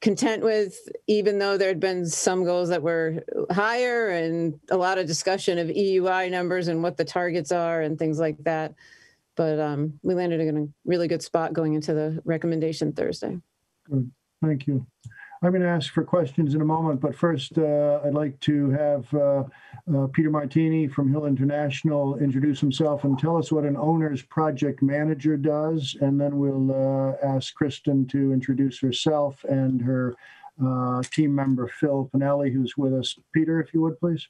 content with, even though there had been some goals that were higher and a lot of discussion of EUI numbers and what the targets are and things like that. But um, we landed in a really good spot going into the recommendation Thursday. Good, thank you. I'm going to ask for questions in a moment, but first, uh, I'd like to have uh, uh, Peter Martini from Hill International introduce himself and tell us what an owner's project manager does, and then we'll uh, ask Kristen to introduce herself and her uh, team member, Phil Poinelli, who's with us. Peter, if you would, please.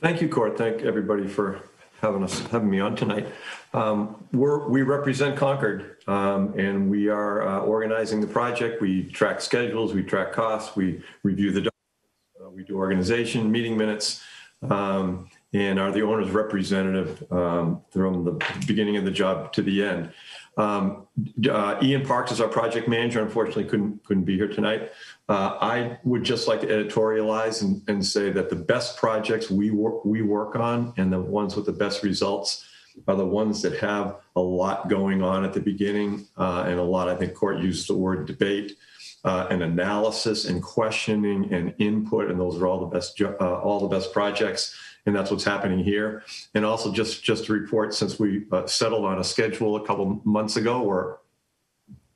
Thank you, Court. Thank everybody for having us, having me on tonight. Um, we're, we represent Concord, um, and we are uh, organizing the project. We track schedules, we track costs, we review the, uh, we do organization, meeting minutes, um, and are the owner's representative um, from the beginning of the job to the end. Um, uh, Ian Parks is our project manager. Unfortunately, couldn't couldn't be here tonight. Uh, I would just like to editorialize and, and say that the best projects we work we work on and the ones with the best results are the ones that have a lot going on at the beginning uh, and a lot. I think Court used the word debate. Uh, and analysis and questioning and input, and those are all the best uh, all the best projects and that's what's happening here. And also just just to report, since we uh, settled on a schedule a couple months ago, we're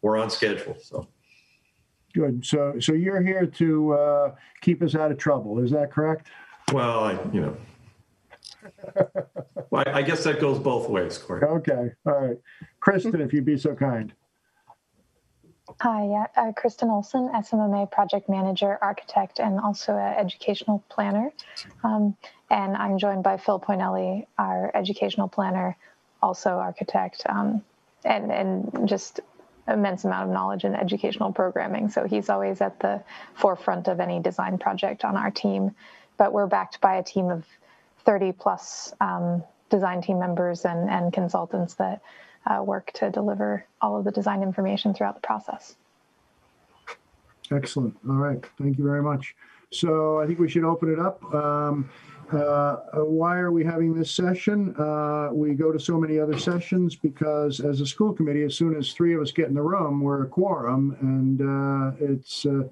we're on schedule. So Good. So, so you're here to uh, keep us out of trouble. Is that correct? well, I you know, well, I, I guess that goes both ways, Corey. Okay. All right. Kristen, if you'd be so kind. Hi, yeah, uh, Kristen Olson, SMMA project manager, architect, and also an educational planner. Um, and I'm joined by Phil Poinelli, our educational planner, also architect, um, and and just immense amount of knowledge in educational programming. So he's always at the forefront of any design project on our team. But we're backed by a team of 30 plus um, design team members and, and consultants that uh, work to deliver all of the design information throughout the process. Excellent. All right. Thank you very much. So I think we should open it up. Um, why are we having this session? Uh, we go to so many other sessions because as a school committee, as soon as three of us get in the room, we're a quorum and uh, it's uh,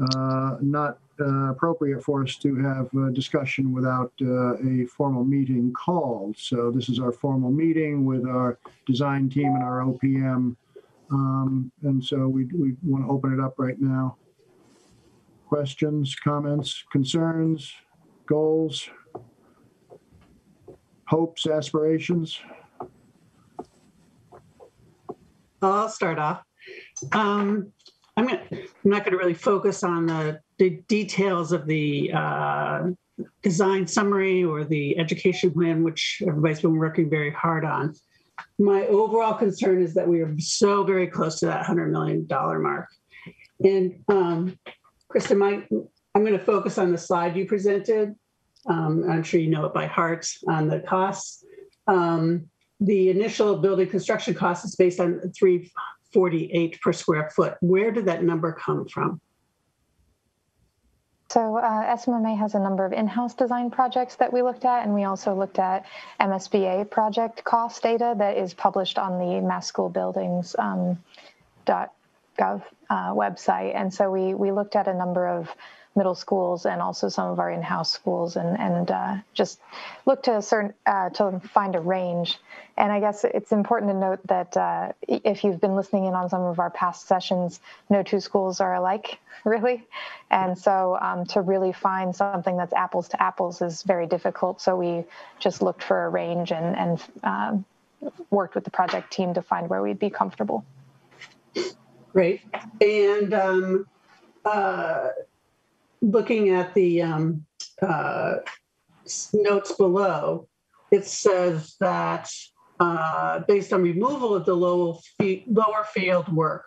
uh, not uh, appropriate for us to have a discussion without a formal meeting called. So this is our formal meeting with our design team and our OPM. Um, and so we, we want to open it up right now. Questions, comments, concerns, goals, hopes, aspirations? I'll start off. Um, I'm, gonna, I'm not going to really focus on the, the details of the uh, design summary or the education plan, which everybody's been working very hard on. My overall concern is that we are so very close to that $100 million mark. And um, Kristen, my, I'm going to focus on the slide you presented. Um, I'm sure you know it by heart on the costs. Um, the initial building construction cost is based on 348 per square foot. Where did that number come from? So uh, SMMA has a number of in-house design projects that we looked at, and we also looked at MSBA project cost data that is published on the Mass School Buildings um, .gov uh, website. And so we we looked at a number of middle schools and also some of our in-house schools and and uh, just look to a certain uh, to find a range. And i guess it's important to note that uh, if you've been listening in on some of our past sessions no two schools are alike really. And so um, to really find something that's apples to apples is very difficult. So we just looked for a range and and um, worked with the project team to find where we'd be comfortable. Great. And um, uh, looking at the um, uh, notes below, it says that uh, based on removal of the lower, lower field work,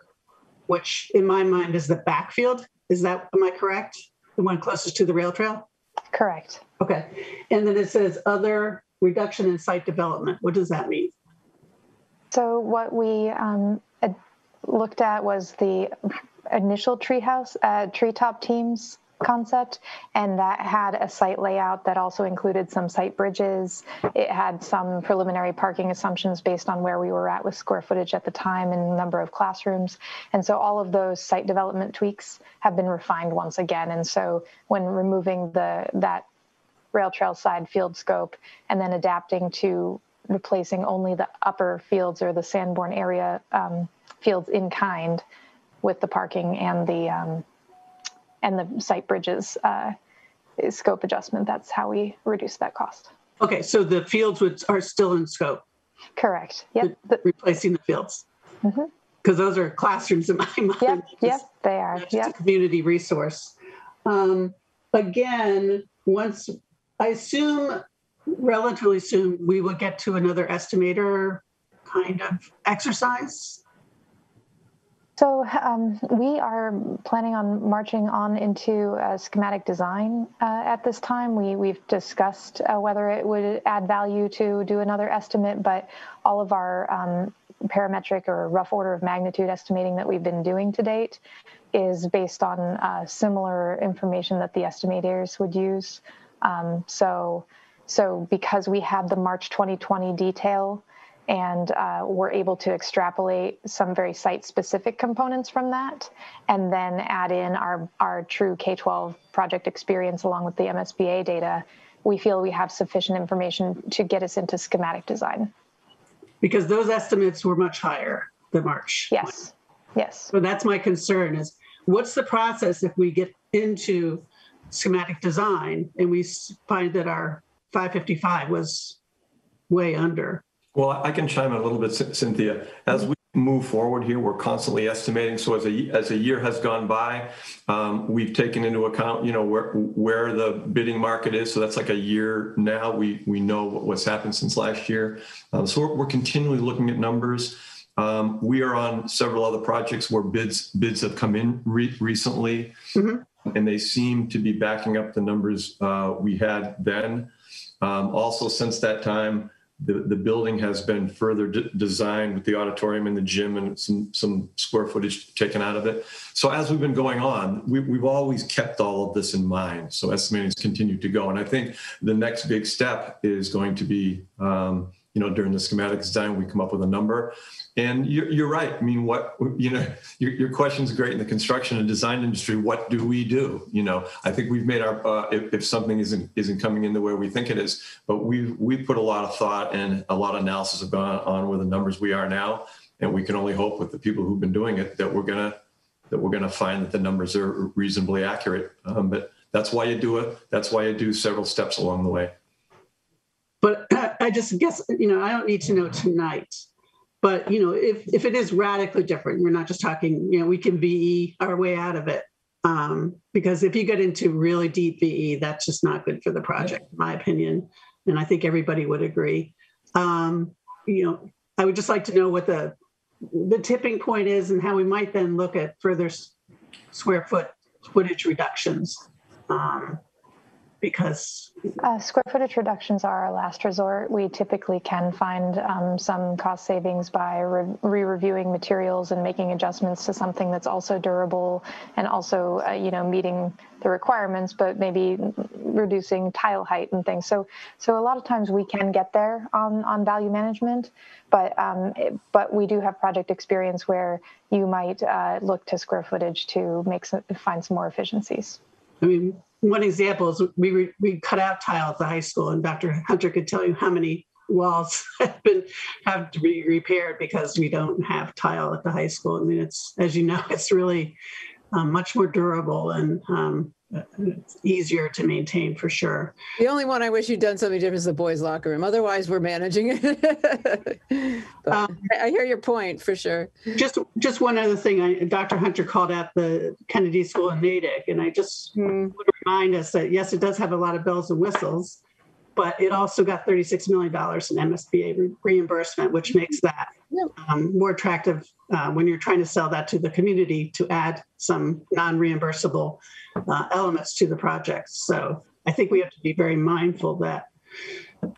which in my mind is the backfield, is that, am I correct? The one closest to the rail trail? Correct. Okay. And then it says other reduction in site development. What does that mean? So what we um, looked at was the initial treehouse, uh, treetop teams concept, and that had a site layout that also included some site bridges. It had some preliminary parking assumptions based on where we were at with square footage at the time and number of classrooms. And so all of those site development tweaks have been refined once again. And so when removing the that rail trail side field scope and then adapting to replacing only the upper fields or the Sanborn area um, fields in kind with the parking and the um, and the site bridges uh, scope adjustment. That's how we reduce that cost. Okay, so the fields would, are still in scope. Correct. Yep. The, replacing the fields. Because mm-hmm. those are classrooms in my mind. Yep. Yep. They are. Yep. community resource. Um, again, once I assume, relatively soon, we will get to another estimator kind of exercise so um, we are planning on marching on into schematic design uh, at this time. We, we've discussed uh, whether it would add value to do another estimate, but all of our um, parametric or rough order of magnitude estimating that we've been doing to date is based on uh, similar information that the estimators would use. Um, so, so because we had the March 2020 detail, and uh, we're able to extrapolate some very site-specific components from that, and then add in our, our true K-12 project experience along with the MSBA data, we feel we have sufficient information to get us into schematic design. Because those estimates were much higher than March. Yes, yes. So that's my concern is what's the process if we get into schematic design and we find that our 555 was way under? Well, I can chime in a little bit, Cynthia. As we move forward here, we're constantly estimating. So as a as a year has gone by, um, we've taken into account, you know, where where the bidding market is. So that's like a year now. We we know what's happened since last year. Um, so we're, we're continually looking at numbers. Um, we are on several other projects where bids bids have come in re- recently, and they seem to be backing up the numbers uh, we had then. Um, also, since that time, the, the building has been further d- designed with the auditorium and the gym and some some square footage taken out of it. So as we've been going on, we, we've always kept all of this in mind. So estimating has continued to go, and I think the next big step is going to be, um, you know, during the schematic design, we come up with a number. And you're, you're right. I mean, what, you know, your, your question's great in the construction and design industry. What do we do? You know, I think we've made our, uh, if, if something isn't, isn't coming in the way we think it is, but we've, we put a lot of thought and a lot of analysis have gone on with the numbers we are now. And we can only hope with the people who've been doing it that we're gonna, that we're gonna find that the numbers are reasonably accurate. Um, but that's why you do it. That's why you do several steps along the way. I just guess, you know, I don't need to know tonight. But, you know, if, if it is radically different, we're not just talking, you know, we can VE our way out of it. Um, because if you get into really deep VE, that's just not good for the project, in my opinion. And I think everybody would agree. Um, you know, I would just like to know what the, the tipping point is and how we might then look at further square foot, footage reductions. Um, because Uh, Square footage reductions are our last resort. We typically can find um, some cost savings by re- re-reviewing materials and making adjustments to something that's also durable and also, uh, you know, meeting the requirements, but maybe reducing tile height and things. So, so a lot of times we can get there on on value management, but um, it- but we do have project experience where you might uh, look to square footage to make some, find some more efficiencies. I mean, one example is we re, we cut out tile at the high school, and Dr. Hunter could tell you how many walls have been have to be repaired because we don't have tile at the high school. I mean, it's as you know, it's really um, much more durable and um, it's easier to maintain for sure. The only one I wish you'd done something different is the boys' locker room. Otherwise, we're managing it. Um, I I hear your point for sure. Just just one other thing, I, Dr. Hunter called out the Kennedy School in Natick, and I just Hmm. would remind us that yes, it does have a lot of bells and whistles, but it also got $36 million in MSBA re- reimbursement, which makes that um, more attractive uh, when you're trying to sell that to the community to add some non-reimbursable uh, elements to the project. So I think we have to be very mindful that,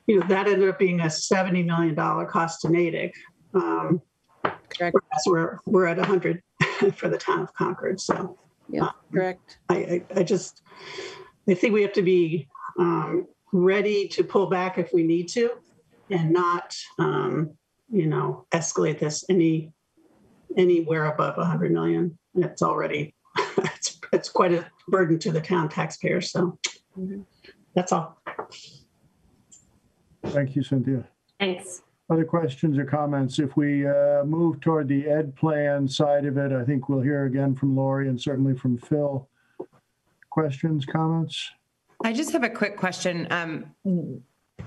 you know, that ended up being a $70 million cost to Natick. Um, Correct. We're, we're at 100 for the town of Concord. So Yeah, correct. I, I, I just, I think we have to be um, ready to pull back if we need to and not, um, you know, escalate this any, anywhere above 100 million. It's already, it's, it's quite a burden to the town taxpayers. So that's all. Thank you, Cynthia. Thanks. Other questions or comments? If we uh, move toward the ed plan side of it, I think we'll hear again from Lori and certainly from Phil. Questions, comments? I just have a quick question. Um,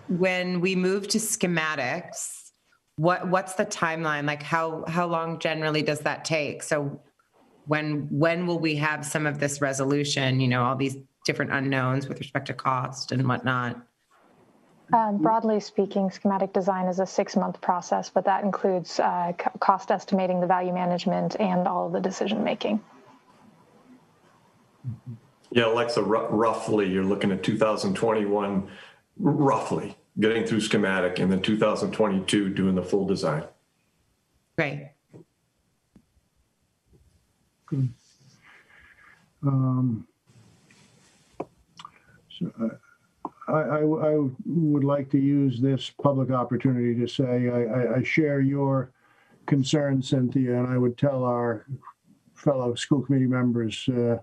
when we move to schematics, what what's the timeline? Like how how long generally does that take? So when when will we have some of this resolution? You know, all these different unknowns with respect to cost and whatnot. Um, broadly speaking, schematic design is a six-month process, but that includes uh, co- cost estimating, the value management, and all of the decision making. Yeah, Alexa, ru- roughly, you're looking at 2021, r- roughly, getting through schematic, and then 2022 doing the full design. Great. Um, so, uh, I, I, I would like to use this public opportunity to say I, I, share your concern, Cynthia, and I would tell our fellow school committee members, uh,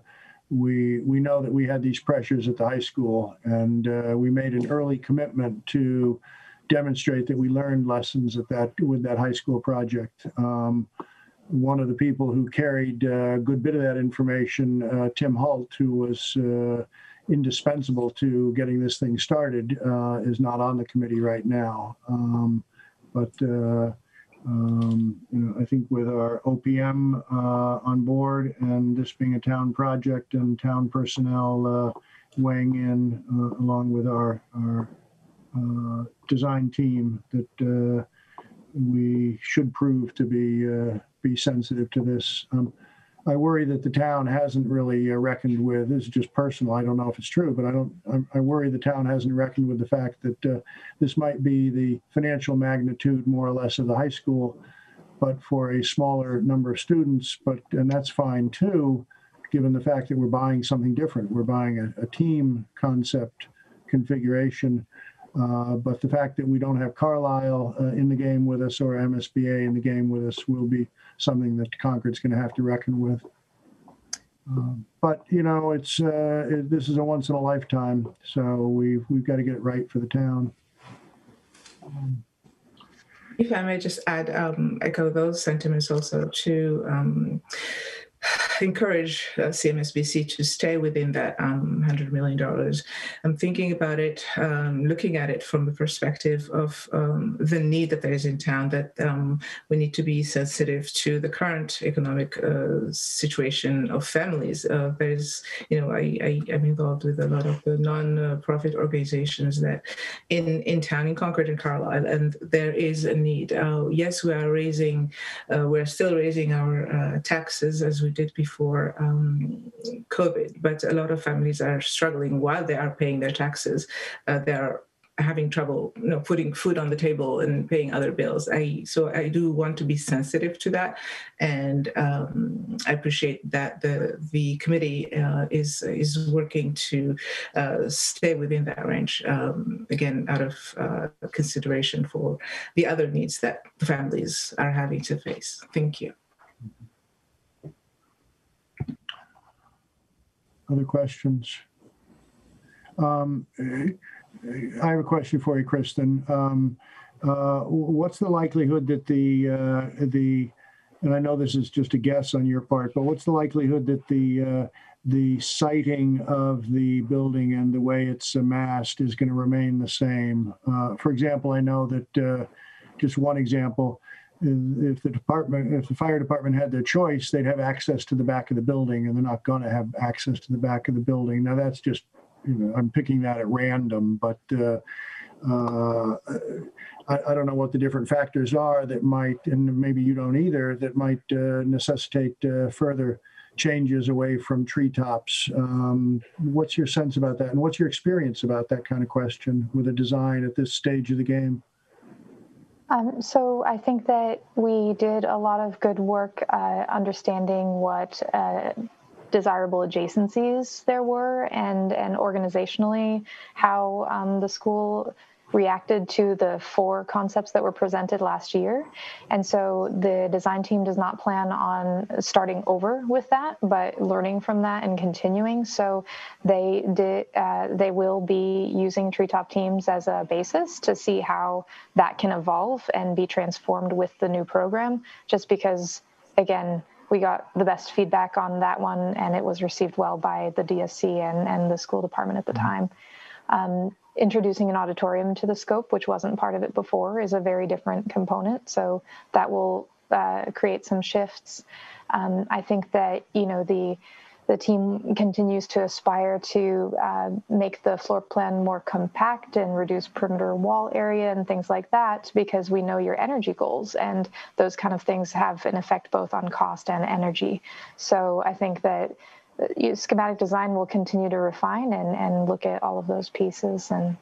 we, we know that we had these pressures at the high school and uh, we made an early commitment to demonstrate that we learned lessons at that, with that high school project. Um, one of the people who carried a good bit of that information, uh, Tim Holt, who was uh, indispensable to getting this thing started, uh, is not on the committee right now. Um, but uh, um, you know, I think with our OPM uh, on board and this being a town project and town personnel uh, weighing in uh, along with our our uh, design team, that uh, we should prove to be uh, be sensitive to this. Um, I worry that the town hasn't really uh, reckoned with. This is just personal. I don't know if it's true, but I don't. I, I worry the town hasn't reckoned with the fact that uh, this might be the financial magnitude, more or less, of the high school, but for a smaller number of students. But and that's fine too, given the fact that we're buying something different. We're buying a, a team concept configuration. Uh, but the fact that we don't have Carlisle uh, in the game with us or MSBA in the game with us will be something that Concord's going to have to reckon with. Um, but you know, it's uh, it, this is a once in a lifetime, so we've we've got to get it right for the town. If I may just add, um, echo those sentiments also to um, encourage uh, CMSBC to stay within that um, $100 million. I'm thinking about it, um, looking at it from the perspective of um, the need that there is in town, that um, we need to be sensitive to the current economic uh, situation of families. Uh, there's, you know, I, am involved with a lot of the non-profit organizations that in, in town, in Concord and Carlisle, and there is a need. Uh, yes, we are raising, uh, we're still raising our uh, taxes as we did before um, COVID, but a lot of families are struggling while they are paying their taxes. Uh, they are having trouble you know putting food on the table and paying other bills. I so i do want to be sensitive to that. And um, i appreciate that the the committee uh, is is working to uh, stay within that range um, again out of uh, consideration for the other needs that the families are having to face. Thank you Other questions? Um, I have a question for you, Kristen. Um, uh, what's the likelihood that the uh, the and I know this is just a guess on your part, but what's the likelihood that the uh, the siting of the building and the way it's amassed is going to remain the same? Uh, for example, I know that uh, just one example if the department, if the fire department had their choice, they'd have access to the back of the building, and they're not going to have access to the back of the building. Now that's just, you know, I'm picking that at random, but uh, uh, I, I, don't know what the different factors are that might, and maybe you don't either, that might uh, necessitate uh, further changes away from treetops. Um, what's your sense about that, and what's your experience about that kind of question with a design at this stage of the game? Um, so I think that we did a lot of good work uh, understanding what uh, desirable adjacencies there were and and organizationally how um, the school reacted to the four concepts that were presented last year. And so the design team does not plan on starting over with that, but learning from that and continuing. So they did, uh, they will be using treetop teams as a basis to see how that can evolve and be transformed with the new program, just because, again, we got the best feedback on that one and it was received well by the DSC and, and the school department at the time. Um, introducing an auditorium to the scope, which wasn't part of it before, is a very different component. So that will uh, create some shifts. Um, I think that you know the the team continues to aspire to uh, make the floor plan more compact and reduce perimeter wall area and things like that because we know your energy goals and those kind of things have an effect both on cost and energy. So I think that schematic design will continue to refine and, and look at all of those pieces and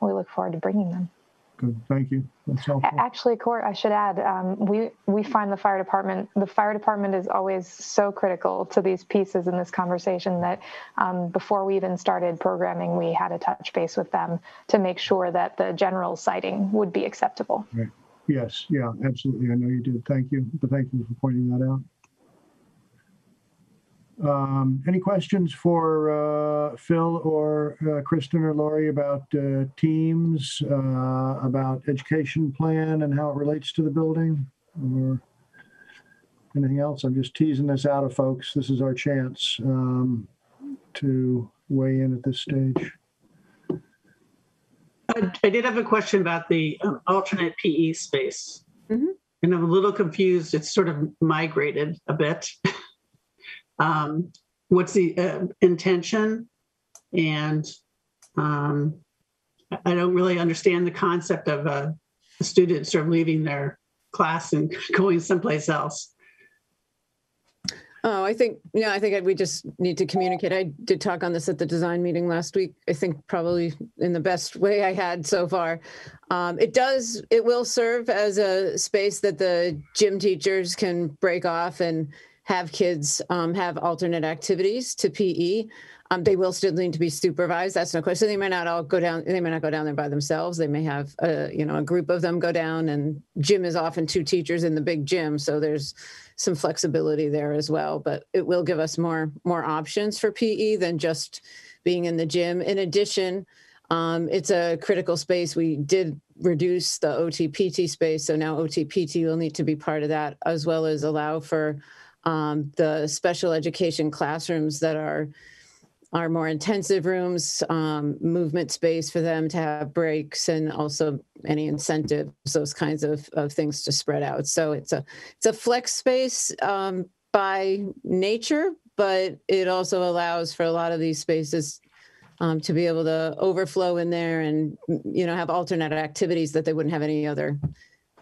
we look forward to bringing them. Good, thank you. That's helpful. Actually, Court, I should add, um, we we find the fire department. The fire department is always so critical to these pieces in this conversation that um, before we even started programming, we had a touch base with them to make sure that the general siting would be acceptable. Right. Yes, yeah, absolutely. I know you did. Thank you, but thank you for pointing that out. Um, any questions for uh, Phil or uh, Kristen or Lori about uh, teams, uh, about education plan and how it relates to the building or anything else? I'm just teasing this out of folks. This is our chance um, to weigh in at this stage. I, I did have a question about the um, alternate PE space. Mm-hmm. And I'm a little confused. It's sort of migrated a bit. um, what's the uh, intention and um, I don't really understand the concept of a the students are leaving their class and going someplace else. Oh, I think, yeah, I think we just need to communicate. I did talk on this at the design meeting last week. I think probably in the best way I had so far. Um, it does, it will serve as a space that the gym teachers can break off and have kids um, have alternate activities to PE. Um, they will still need to be supervised. That's no question. They may not all go down. They may not go down there by themselves. They may have a, you know, a group of them go down and gym is often two teachers in the big gym. So there's some flexibility there as well, but it will give us more, more options for PE than just being in the gym. In addition, um, it's a critical space. We did reduce the OTPT space. So now OTPT will need to be part of that as well as allow for um, the special education classrooms that are our more intensive rooms, um, movement space for them to have breaks and also any incentives, those kinds of, of things to spread out. So it's a it's a flex space um, by nature, but it also allows for a lot of these spaces um, to be able to overflow in there and you know have alternate activities that they wouldn't have any other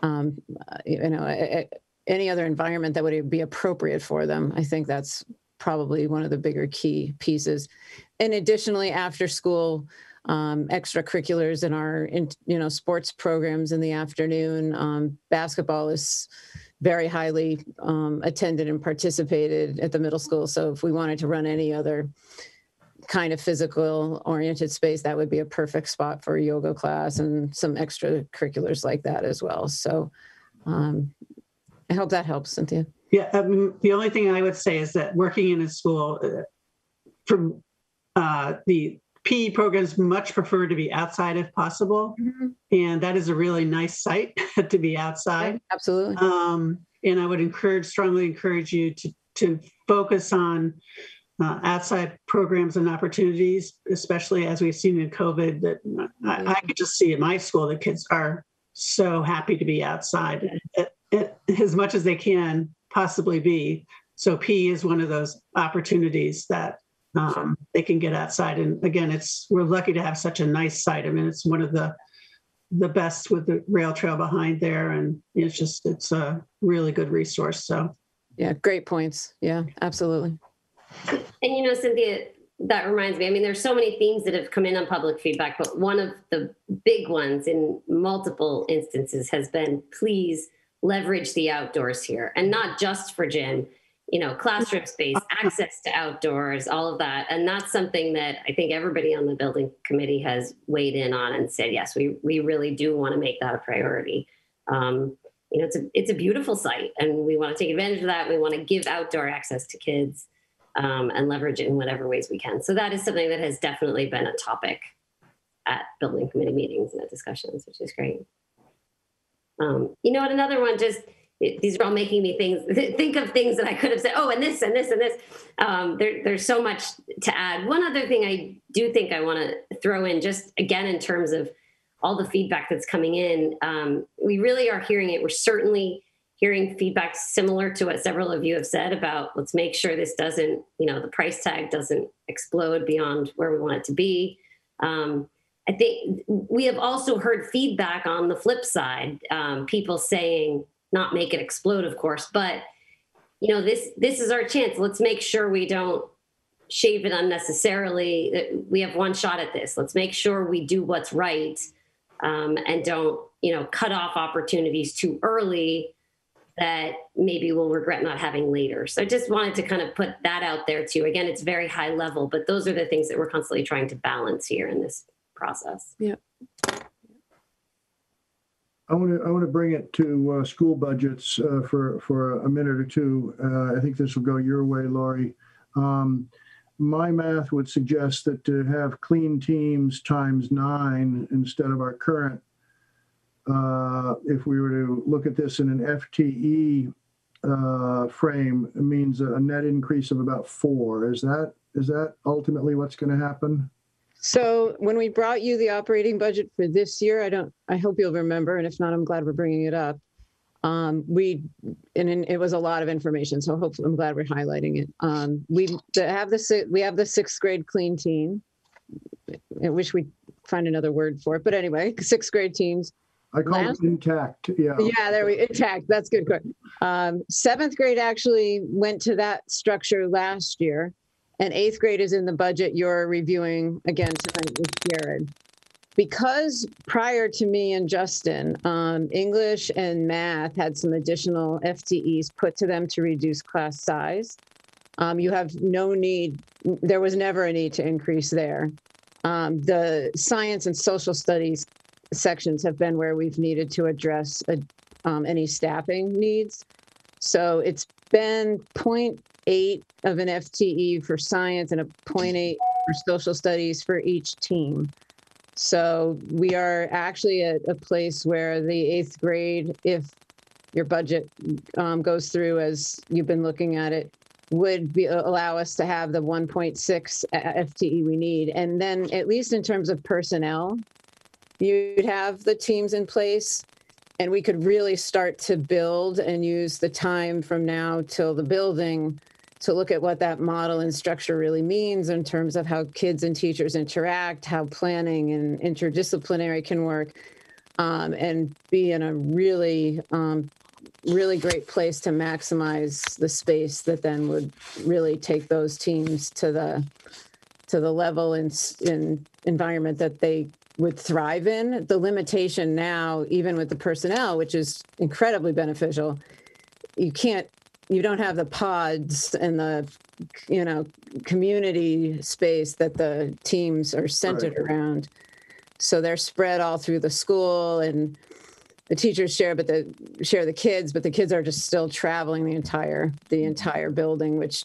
um, you know any other environment that would be appropriate for them. I think that's probably one of the bigger key pieces. And additionally, after school um, extracurriculars in our in, you know sports programs in the afternoon. Um, basketball is very highly um, attended and participated at the middle school. So if we wanted to run any other kind of physical oriented space, that would be a perfect spot for a yoga class and some extracurriculars like that as well. So um, I hope that helps, Cynthia. Yeah, I mean, the only thing I would say is that working in a school, uh, from uh, the PE programs much prefer to be outside if possible, Mm-hmm. and that is a really nice site to be outside. Absolutely. Um, and I would encourage, strongly encourage you to to focus on uh, outside programs and opportunities, especially as we've seen in COVID. That I, I could just see at my school the kids are so happy to be outside as much as they can possibly be. So P is one of those opportunities that um, they can get outside. And again, it's we're lucky to have such a nice site. I mean, it's one of the the best with the rail trail behind there, and it's just it's a really good resource. So Yeah, great points. Yeah, absolutely. And you know, Cynthia, that reminds me. I mean, there's so many themes that have come in on public feedback, but one of the big ones in multiple instances has been please leverage the outdoors here and not just for gym, you know, classroom space, access to outdoors, all of that. And that's something that I think everybody on the building committee has weighed in on and said, yes, we, we really do want to make that a priority. Um, you know, it's a, it's a beautiful site and we want to take advantage of that. We want to give outdoor access to kids um, and leverage it in whatever ways we can. So that is something that has definitely been a topic at building committee meetings and at discussions, which is great. Um, you know what? Another one, just it, these are all making me things think of things that I could have said. Oh, and this and this and this. Um, there, there's so much to add. One other thing I do think I want to throw in, just again in terms of all the feedback that's coming in, um, we really are hearing it. We're certainly hearing feedback similar to what several of you have said about let's make sure this doesn't, you know, the price tag doesn't explode beyond where we want it to be. Um, I think we have also heard feedback on the flip side, um, people saying not make it explode, of course, but you know this this is our chance. Let's make sure we don't shave it unnecessarily. We have one shot at this. Let's make sure we do what's right um, and don't you know cut off opportunities too early that maybe we'll regret not having later. So I just wanted to kind of put that out there too. Again, it's very high level, but those are the things that we're constantly trying to balance here in this process. Yeah. I want to, I want to bring it to uh, school budgets uh, for, for a minute or two. Uh, I think this will go your way, Laurie. Um, My math would suggest that to have clean teams times nine instead of our current, uh, if we were to look at this in an FTE uh, frame, it means a net increase of about four. Is that, is that ultimately what's going to happen? So when we brought you the operating budget for this year, I don't, I hope you'll remember, and if not, I'm glad we're bringing it up. Um, we, and it was a lot of information, so hopefully, I'm glad we're highlighting it. Um, we have the, si- we have the sixth grade clean team. I wish we'd find another word for it, but anyway, sixth grade teams. I call it Last- intact, yeah. Yeah, there we, intact, that's good. Um, seventh grade actually went to that structure last year. And eighth grade is in the budget you're reviewing again tonight with Jared. Because prior to me and Justin, um, English and math had some additional FTEs put to them to reduce class size. Um, you have no need, there was never a need to increase there. Um, the science and social studies sections have been where we've needed to address uh, um, any staffing needs. So it's been 0.8 of an FTE for science and a 0.8 for social studies for each team. So we are actually at a place where the eighth grade, if your budget um, goes through as you've been looking at it, would be allow us to have the 1.6 FTE we need. And then at least in terms of personnel, you'd have the teams in place and we could really start to build and use the time from now till the building to look at what that model and structure really means in terms of how kids and teachers interact, how planning and interdisciplinary can work, um, and be in a really, um, really great place to maximize the space that then would really take those teams to the to the level and in environment that they would thrive in. The limitation now, even with the personnel, which is incredibly beneficial, you can't, you don't have the pods and the, you know, community space that the teams are centered around. So they're spread all through the school and the teachers share, but the share the kids, but the kids are just still traveling the entire the entire building, which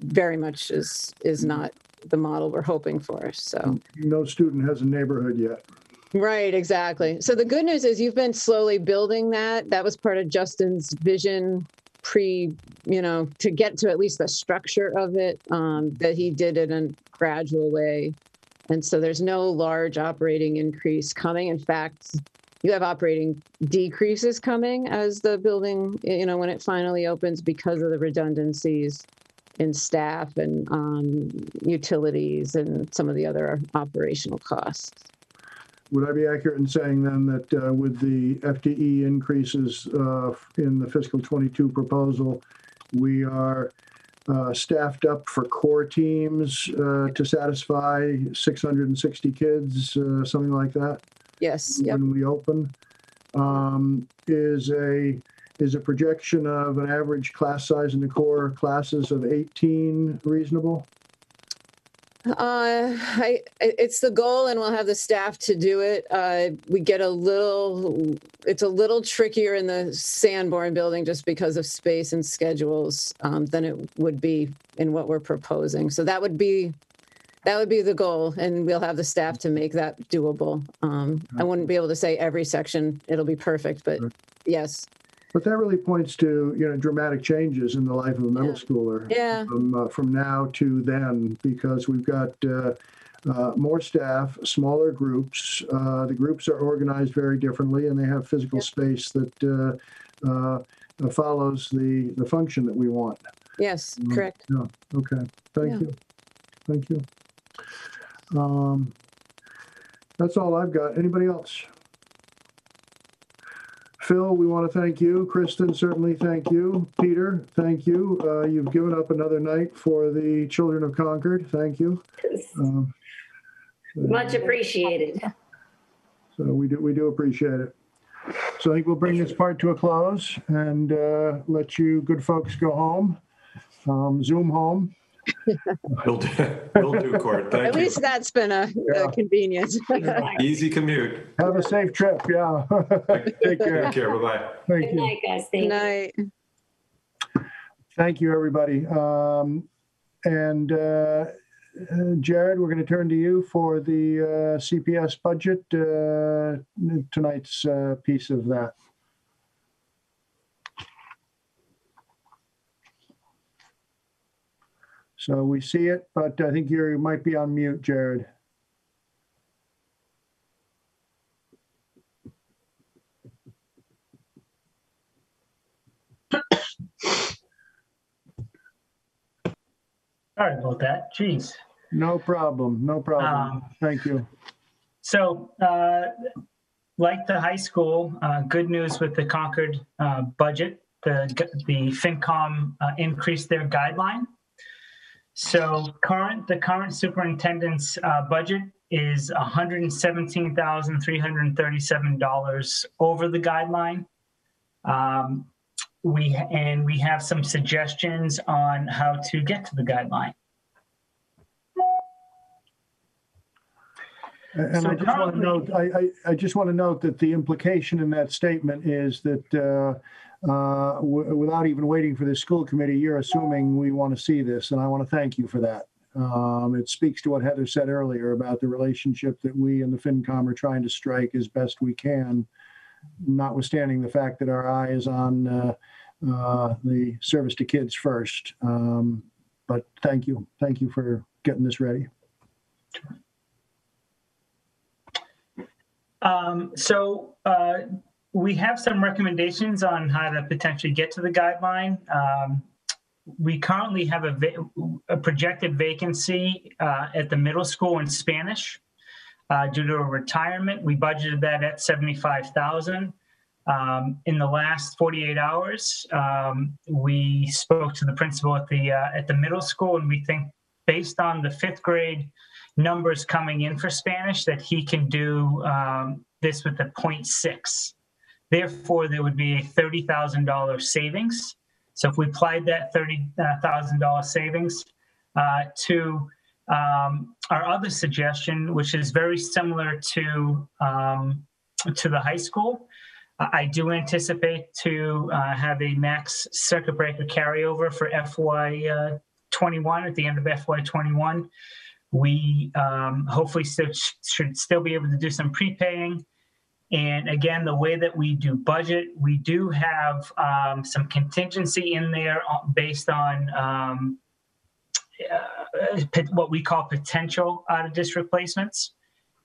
very much is is mm-hmm. not the model we're hoping for. So. Mm-hmm. No student has a neighborhood yet. Right, exactly. So the good news is you've been slowly building that. That was part of Justin's vision pre, you know, to get to at least the structure of it, um, that he did it in a gradual way. And so there's no large operating increase coming. In fact, you have operating decreases coming as the building, you know, when it finally opens because of the redundancies in staff and um, utilities and some of the other operational costs. Would I be accurate in saying then that uh, with the FTE increases uh, in the fiscal 22 proposal, we are uh, staffed up for core teams uh, to satisfy 660 kids, uh, something like that? Yes. When we open, um, is a is a projection of an average class size in the core classes of 18 reasonable? Uh, I, it's the goal and we'll have the staff to do it. Uh, we get a little, it's a little trickier in the Sanborn building just because of space and schedules, um, than it would be in what we're proposing. So that would be, that would be the goal and we'll have the staff to make that doable. Um, I wouldn't be able to say every section, it'll be perfect, but yes. But that really points to, you know, dramatic changes in the life of a middle schooler. Yeah. From, uh, from now to then, because we've got uh, uh, more staff, smaller groups. Uh, the groups are organized very differently, and they have physical space that uh, uh, follows the the function that we want. Yes, Mm, correct. Yeah. Okay. Thank Yeah. you. Thank you. Um, that's all I've got. Anybody else? Phil, we want to thank you. Kristen, certainly thank you. Peter, thank you. Uh, you've given up another night for the Children of Concord. Thank you. Um, Much appreciated. So we do, we do appreciate it. So I think we'll bring this part to a close and uh, let you good folks go home, um, Zoom home. Will do, we'll do, Court. At you. least that's been a, a convenience. Easy commute. Have a safe trip. Yeah. Take care. Take care. Bye-bye. Thank Good you. night, guys. Thank Good night. Thank you, everybody. Um, and uh, uh, Jared, we're going to turn to you for the uh, CPS budget, uh, tonight's uh, piece of that. So we see it, but I think you're- you might be on mute, Jared. Sorry about that. Jeez. No problem, no problem. Um, Thank you. So uh, like the high school, uh, good news with the Concord uh, budget. The, the FinCom uh, increased their guideline. So current, the current superintendent's uh, budget is $117,337 over the guideline. Um, we and we have some suggestions on how to get to the guideline. And So I just want to note, I, I, I just want to note that the implication in that statement is that uh, uh, w- without even waiting for the school committee, you're assuming we want to see this, and I want to thank you for that. Um, It speaks to what Heather said earlier about the relationship that we and the FinCom are trying to strike as best we can, notwithstanding the fact that our eye is on uh, uh, the service to kids first. Um, But thank you, thank you for getting this ready. Um, so uh, we have some recommendations on how to potentially get to the guideline. Um, we currently have a, a projected vacancy uh, at the middle school in Spanish uh, due to a retirement. We budgeted that at seventy-five thousand. Um, in the last 48 hours, um, we spoke to the principal at the uh, at the middle school, and we think, based on the fifth grade numbers coming in for Spanish, that he can do um, this with a 0.6. Therefore, there would be a $30,000 savings. So if we applied that $30,000 savings uh, to um, our other suggestion, which is very similar to um, to the high school, I I do anticipate to uh, have a max circuit breaker carryover for FY uh, 21 at the end of FY 21. We um, hopefully still, should still be able to do some prepaying. And again, the way that we do budget, we do have um, some contingency in there uh, based on um, uh, what we call potential out of district placements.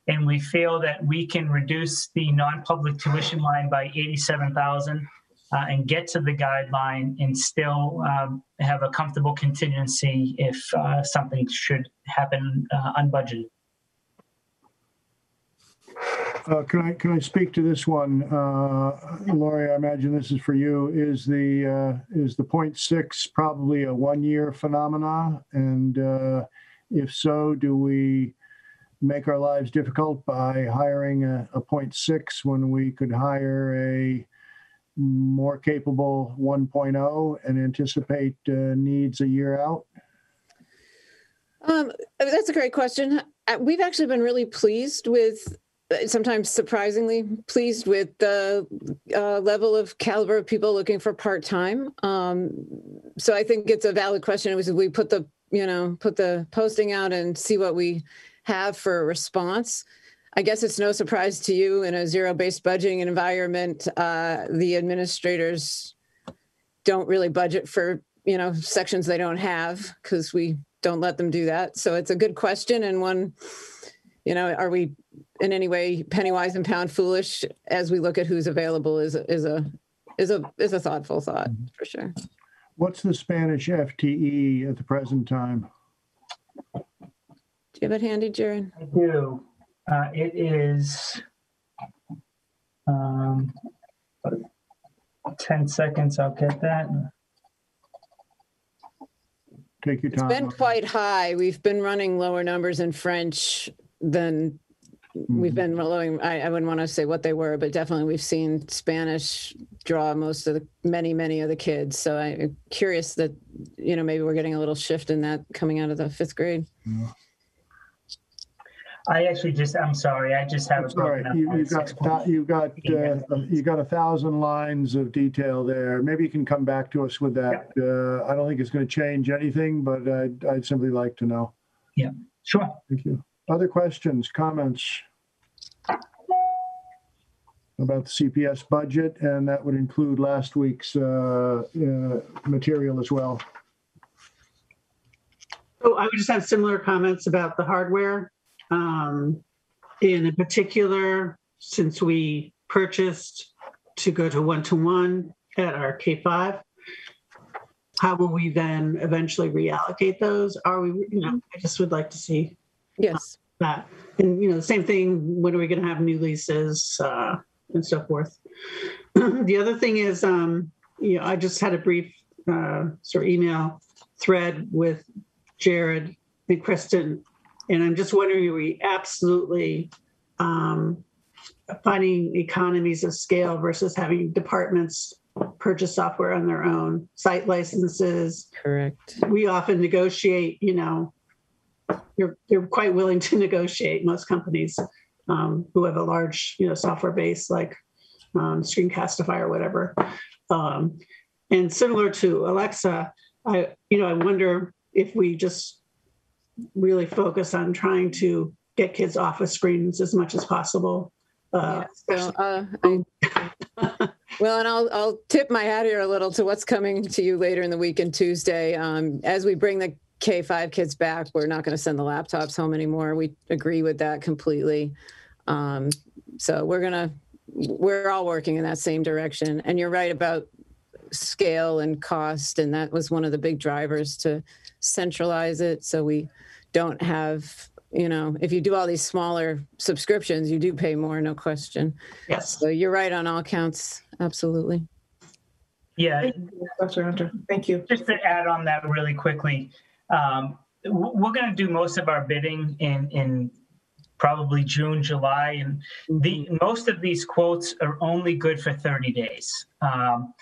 And we feel that we can reduce the non-public tuition line by 87,000 uh, and get to the guideline and still um, have a comfortable contingency if uh, something should happen uh, unbudgeted. Uh, Can I, can I speak to this one? Uh, Lori, I imagine this is for you. Is the, uh, is the point six probably a one-year phenomena? And uh, if so, do we make our lives difficult by hiring a, a point six when we could hire a more capable 1.0 and anticipate uh, needs a year out? Um, that's a great question. Uh, We've actually been really pleased with, sometimes surprisingly pleased with the uh, level of caliber of people looking for part time. Um, so I think it's a valid question. It was we put the you know put the posting out and see what we have for a response. I guess it's no surprise to you in a zero based budgeting environment, uh, the administrators don't really budget for you know sections they don't have because we don't let them do that. So it's a good question and one, you know, are we in any way penny wise and pound foolish as we look at who's available is is a is a is a thoughtful thought for sure. What's the Spanish FTE at the present time? Do you have it handy, Jared? I do. Uh, it is um, 10 seconds. I'll get that. Take your It's time. been quite high. We've been running lower numbers in French than we've been rolling. I, I wouldn't want to say what they were, but definitely we've seen Spanish draw most of the many, many of the kids. So I'm curious that, you know, maybe we're getting a little shift in that coming out of the fifth grade. I actually just, I'm sorry. I just have it All right, broken up. you, on you've got, you've got, uh, you got a thousand lines of detail there. Maybe you can come back to us with that. Uh, I don't think it's going to change anything, but I'd, I'd simply like to know. Yeah, sure. Thank you. Other questions, comments? About the CPS budget, and that would include last week's, uh, uh, material as well. So I would just have similar comments about the hardware. Um, and in particular, since we purchased to go to one-to-one at our K-5, how will we then eventually reallocate those? Are we, you know, I just would like to see. Yes. that. And, you know, the same thing, when are we going to have new leases uh, and so forth? the other thing is, um, you know, I just had a brief uh, sort of email thread with Jared and Kristen, and I'm just wondering, are we absolutely um, finding economies of scale versus having departments purchase software on their own, site licenses? Correct. We often negotiate, you know, you're, you're quite willing to negotiate, most companies um, who have a large, you know, software base like um, Screencastify or whatever. Um, and similar to Alexa, I, you know, I wonder if we just really focus on trying to get kids off of screens as much as possible. Uh, So, uh, I, well, and I'll I'll tip my hat here a little to what's coming to you later in the week and Tuesday. Um, as we bring the K five kids back, we're not going to send the laptops home anymore. We agree with that completely. Um, so we're gonna we're all working in that same direction. And you're right about scale and cost, and that was one of the big drivers to centralize it. So we don't have you know, if you do all these smaller subscriptions, you do pay more, no question. Yes. So you're right on all counts. Absolutely. Yeah. Dr. Hunter, thank you. Just to add on that really quickly, um, we're going to do most of our bidding in in probably June, July, and the most of these quotes are only good for 30 days. Um,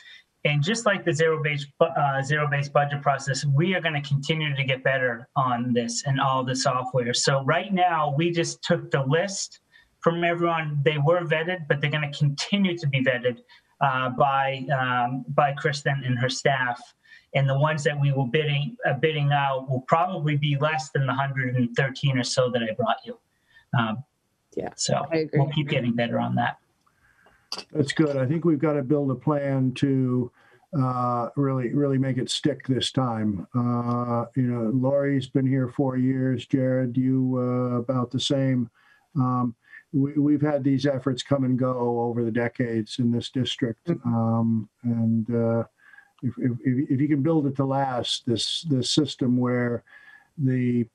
and just like the zero-based uh, zero-based budget process, we are going to continue to get better on this and all the software. So right now, we just took the list from everyone. They were vetted, but they're going to continue to be vetted uh, by um, by Kristen and her staff. And the ones that we will bidding uh, bidding out will probably be less than the 113 or so that I brought you. Um, yeah. So we'll keep getting better on that. That's good. I think we've got to build a plan to uh, really, really make it stick this time. Uh, you know, Lori's been here four years. Jared, you uh, about the same. Um, we, we've had these efforts come and go over the decades in this district, um, and uh, if, if, if you can build it to last, this this system where the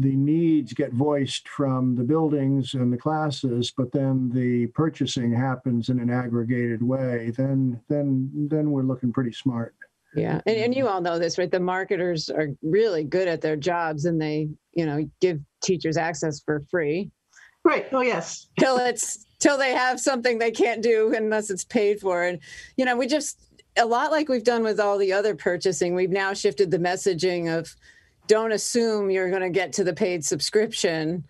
the needs get voiced from the buildings and the classes, but then the purchasing happens in an aggregated way, then then then we're looking pretty smart. Yeah. And, and you all know this, right? The marketers are really good at their jobs and they, you know, give teachers access for free. Right. Oh, yes. Till it's till they have something they can't do unless it's paid for. And, you know, we just a lot like we've done with all the other purchasing, we've now shifted the messaging of don't assume you're going to get to the paid subscription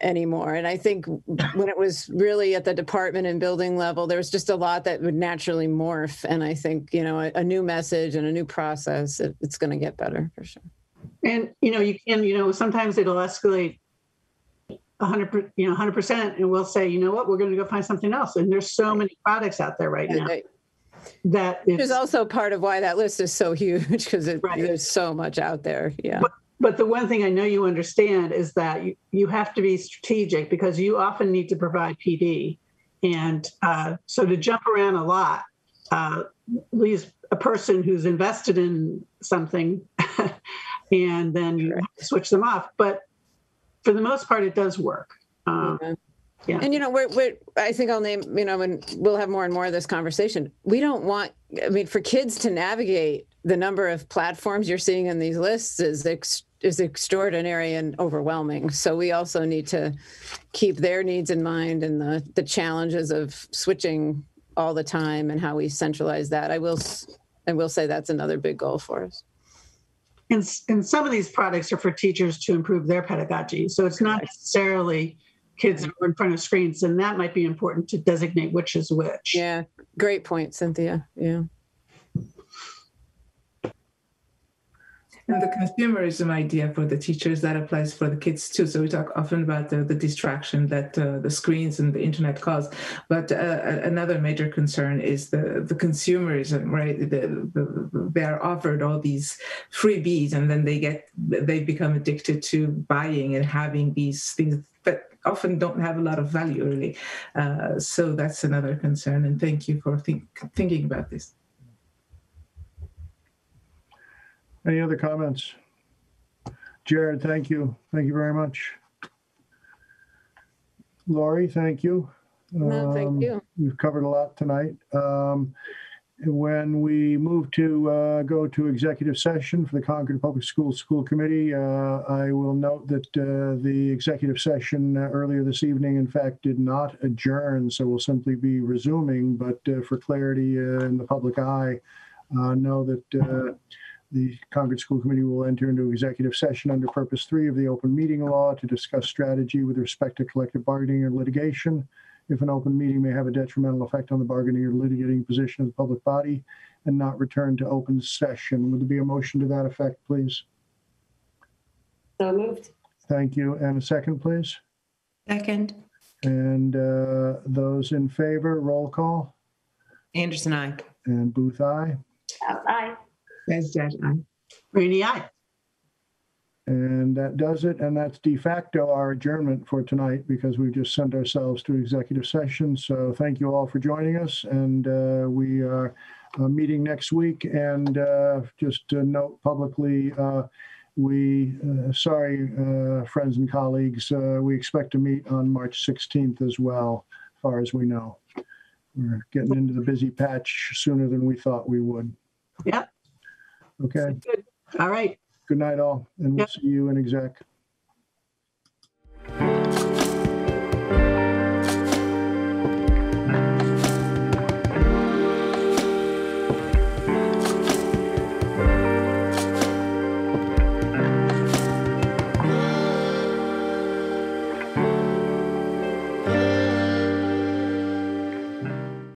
anymore. And I think when it was really at the department and building level, there was just a lot that would naturally morph. And I think, you know, a, a new message and a new process, it, it's going to get better for sure. And, you know, you can, you know, sometimes it'll escalate 100, you know, 100%. And we'll say, you know what, we're going to go find something else. And there's so many products out there right now. That Which is also part of why that list is so huge because there's so much out there. Yeah. But, but the one thing I know you understand is that you, you have to be strategic because you often need to provide PD. And uh, so to jump around a lot uh, leaves a person who's invested in something and then you switch them off. But for the most part, it does work. Um, yeah. And you know, we're, we're I think I'll name, you know, and we'll have more and more of this conversation. We don't want, I mean, for kids to navigate the number of platforms you're seeing in these lists is ex, is extraordinary and overwhelming. So we also need to keep their needs in mind and the the challenges of switching all the time and how we centralize that. I will I will say that's another big goal for us. And, and some of these products are for teachers to improve their pedagogy. So it's not necessarily kids are in front of screens, and that might be important to designate which is which. Yeah, great point, Cynthia. Yeah. And the consumerism idea for the teachers that applies for the kids too. So we talk often about the, the distraction that uh, the screens and the internet cause, but uh, another major concern is the the consumerism. Right, the, the, they are offered all these freebies, and then they get they become addicted to buying and having these things that often don't have a lot of value really. Uh, so that's another concern. And thank you for think, thinking about this. Any other comments? Jared, thank you. Thank you very much. Lori, thank you. No, thank Um, you. We've covered a lot tonight. Um, When we move to uh, go to executive session for the Concord Public Schools School Committee, uh, I will note that uh, the executive session uh, earlier this evening, in fact, did not adjourn, so we'll simply be resuming. But uh, for clarity uh, in the public eye, know that the Concord School Committee will enter into executive session under Purpose 3 of the Open Meeting Law to discuss strategy with respect to collective bargaining and litigation. If an open meeting may have a detrimental effect on the bargaining or litigating position of the public body and not return to open session. Would there be a motion to that effect, please? So moved. Thank you. And a second, please? Second. And uh, those in favor, roll call. Anderson, I. And Booth, aye. Aye. That's that. I. Rainy eye. And that does it. And that's de facto our adjournment for tonight because we've just sent ourselves to executive session. So thank you all for joining us. And uh, we are uh, meeting next week. And uh, just to note publicly, uh, we, uh, sorry, uh, friends and colleagues, uh, we expect to meet on March 16th as well, as far as we know. We're getting into the busy patch sooner than we thought we would. Yep. Okay. All right. Good night, all, and we'll see you in exec.